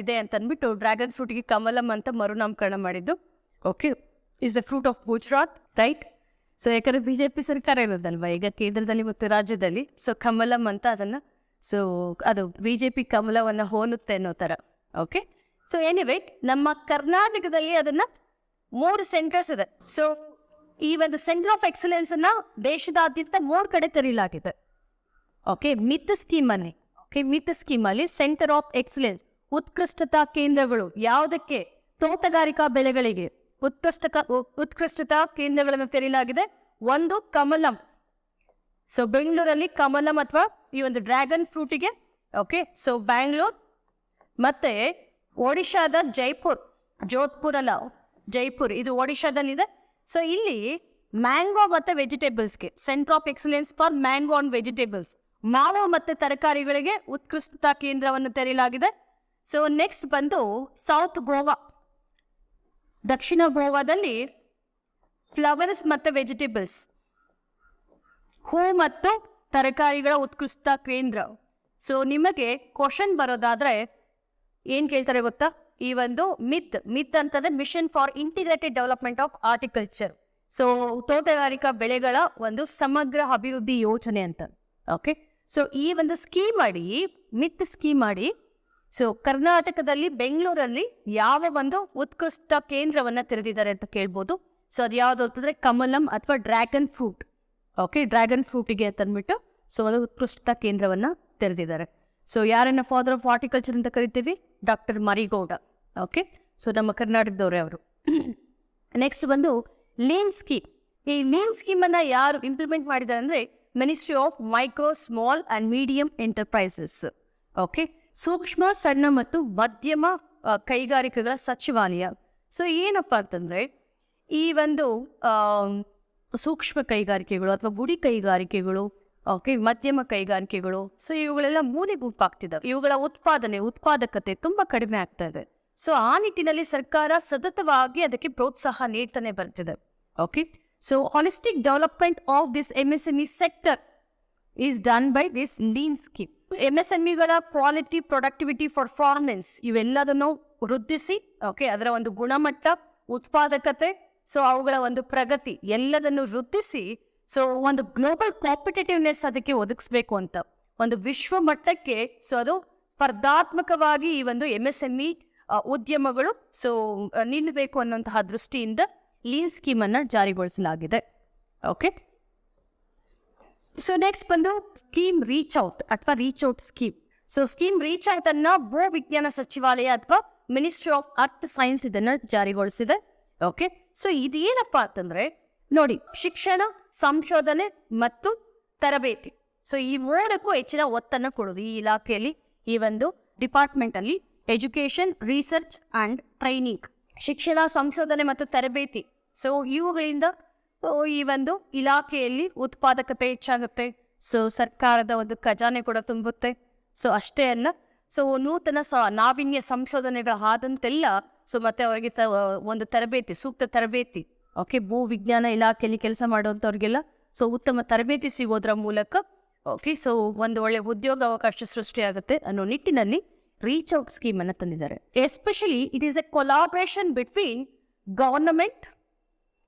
[SPEAKER 1] ಇದೆ ಅಂತ ಅಂದ್ಬಿಟ್ಟು ಡ್ರ್ಯಾಗನ್ ಫ್ರೂಟ್ಗೆ ಕಮಲಂ ಅಂತ ಮರುನಾಮಕರಣ ಮಾಡಿದ್ದು. Okay is the fruit of Gujarat right so ಯಾಕಂದ್ರೆ ಬಿಜೆಪಿ ಸರ್ಕಾರ ಇರೋದಲ್ವಾ? ಈಗ ಕೇಂದ್ರದಲ್ಲಿ ಮತ್ತು ರಾಜ್ಯದಲ್ಲಿ. ಸೊ ಕಮಲಂ ಅಂತ ಅದನ್ನ ಸೊ ಅದು ಬಿಜೆಪಿ ಕಮಲವನ್ನ ಹೋಲುತ್ತೆ ಅನ್ನೋ ತರ. ಓಕೆ ಸೊ ಎನಿವೇ ನಮ್ಮ ಕರ್ನಾಟಕದಲ್ಲಿ ಅದನ್ನ ಮೂರು ಸೆಂಟರ್ಸ್ ಇದೆ. ಸೊ ಈ ಒಂದು ಸೆಂಟರ್ ಆಫ್ ಎಕ್ಸಲೆನ್ಸ್ ಅನ್ನ ದೇಶದಾದ್ಯಂತ ಮೂರು ಕಡೆ ತೆರೆಯಲಾಗಿದೆ ಓಕೆ ಮಿತ್ ಸ್ಕೀಮ್ ಅಲ್ಲಿ. ಓಕೆ ಮಿತ್ ಸ್ಕೀಮ್ ಅಲ್ಲಿ ಸೆಂಟರ್ ಆಫ್ ಎಕ್ಸಲೆನ್ಸ್ ಉತ್ಕೃಷ್ಟತಾ ಕೇಂದ್ರಗಳು ಯಾವುದಕ್ಕೆ? ತೋಟಗಾರಿಕಾ ಬೆಳೆಗಳಿಗೆ ಉತ್ಕೃಷ್ಟ ಉತ್ಕೃಷ್ಟತಾ ಕೇಂದ್ರಗಳನ್ನು ತೆರೆಯಲಾಗಿದೆ ಒಂದು ಕಮಲಂ. ಸೊ ಬೆಂಗಳೂರಲ್ಲಿ ಕಮಲಂ ಅಥವಾ ಈ ಒಂದು ಡ್ರ್ಯಾಗನ್ ಫ್ರೂಟಿಗೆ ಓಕೆ ಸೊ ಬ್ಯಾಂಗ್ಳೂರ್ ಮತ್ತೆ ಒಡಿಶಾದ ಜೈಪುರ್, ಜೋಧ್ಪುರ್ ಅಲ್ಲ, ಜೈಪುರ್, ಇದು ಒಡಿಶಾದಲ್ಲಿದೆ. ಸೊ ಇಲ್ಲಿ ಮ್ಯಾಂಗೋ ಮತ್ತು ವೆಜಿಟೇಬಲ್ಸ್ಗೆ centre of excellence for mango and vegetables ಮಾನವ ಮತ್ತು ತರಕಾರಿಗಳಿಗೆ ಉತ್ಕೃಷ್ಟತಾ ಕೇಂದ್ರವನ್ನು ತೆರೆಯಲಾಗಿದೆ. ಸೊ ನೆಕ್ಸ್ಟ್ ಬಂದು ಸೌತ್ ಗೋವಾ ದಕ್ಷಿಣ ಗೋವಾದಲ್ಲಿ ಫ್ಲವರ್ಸ್ ಮತ್ತು ವೆಜಿಟೇಬಲ್ಸ್ ಹೂ ಮತ್ತು ತರಕಾರಿಗಳ ಉತ್ಕೃಷ್ಟ ಕೇಂದ್ರ. ಸೊ ನಿಮಗೆ ಕ್ವಶನ್ ಬರೋದಾದ್ರೆ ಏನ್ ಕೇಳ್ತಾರೆ ಗೊತ್ತಾ? ಈ ಒಂದು ಮಿತ್ ಮಿತ್ ಅಂತಂದ್ರೆ mission for integrated development of horticulture so ತೋಟಗಾರಿಕಾ ಬೆಳೆಗಳ ಒಂದು ಸಮಗ್ರ ಅಭಿವೃದ್ಧಿ ಯೋಜನೆ ಅಂತ. ಓಕೆ ಸೊ ಈ ಒಂದು ಸ್ಕೀಮ್ ಮಾಡಿ ಮಿತ್ ಸ್ಕೀಮ್ ಮಾಡಿ ಸೊ ಕರ್ನಾಟಕದಲ್ಲಿ, ಬೆಂಗಳೂರಲ್ಲಿ ಯಾವ ಒಂದು ಉತ್ಕೃಷ್ಟ ಕೇಂದ್ರವನ್ನ ತೆರೆದಿದ್ದಾರೆ ಅಂತ ಕೇಳ್ಬೋದು. ಸೊ ಅದು ಯಾವ್ದು ಅಂತಂದ್ರೆ ಕಮಲಂ ಅಥವಾ ಡ್ರ್ಯಾಗನ್ ಫ್ರೂಟ್. ಓಕೆ ಡ್ರ್ಯಾಗನ್ ಫ್ರೂಟಿಗೆ ಅಂತ ಅಂದ್ಬಿಟ್ಟು ಸೊ ಒಂದು ಉತ್ಕೃಷ್ಟ ಕೇಂದ್ರವನ್ನ ತೆರೆದಿದ್ದಾರೆ. ಸೊ ಯಾರನ್ನ ಫಾದರ್ ಆಫ್ ಹಾರ್ಟಿಕಲ್ಚರ್ ಅಂತ ಕರಿತೀವಿ? ಡಾಕ್ಟರ್ ಮರಿಗೌಡ. ಓಕೆ ಸೊ ನಮ್ಮ ಕರ್ನಾಟಕದವರೇ ಅವರು. ನೆಕ್ಸ್ಟ್ ಬಂದು ಲೀನ್ ಸ್ಕೀಮ್ ಈ ಲೀನ್ ಸ್ಕೀಮನ್ನು ಯಾರು ಇಂಪ್ಲಿಮೆಂಟ್ ಮಾಡಿದ್ದಾರೆ ಅಂದರೆ ministry of micro small and medium enterprises okay ಸೂಕ್ಷ್ಮ, ಸಣ್ಣ ಮತ್ತು ಮಧ್ಯಮ ಕೈಗಾರಿಕೆಗಳ ಸಚಿವಾಲಯ. ಸೊ ಏನಪ್ಪಾ ಅಂತಂದ್ರೆ, ಈ ಒಂದು ಸೂಕ್ಷ್ಮ ಕೈಗಾರಿಕೆಗಳು ಅಥವಾ ಗುಡಿ ಕೈಗಾರಿಕೆಗಳು ಓಕೆ ಮಧ್ಯಮ ಕೈಗಾರಿಕೆಗಳು. ಸೊ ಇವುಗಳೆಲ್ಲ ಮೂಲೆ ಗುಂಪಾಗ್ತಿದ್ದಾವೆ. ಇವುಗಳ ಉತ್ಪಾದನೆ, ಉತ್ಪಾದಕತೆ ತುಂಬಾ ಕಡಿಮೆ ಆಗ್ತಾ ಇದೆ. ಸೊ ಆ ನಿಟ್ಟಿನಲ್ಲಿ ಸರ್ಕಾರ ಸತತವಾಗಿ ಅದಕ್ಕೆ ಪ್ರೋತ್ಸಾಹ ನೀಡ್ತಾನೆ ಬರ್ತಿದೆ. Okay so holistic development of this M S M E sector is done by this lean scheme M S M ಇಗಳ quality productivity performance ಇವೆಲ್ಲದನ್ನು ವೃದ್ಧಿಸಿ ಓಕೆ ಅದರ ಒಂದು ಗುಣಮಟ್ಟ, ಉತ್ಪಾದಕತೆ ಸೊ ಅವುಗಳ ಒಂದು ಪ್ರಗತಿ ಎಲ್ಲದನ್ನು ವೃದ್ಧಿಸಿ ಸೊ ಒಂದು ಗ್ಲೋಬಲ್ ಕಾಂಪಿಟೇಟಿವ್ನೆಸ್ ಅದಕ್ಕೆ ಒದಗಿಸ್ಬೇಕು ಅಂತ. ಒಂದು ವಿಶ್ವ ಮಟ್ಟಕ್ಕೆ ಸೊ ಅದು ಸ್ಪರ್ಧಾತ್ಮಕವಾಗಿ ಈ ಒಂದು ಎಂ ಎಸ್ ಎಂ ಇ ಉದ್ಯಮಗಳು ಸೊ ನಿಲ್ಲಬೇಕು ಅನ್ನುವಂತಹ ದೃಷ್ಟಿಯಿಂದ ಲೀನ್ ಸ್ಕೀಮ್ ಅನ್ನ ಜಾರಿಗೊಳಿಸಲಾಗಿದೆ. ಓಕೆ ಸೊ ನೆಕ್ಸ್ಟ್ ಬಂದು ಸ್ಕೀಮ್ ರೀಚ್ ಔಟ್ ಅಥವಾ reach out scheme so scheme reach out ಅನ್ನ ಭೂ ವಿಜ್ಞಾನ ಸಚಿವಾಲಯ ಅಥವಾ ಮಿನಿಸ್ಟ್ರಿ ಆಫ್ ಅರ್ಥ್ ಸೈನ್ಸ್ ಇದನ್ನ ಜಾರಿಗೊಳಿಸಿದೆ. ಓಕೆ ಸೊ ಇದೇನಪ್ಪಾ ಅಂತಂದ್ರೆ, ನೋಡಿ, ಶಿಕ್ಷಣ ಸಂಶೋಧನೆ ಮತ್ತು ತರಬೇತಿ. ಸೊ ಈ ಮೂರಕ್ಕೂ ಹೆಚ್ಚಿನ ಒತ್ತನ್ನು ಕೊಡೋದು ಈ ಇಲಾಖೆಯಲ್ಲಿ, ಈ ಒಂದು ಡಿಪಾರ್ಟ್ಮೆಂಟ್ ಅಲ್ಲಿ. ಎಜುಕೇಶನ್ ರಿಸರ್ಚ್ ಅಂಡ್ ಟ್ರೈನಿಂಗ್ ಶಿಕ್ಷಣ, ಸಂಶೋಧನೆ ಮತ್ತು ತರಬೇತಿ. ಸೊ ಇವುಗಳಿಂದ ಸೊ ಈ ಒಂದು ಇಲಾಖೆಯಲ್ಲಿ ಉತ್ಪಾದಕತೆ ಹೆಚ್ಚಾಗುತ್ತೆ. ಸೊ ಸರ್ಕಾರದ ಒಂದು ಖಜಾನೆ ಕೂಡ ತುಂಬುತ್ತೆ. ಸೊ ಅಷ್ಟೇ ಅಲ್ಲ ಸೊ ನೂತನ ಸ, ನಾವೀನ್ಯ ಸಂಶೋಧನೆಗಳಾದಂತೆಲ್ಲ ಸೊ ಮತ್ತೆ ಅವರಿಗೆ ಒಂದು ತರಬೇತಿ, ಸೂಕ್ತ ತರಬೇತಿ. ಓಕೆ ಭೂ ವಿಜ್ಞಾನ ಇಲಾಖೆಯಲ್ಲಿ ಕೆಲಸ ಮಾಡುವಂಥವ್ರಿಗೆಲ್ಲ ಸೊ ಉತ್ತಮ ತರಬೇತಿ ಸಿಗೋದ್ರ ಮೂಲಕ ಓಕೆ ಸೊ ಒಂದು ಒಳ್ಳೆ ಉದ್ಯೋಗ ಅವಕಾಶ ಸೃಷ್ಟಿಯಾಗುತ್ತೆ ಅನ್ನೋ ನಿಟ್ಟಿನಲ್ಲಿ ರೀಚ್ ಔಟ್ ಸ್ಕೀಮ್ ಅನ್ನು ತಂದಿದ್ದಾರೆ. Especially it is a collaboration between government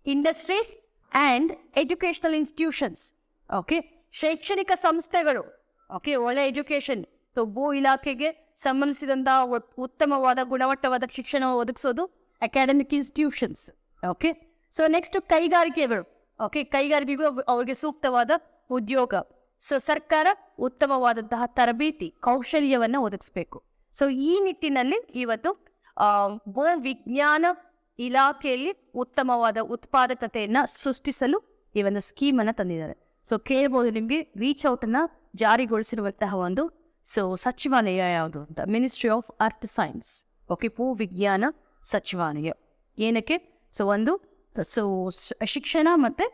[SPEAKER 1] industries and educational institutions okay ಶೈಕ್ಷಣಿಕ ಸಂಸ್ಥೆಗಳು ಓಕೆ ಒಳ್ಳೆ ಎಜುಕೇಷನ್ ಸೊ ಭೂ ಇಲಾಖೆಗೆ ಸಂಬಂಧಿಸಿದಂತಹ ಉತ್ತಮವಾದ ಗುಣಮಟ್ಟವಾದ ಶಿಕ್ಷಣ ಒದಗಿಸೋದು academic institutions okay so next ಕೈಗಾರಿಕೆಗಳು ಓಕೆ ಕೈಗಾರಿಕೆಗಳು ಅವ್- ಅವ್ರಿಗೆ ಸೂಕ್ತವಾದ ಉದ್ಯೋಗ. ಸೊ ಸರ್ಕಾರ ಉತ್ತಮವಾದಂತಹ ತರಬೇತಿ, ಕೌಶಲ್ಯವನ್ನು ಒದಗಿಸ್ಬೇಕು. ಸೊ ಈ ನಿಟ್ಟಿನಲ್ಲಿ ಇವತ್ತು ಭೂ ವಿಜ್ಞಾನ ಇಲಾಖೆಯಲ್ಲಿ ಉತ್ತಮವಾದ ಉತ್ಪಾದಕತೆಯನ್ನ ಸೃಷ್ಟಿಸಲು ಈ ಒಂದು ಸ್ಕೀಮ್ ತಂದಿದ್ದಾರೆ. ಸೊ ಕೇಳ್ಬೋದು ನಿಮಗೆ ರೀಚ್ ಔಟ್ ಅನ್ನ ಜಾರಿಗೊಳಿಸಿರುವಂತಹ ಒಂದು ಸೊ ಸಚಿವಾಲಯ ಯಾವುದು ಅಂತ ministry of earth science okay ಭೂ ವಿಜ್ಞಾನ ಸಚಿವಾಲಯ. ಏನಕ್ಕೆ? ಸೊ ಒಂದು ಸೊ ಶಿಕ್ಷಣ ಮತ್ತು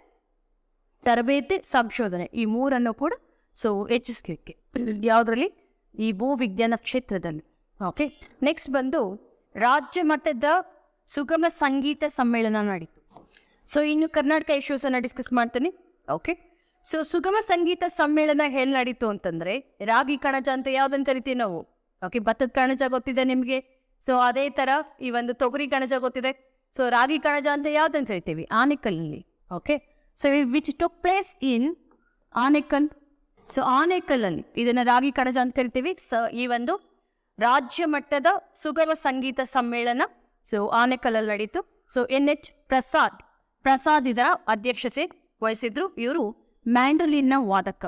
[SPEAKER 1] ತರಬೇತಿ ಸಂಶೋಧನೆ ಈ ಮೂರನ್ನು ಕೂಡ ಸೊ ಹೆಚ್ಚಿಸ್ಲಿಕ್ಕೆ ಯಾವುದರಲ್ಲಿ? ಈ ಭೂ ವಿಜ್ಞಾನ ಕ್ಷೇತ್ರದಲ್ಲಿ. ಓಕೆ ನೆಕ್ಸ್ಟ್ ಬಂದು ರಾಜ್ಯ ಮಟ್ಟದ ಸುಗಮ ಸಂಗೀತ ಸಮ್ಮೇಳನ ನಡೀತು. ಸೊ ಇನ್ನು ಕರ್ನಾಟಕ ಇಶ್ಯೂಸನ್ನು ಡಿಸ್ಕಸ್ ಮಾಡ್ತೀನಿ. ಓಕೆ ಸೊ ಸುಗಮ ಸಂಗೀತ ಸಮ್ಮೇಳನ ಎಲ್ಲಿ ನಡೀತು ಅಂತಂದ್ರೆ, ರಾಗಿ ಕಣಜ ಅಂತ ಯಾವುದನ್ನು ಕರಿತೀವಿ ನಾವು? ಓಕೆ ಭತ್ತದ ಕಣಜ ಗೊತ್ತಿದೆ ನಿಮಗೆ? ಸೊ ಅದೇ ತರ ಈ ಒಂದು ತೊಗರಿ ಕಣಜ ಗೊತ್ತಿದೆ. ಸೊ ರಾಗಿ ಕಣಜ ಅಂತ ಯಾವ್ದನ್ನು ಕರಿತೀವಿ ಆನೆಕಲ್ನಲ್ಲಿ okay so which took place in Anekal. So ಆನೆಕಲ್ಲಲ್ಲಿ ಇದನ್ನ ರಾಗಿ ಕಣಜ ಅಂತ ಕರಿತೀವಿ. ಸೊ ಈ ಒಂದು ರಾಜ್ಯ ಮಟ್ಟದ ಸುಗಮ ಸಂಗೀತ ಸಮ್ಮೇಳನ. ಸೊ ಆನೆಕಲ್ಲಲ್ಲಿ ನಡೀತು. So N H Prasad Prasad ಇದರ ಅಧ್ಯಕ್ಷತೆ ವಹಿಸಿದ್ರು. ಇವರು ಮ್ಯಾಂಡಲಿನ್ನ ವಾದಕ.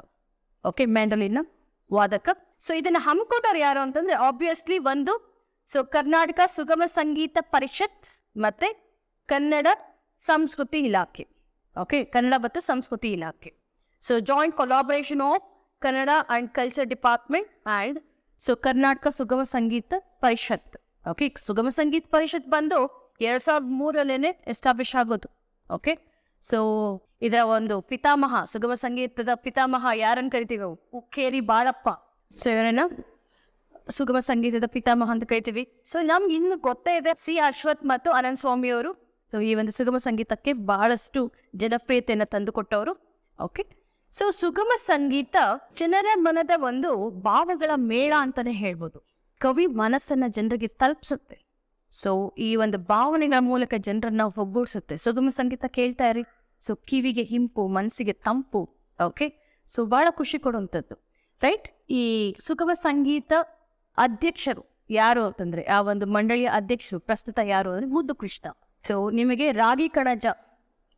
[SPEAKER 1] ಓಕೆ ಮ್ಯಾಂಡಲಿನ್ನ ವಾದಕ. ಸೊ ಇದನ್ನ ಹಮ್ಮಿಕೊಂಡವ್ರು ಯಾರು ಅಂತಂದ್ರೆ ಆಬ್ವಿಯಸ್ಲಿ ಒಂದು ಸೊ ಕರ್ನಾಟಕ ಸುಗಮ ಸಂಗೀತ ಪರಿಷತ್ ಮತ್ತೆ ಕನ್ನಡ ಸಂಸ್ಕೃತಿ ಇಲಾಖೆ. ಓಕೆ ಕನ್ನಡ ಮತ್ತು ಸಂಸ್ಕೃತಿ ಇಲಾಖೆ. So joint collaboration of Kannada and culture department and so Karnataka Sugama Sangeetha Parishat. Okay ಸುಗಮ ಸಂಗೀತ ಪರಿಷತ್ ಬಂದು ಎರಡ್ ಸಾವಿರದ ಮೂರಲ್ಲೇನೆ ಎಸ್ಟಾಬ್ಲಿಷ್ ಆಗೋದು. ಓಕೆ ಸೊ ಇದರ ಒಂದು ಪಿತಾಮಹ, ಸುಗಮ ಸಂಗೀತದ ಪಿತಾಮಹ ಯಾರನ್ನು ಕರಿತೀವಿ ಉಕ್ಕೇರಿ ಬಾಳಪ್ಪ. ಸೊ ಇವರನ್ನ ಸುಗಮ ಸಂಗೀತದ ಪಿತಾಮಹ ಅಂತ ಕರಿತೀವಿ. ಸೊ ನಮ್ಗೆ ಇನ್ನು ಗೊತ್ತೇ ಇದೆ ಸಿ ಅಶ್ವಥ್ ಮತ್ತು ಅನಂತ ಸ್ವಾಮಿ ಅವರು. ಸೊ ಈ ಒಂದು ಸುಗಮ ಸಂಗೀತಕ್ಕೆ ಬಹಳಷ್ಟು ಜನಪ್ರಿಯತೆಯನ್ನು ತಂದುಕೊಟ್ಟವರು. ಓಕೆ ಸೊ ಸುಗಮ ಸಂಗೀತ ಜನರ ಮನದ ಒಂದು ಭಾವಗಳ ಮೇಳ ಅಂತಾನೆ ಹೇಳ್ಬೋದು. ಕವಿ ಮನಸ್ಸನ್ನ ಜನರಿಗೆ ತಲುಪಿಸುತ್ತೆ. ಸೊ ಈ ಒಂದು ಭಾವನೆಗಳ ಮೂಲಕ ಜನರನ್ನ ಒಗ್ಗೂಡಿಸುತ್ತೆ. ಸುಗಮ ಸಂಗೀತ ಕೇಳ್ತಾ ಇರಿ. ಸೊ ಕಿವಿಗೆ ಹಿಂಪು, ಮನಸ್ಸಿಗೆ ತಂಪು. ಓಕೆ ಸೊ ಬಹಳ ಖುಷಿ ಕೊಡುವಂಥದ್ದು. ರೈಟ್ ಈ ಸುಗಮ ಸಂಗೀತ ಅಧ್ಯಕ್ಷರು ಯಾರು ಅಂತಂದ್ರೆ, ಆ ಒಂದು ಮಂಡಳಿಯ ಅಧ್ಯಕ್ಷರು, ಪ್ರಸ್ತುತ ಯಾರು ಅಂದ್ರೆ ಮುದ್ದು ಕೃಷ್ಣ. ಸೊ ನಿಮಗೆ ರಾಗಿ ಕಣಜ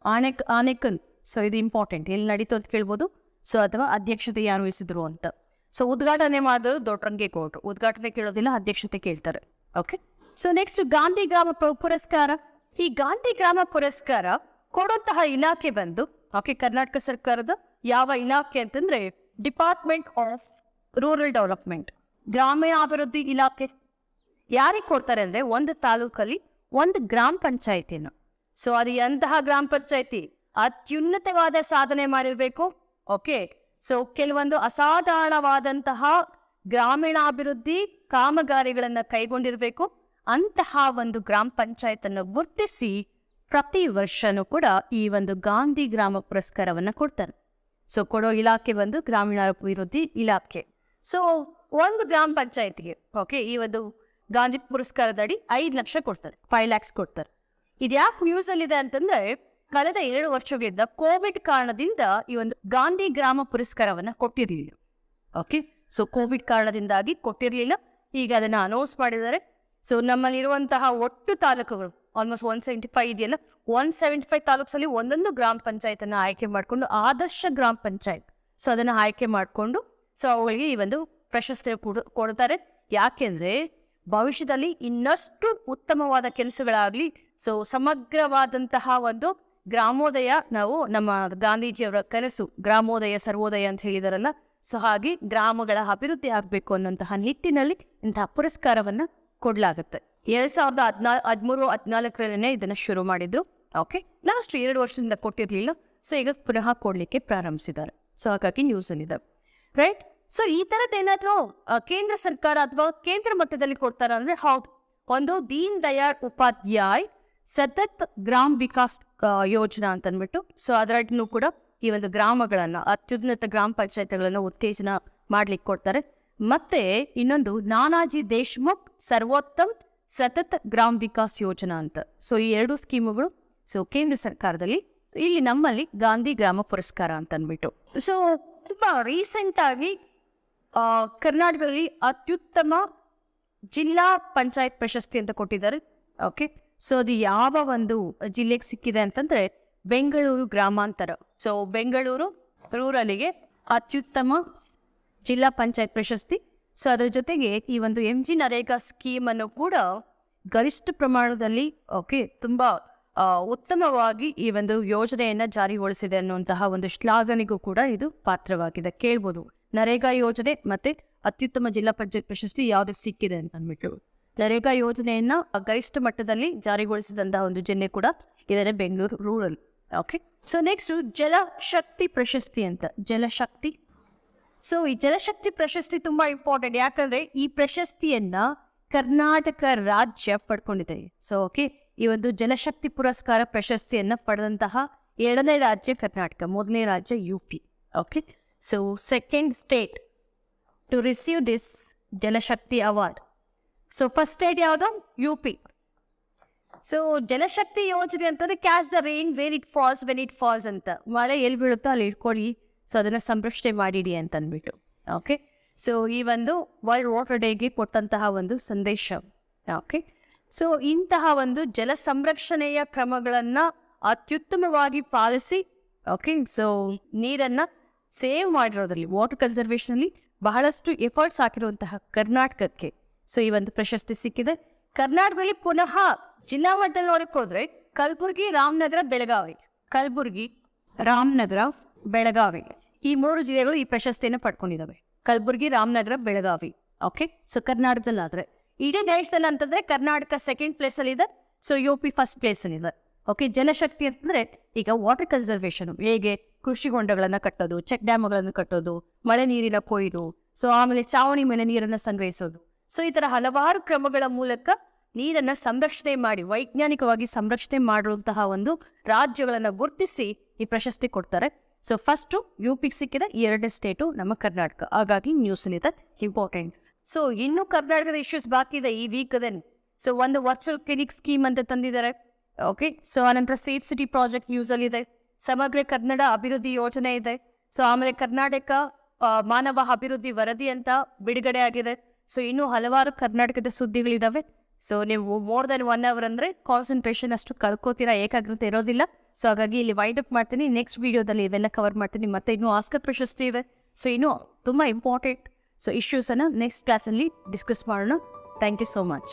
[SPEAKER 1] ಆನೆಕ್ ಆನೆಕನ್ ಸೊ ಇದು ಇಂಪಾರ್ಟೆಂಟ್ ಎಲ್ಲಿ ನಡೀತು ಅಂತ ಕೇಳ್ಬೋದು? ಸೊ ಅಥವಾ ಅಧ್ಯಕ್ಷತೆ ಯಾರು ವಹಿಸಿದ್ರು ಅಂತ. ಸೊ ಉದ್ಘಾಟನೆ ಮಾಡಿದ್ರು ದೊಡ್ಡರಂಗೇಗೌಡರು ಉದ್ಘಾಟನೆ ಕೇಳೋದಿಲ್ಲ, ಅಧ್ಯಕ್ಷತೆ ಕೇಳ್ತಾರೆ. ಓಕೆ ಸೊ ನೆಕ್ಸ್ಟ್ ಗಾಂಧಿ ಗ್ರಾಮ ಪುರಸ್ಕಾರ. ಈ ಗಾಂಧಿ ಗ್ರಾಮ ಪುರಸ್ಕಾರ ಕೊಡುವಂತಹ ಇಲಾಖೆ ಬಂದು ಓಕೆ ಕರ್ನಾಟಕ ಸರ್ಕಾರದ ಯಾವ ಇಲಾಖೆ ಅಂತಂದ್ರೆ ಡಿಪಾರ್ಟ್ಮೆಂಟ್ ಆಫ್ ರೂರಲ್ ಡೆವಲಪ್ಮೆಂಟ್ ಗ್ರಾಮೀಣಾಭಿವೃದ್ಧಿ ಇಲಾಖೆ ಯಾರಿಗೆ ಕೊಡ್ತಾರೆ ಅಂದ್ರೆ ಒಂದು ತಾಲೂಕಲ್ಲಿ ಒಂದು ಗ್ರಾಮ ಪಂಚಾಯಿತಿಯನ್ನು. ಸೊ ಅದು ಎಂತಹ ಗ್ರಾಮ ಪಂಚಾಯಿತಿ? ಅತ್ಯುನ್ನತವಾದ ಸಾಧನೆ ಮಾಡಿರಬೇಕು. ಓಕೆ ಸೊ ಕೆಲವೊಂದು ಅಸಾಧಾರಣವಾದಂತಹ ಗ್ರಾಮೀಣಾಭಿವೃದ್ಧಿ ಕಾಮಗಾರಿಗಳನ್ನು ಕೈಗೊಂಡಿರಬೇಕು. ಅಂತಹ ಒಂದು ಗ್ರಾಮ ಪಂಚಾಯತ್ ಅನ್ನು ಗುರ್ತಿಸಿ ಪ್ರತಿ ವರ್ಷನೂ ಕೂಡ ಈ ಒಂದು ಗಾಂಧಿ ಗ್ರಾಮ ಪುರಸ್ಕಾರವನ್ನು ಕೊಡ್ತಾರೆ. ಸೊ ಕೊಡೋ ಇಲಾಖೆ ಬಂದು ಗ್ರಾಮೀಣಾಭಿವೃದ್ಧಿ ಇಲಾಖೆ. ಸೊ ಒಂದು ಗ್ರಾಮ ಪಂಚಾಯತ್ಗೆ ಓಕೆ ಈ ಒಂದು ಗಾಂಧಿ ಪುರಸ್ಕಾರದಡಿ ಐದು ಲಕ್ಷ ಕೊಡ್ತಾರೆ ಫೈವ್ ಲ್ಯಾಕ್ಸ್ ಕೊಡ್ತಾರೆ. ಇದ್ಯಾಕೆ ನ್ಯೂಸ್ ಅಲ್ಲಿ ಇದೆ ಅಂತಂದ್ರೆ, ಕಳೆದ ಎರಡು ವರ್ಷಗಳಿಂದ ಕೋವಿಡ್ ಕಾರಣದಿಂದ ಈ ಒಂದು ಗಾಂಧಿ ಗ್ರಾಮ ಪುರಸ್ಕಾರವನ್ನ ಕೊಟ್ಟಿರಲಿಲ್ಲ ಓಕೆ ಸೊ ಕೋವಿಡ್ ಕಾರಣದಿಂದಾಗಿ ಕೊಟ್ಟಿರಲಿಲ್ಲ. ಈಗ ಅದನ್ನ ಅನೌನ್ಸ್ ಮಾಡಿದ್ದಾರೆ. ಸೊ ನಮ್ಮಲ್ಲಿರುವಂತಹ ಒಟ್ಟು ತಾಲೂಕುಗಳು ಆಲ್ಮೋಸ್ಟ್ ಒನ್ ಸೆವೆಂಟಿ ಫೈವ್ ಇದೆಯಲ್ಲ ಒನ್ ಸೆವೆಂಟಿ ಫೈವ್ ತಾಲೂಕ್ಸಲ್ಲಿ ಒಂದೊಂದು ಗ್ರಾಮ ಪಂಚಾಯತ್ ಆಯ್ಕೆ ಮಾಡಿಕೊಂಡು ಆದರ್ಶ ಗ್ರಾಮ ಪಂಚಾಯತ್. ಸೊ ಅದನ್ನ ಆಯ್ಕೆ ಮಾಡಿಕೊಂಡು ಸೊ ಅವುಗಳಿಗೆ ಈ ಒಂದು ಪ್ರಶಸ್ತಿ ಕೊಡ್- ಕೊಡ್ತಾರೆ. ಯಾಕೆಂದ್ರೆ ಭವಿಷ್ಯದಲ್ಲಿ ಇನ್ನಷ್ಟು ಉತ್ತಮವಾದ ಕೆಲಸಗಳಾಗ್ಲಿ ಸೊ ಸಮಗ್ರವಾದಂತಹ ಒಂದು ಗ್ರಾಮೋದಯ ನಾವು ನಮ್ಮ ಗಾಂಧೀಜಿಯವರ ಕನಸು, ಗ್ರಾಮೋದಯ, ಸರ್ವೋದಯ ಅಂತ ಹೇಳಿದಾರಲ್ಲ. ಸೊ ಹಾಗೆ ಗ್ರಾಮಗಳ ಅಭಿವೃದ್ಧಿ ಆಗಬೇಕು ಅನ್ನೋಂತಹ ನಿಟ್ಟಿನಲ್ಲಿ ಇಂತಹ ಪುರಸ್ಕಾರವನ್ನ ಕೊಡಲಾಗುತ್ತೆ. ಎರಡ್ ಸಾವಿರದ ಹದಿನಾ, ಹದಿಮೂರು, ಹದಿನಾಲ್ಕರಲ್ಲೇ ಇದನ್ನ ಶುರು ಮಾಡಿದ್ರು. ಓಕೆ ಲಾಸ್ಟ್ ಎರಡು ವರ್ಷದಿಂದ ಕೊಟ್ಟಿರ್ಲಿಲ್ಲ. ಸೊ ಈಗ ಪುನಃ ಕೊಡ್ಲಿಕ್ಕೆ ಪ್ರಾರಂಭಿಸಿದ್ದಾರೆ. ಸೊ ಹಾಗಾಗಿ ನ್ಯೂಸ್ ಅಲ್ಲಿದೆ ರೈಟ್ ಸೊ ಈ ತರದ ಏನಾದ್ರು ಕೇಂದ್ರ ಸರ್ಕಾರ ಅಥವಾ ಕೇಂದ್ರ ಮಟ್ಟದಲ್ಲಿ ಕೊಡ್ತಾರ ಅಂದ್ರೆ ಹೌದು. ಒಂದು ದೀನ್ ದಯಾಳ್ ಉಪಾಧ್ಯಾಯ್ ಸತತ್ ಗ್ರಾಮ್ ವಿಕಾಸ್ ಯೋಜನಾ ಅಂತ ಅಂದ್ಬಿಟ್ಟು ಸೊ ಅದರಲ್ಲೂ ಕೂಡ ಈ ಒಂದು ಗ್ರಾಮಗಳನ್ನ, ಅತ್ಯುನ್ನತ ಗ್ರಾಮ ಪಂಚಾಯತ್ಗಳನ್ನ ಉತ್ತೇಜನ ಮಾಡ್ಲಿಕ್ಕೆ ಕೊಡ್ತಾರೆ. ಮತ್ತೆ ಇನ್ನೊಂದು ನಾನಾಜಿ ದೇಶ್ಮುಖ್ ಸರ್ವೋತ್ತಮ್ ಸತತ್ ಗ್ರಾಮ್ ವಿಕಾಸ್ ಯೋಜನಾ ಅಂತ. ಸೊ, ಈ ಎರಡು ಸ್ಕೀಮುಗಳು, ಸೊ ಕೇಂದ್ರ ಸರ್ಕಾರದಲ್ಲಿ, ಇಲ್ಲಿ ನಮ್ಮಲ್ಲಿ ಗಾಂಧಿ ಗ್ರಾಮ ಪುರಸ್ಕಾರ ಅಂತ ಅಂದ್ಬಿಟ್ಟು ಸೊ, ತುಂಬಾ ರೀಸೆಂಟ್ ಆಗಿ ಕರ್ನಾಟಕದಲ್ಲಿ ಅತ್ಯುತ್ತಮ ಜಿಲ್ಲಾ ಪಂಚಾಯತ್ ಪ್ರಶಸ್ತಿ ಅಂತ ಕೊಟ್ಟಿದ್ದಾರೆ. ಓಕೆ ಸೊ ಅದು ಯಾವ ಒಂದು ಜಿಲ್ಲೆಗೆ ಸಿಕ್ಕಿದೆ ಅಂತಂದ್ರೆ ಬೆಂಗಳೂರು ಗ್ರಾಮಾಂತರ. ಸೊ ಬೆಂಗಳೂರು ರೂರಲ್ಲಿಗೆ ಅತ್ಯುತ್ತಮ ಜಿಲ್ಲಾ ಪಂಚಾಯತ್ ಪ್ರಶಸ್ತಿ. ಸೊ ಅದರ ಜೊತೆಗೆ ಈ ಒಂದು ಎಂ ಜಿ ನರೇಗಾ ಸ್ಕೀಮ್ ಅನ್ನು ಕೂಡ ಗರಿಷ್ಠ ಪ್ರಮಾಣದಲ್ಲಿ ಓಕೆ ತುಂಬಾ ಉತ್ತಮವಾಗಿ ಈ ಒಂದು ಯೋಜನೆಯನ್ನ ಜಾರಿಗೊಳಿಸಿದೆ ಅನ್ನುವಂತಹ ಒಂದು ಶ್ಲಾಘನೆಗೂ ಕೂಡ ಇದು ಪಾತ್ರವಾಗಿದೆ. ಕೇಳ್ಬೋದು. ನರೇಗಾ ಯೋಜನೆ ಮತ್ತೆ ಅತ್ಯುತ್ತಮ ಜಿಲ್ಲಾ ಪಂಚಾಯತ್ ಪ್ರಶಸ್ತಿ ಯಾವ್ದು ಸಿಕ್ಕಿದೆ ಅಂತ ಅಂದ್ಬಿಟ್ಟು ನರೇಗಾ ಯೋಜನೆಯನ್ನ ಗರಿಷ್ಠ ಮಟ್ಟದಲ್ಲಿ ಜಾರಿಗೊಳಿಸಿದಂತಹ ಒಂದು ಜಿಲ್ಲೆ ಕೂಡ ಇದ್ದಾರೆ Bengaluru rural okay so next Jal Shakti ಪ್ರಶಸ್ತಿ ಅಂತ. ಜಲಶಕ್ತಿ ಸೊ ಈ ಜಲಶಕ್ತಿ ಪ್ರಶಸ್ತಿ ತುಂಬಾ ಇಂಪಾರ್ಟೆಂಟ್ ಯಾಕಂದ್ರೆ ಈ ಪ್ರಶಸ್ತಿಯನ್ನ ಕರ್ನಾಟಕ ರಾಜ್ಯ ಪಡ್ಕೊಂಡಿದೆ. ಸೊ ಓಕೆ ಈ ಒಂದು ಜಲಶಕ್ತಿ ಪುರಸ್ಕಾರ ಪ್ರಶಸ್ತಿಯನ್ನ ಪಡೆದಂತಹ ಎರಡನೇ ರಾಜ್ಯ ಕರ್ನಾಟಕ, ಮೊದಲನೇ ರಾಜ್ಯ U P okay so second state to receive this Jal Shakti award so first state ಯಾವುದು? ಯು ಪಿ ಸೊ ಜಲಶಕ್ತಿ ಯೋಜನೆ ಅಂತಂದ್ರೆ catch the rain where it falls when it falls ಅಂತ. ಮಳೆ ಎಲ್ಲಿ ಬೀಳುತ್ತೋ ಅಲ್ಲಿ ಇಟ್ಕೊಳ್ಳಿ ಸೊ ಅದನ್ನು ಸಂರಕ್ಷಣೆ ಮಾಡಿಡಿ ಅಂತ ಅಂದ್ಬಿಟ್ಟು. ಓಕೆ ಸೊ ಈ ಒಂದು ವರ್ಲ್ಡ್ ವಾಟರ್ ಡೇಗೆ ಕೊಟ್ಟಂತಹ ಒಂದು ಸಂದೇಶ. ಓಕೆ ಸೊ ಇಂತಹ ಒಂದು ಜಲ ಸಂರಕ್ಷಣೆಯ ಕ್ರಮಗಳನ್ನು ಅತ್ಯುತ್ತಮವಾಗಿ ಪಾಲಿಸಿ. ಓಕೆ ಸೊ ನೀರನ್ನ ಸೇವ್ ಮಾಡಿರೋದ್ರಲ್ಲಿ ವಾಟರ್ ಕನ್ಸರ್ವೇಷನ್ ಅಲ್ಲಿ ಬಹಳಷ್ಟು ಎಫರ್ಟ್ಸ್ ಹಾಕಿರುವಂತಹ ಕರ್ನಾಟಕಕ್ಕೆ. ಸೊ ಈ ಒಂದು ಪ್ರಶಸ್ತಿ ಸಿಕ್ಕಿದೆ. ಕರ್ನಾಟಕದಲ್ಲಿ ಪುನಃ ಜಿಲ್ಲಾ ಮಟ್ಟದಲ್ಲಿ ನೋಡಕ್ ಹೋದ್ರೆ ಕಲಬುರಗಿ ರಾಮನಗರ ಬೆಳಗಾವಿ. ಕಲಬುರಗಿ ರಾಮನಗರ ಬೆಳಗಾವಿ. ಈ ಮೂರು ಜಿಲ್ಲೆಗಳು ಈ ಪ್ರಶಸ್ತಿಯನ್ನು ಪಡ್ಕೊಂಡಿದ್ದಾವೆ. ಕಲಬುರಗಿ ರಾಮನಗರ ಬೆಳಗಾವಿ. ಓಕೆ ಸೊ ಕರ್ನಾಟಕದಲ್ಲಾದ್ರೆ ಇಡೀ ದೇಶದಲ್ಲಿ ಅಂತಂದ್ರೆ ಕರ್ನಾಟಕ ಸೆಕೆಂಡ್ ಪ್ಲೇಸ್ ಅಲ್ಲಿ ಇದೆ. So U P first place ಅಲ್ಲಿ ಇದೆ. ಓಕೆ ಜನಶಕ್ತಿ ಅಂತಂದ್ರೆ ಈಗ ವಾಟರ್ ಕನ್ಸರ್ವೇಷನ್ ಹೇಗೆ? ಕೃಷಿ ಹೊಂಡಗಳನ್ನ ಕಟ್ಟೋದು, ಚೆಕ್ ಡ್ಯಾಮ್ಗಳನ್ನು ಕಟ್ಟೋದು, ಮಳೆ ನೀರಿನ ಕೊಯ್ಲು ಸೊ ಆಮೇಲೆ ಚಾವಣಿ ಮೇಲೆ ನೀರನ್ನ ಸಂಗ್ರಹಿಸೋದು. ಸೊ ಈ ತರ ಹಲವಾರು ಕ್ರಮಗಳ ಮೂಲಕ ನೀರನ್ನ ಸಂರಕ್ಷಣೆ ಮಾಡಿ, ವೈಜ್ಞಾನಿಕವಾಗಿ ಸಂರಕ್ಷಣೆ ಮಾಡುವಂತಹ ಒಂದು ರಾಜ್ಯಗಳನ್ನ ಗುರುತಿಸಿ ಈ ಪ್ರಶಸ್ತಿ ಕೊಡ್ತಾರೆ. ಸೊ ಫಸ್ಟ್ ಯು ಪಿಗೆ ಸಿಕ್ಕಿದ ಎರಡನೇ ಸ್ಟೇಟು ನಮ್ಮ ಕರ್ನಾಟಕ. ಹಾಗಾಗಿ ನ್ಯೂಸ್ ಇದೆ ಇಂಪಾರ್ಟೆಂಟ್ ಸೊ ಇನ್ನು ಕರ್ನಾಟಕದ ಇಶ್ಯೂಸ್ ಬಾಕಿ ಇದೆ, ಈ ವೀಕ್ ದೆನ್ ಸೊ ಒಂದು ವರ್ಚುವಲ್ ಕ್ಲಿನಿಕ್ ಸ್ಕೀಮ್ ಅಂತ ತಂದಿದ್ದಾರೆ. ಓಕೆ ಸೊ ಆನಂತರ ಸೇಫ್ ಸಿಟಿ ಪ್ರಾಜೆಕ್ಟ್ ನ್ಯೂಸಲ್ಲಿದೆ ಸಮಗ್ರ ಕನ್ನಡ ಅಭಿವೃದ್ಧಿ ಯೋಜನೆ ಇದೆ. ಸೊ ಆಮೇಲೆ ಕರ್ನಾಟಕ ಮಾನವ ಅಭಿವೃದ್ಧಿ ವರದಿ ಅಂತ ಬಿಡುಗಡೆ ಆಗಿದೆ. ಸೊ ಇನ್ನೂ ಹಲವಾರು ಕರ್ನಾಟಕದ ಸುದ್ದಿಗಳಿದಾವೆ. ಸೊ ನೀವು ಮೋರ್ ದೆನ್ ಒನ್ ಅವರ್ ಅಂದರೆ ಕಾನ್ಸಂಟ್ರೇಷನ್ ಅಷ್ಟು ಕಳ್ಕೋತೀರಾ, ಏಕಾಗ್ರತೆ ಇರೋದಿಲ್ಲ. ಸೊ ಹಾಗಾಗಿ ಇಲ್ಲಿ ವೈಂಡ್ ಅಪ್ ಮಾಡ್ತೀನಿ. ನೆಕ್ಸ್ಟ್ ವೀಡಿಯೋದಲ್ಲಿ ಇವೆಲ್ಲ ಕವರ್ ಮಾಡ್ತೀನಿ. ಮತ್ತೆ ಇನ್ನೂ ಆಸ್ಕರ್ ಪ್ರಶಸ್ತಿ ಇವೆ ಸೊ ಇನ್ನೂ ತುಂಬ ಇಂಪಾರ್ಟೆಂಟ್ ಸೊ ಇಶ್ಯೂಸನ್ನು ನೆಕ್ಸ್ಟ್ ಕ್ಲಾಸಲ್ಲಿ ಡಿಸ್ಕಸ್ ಮಾಡೋಣ. Thank you so much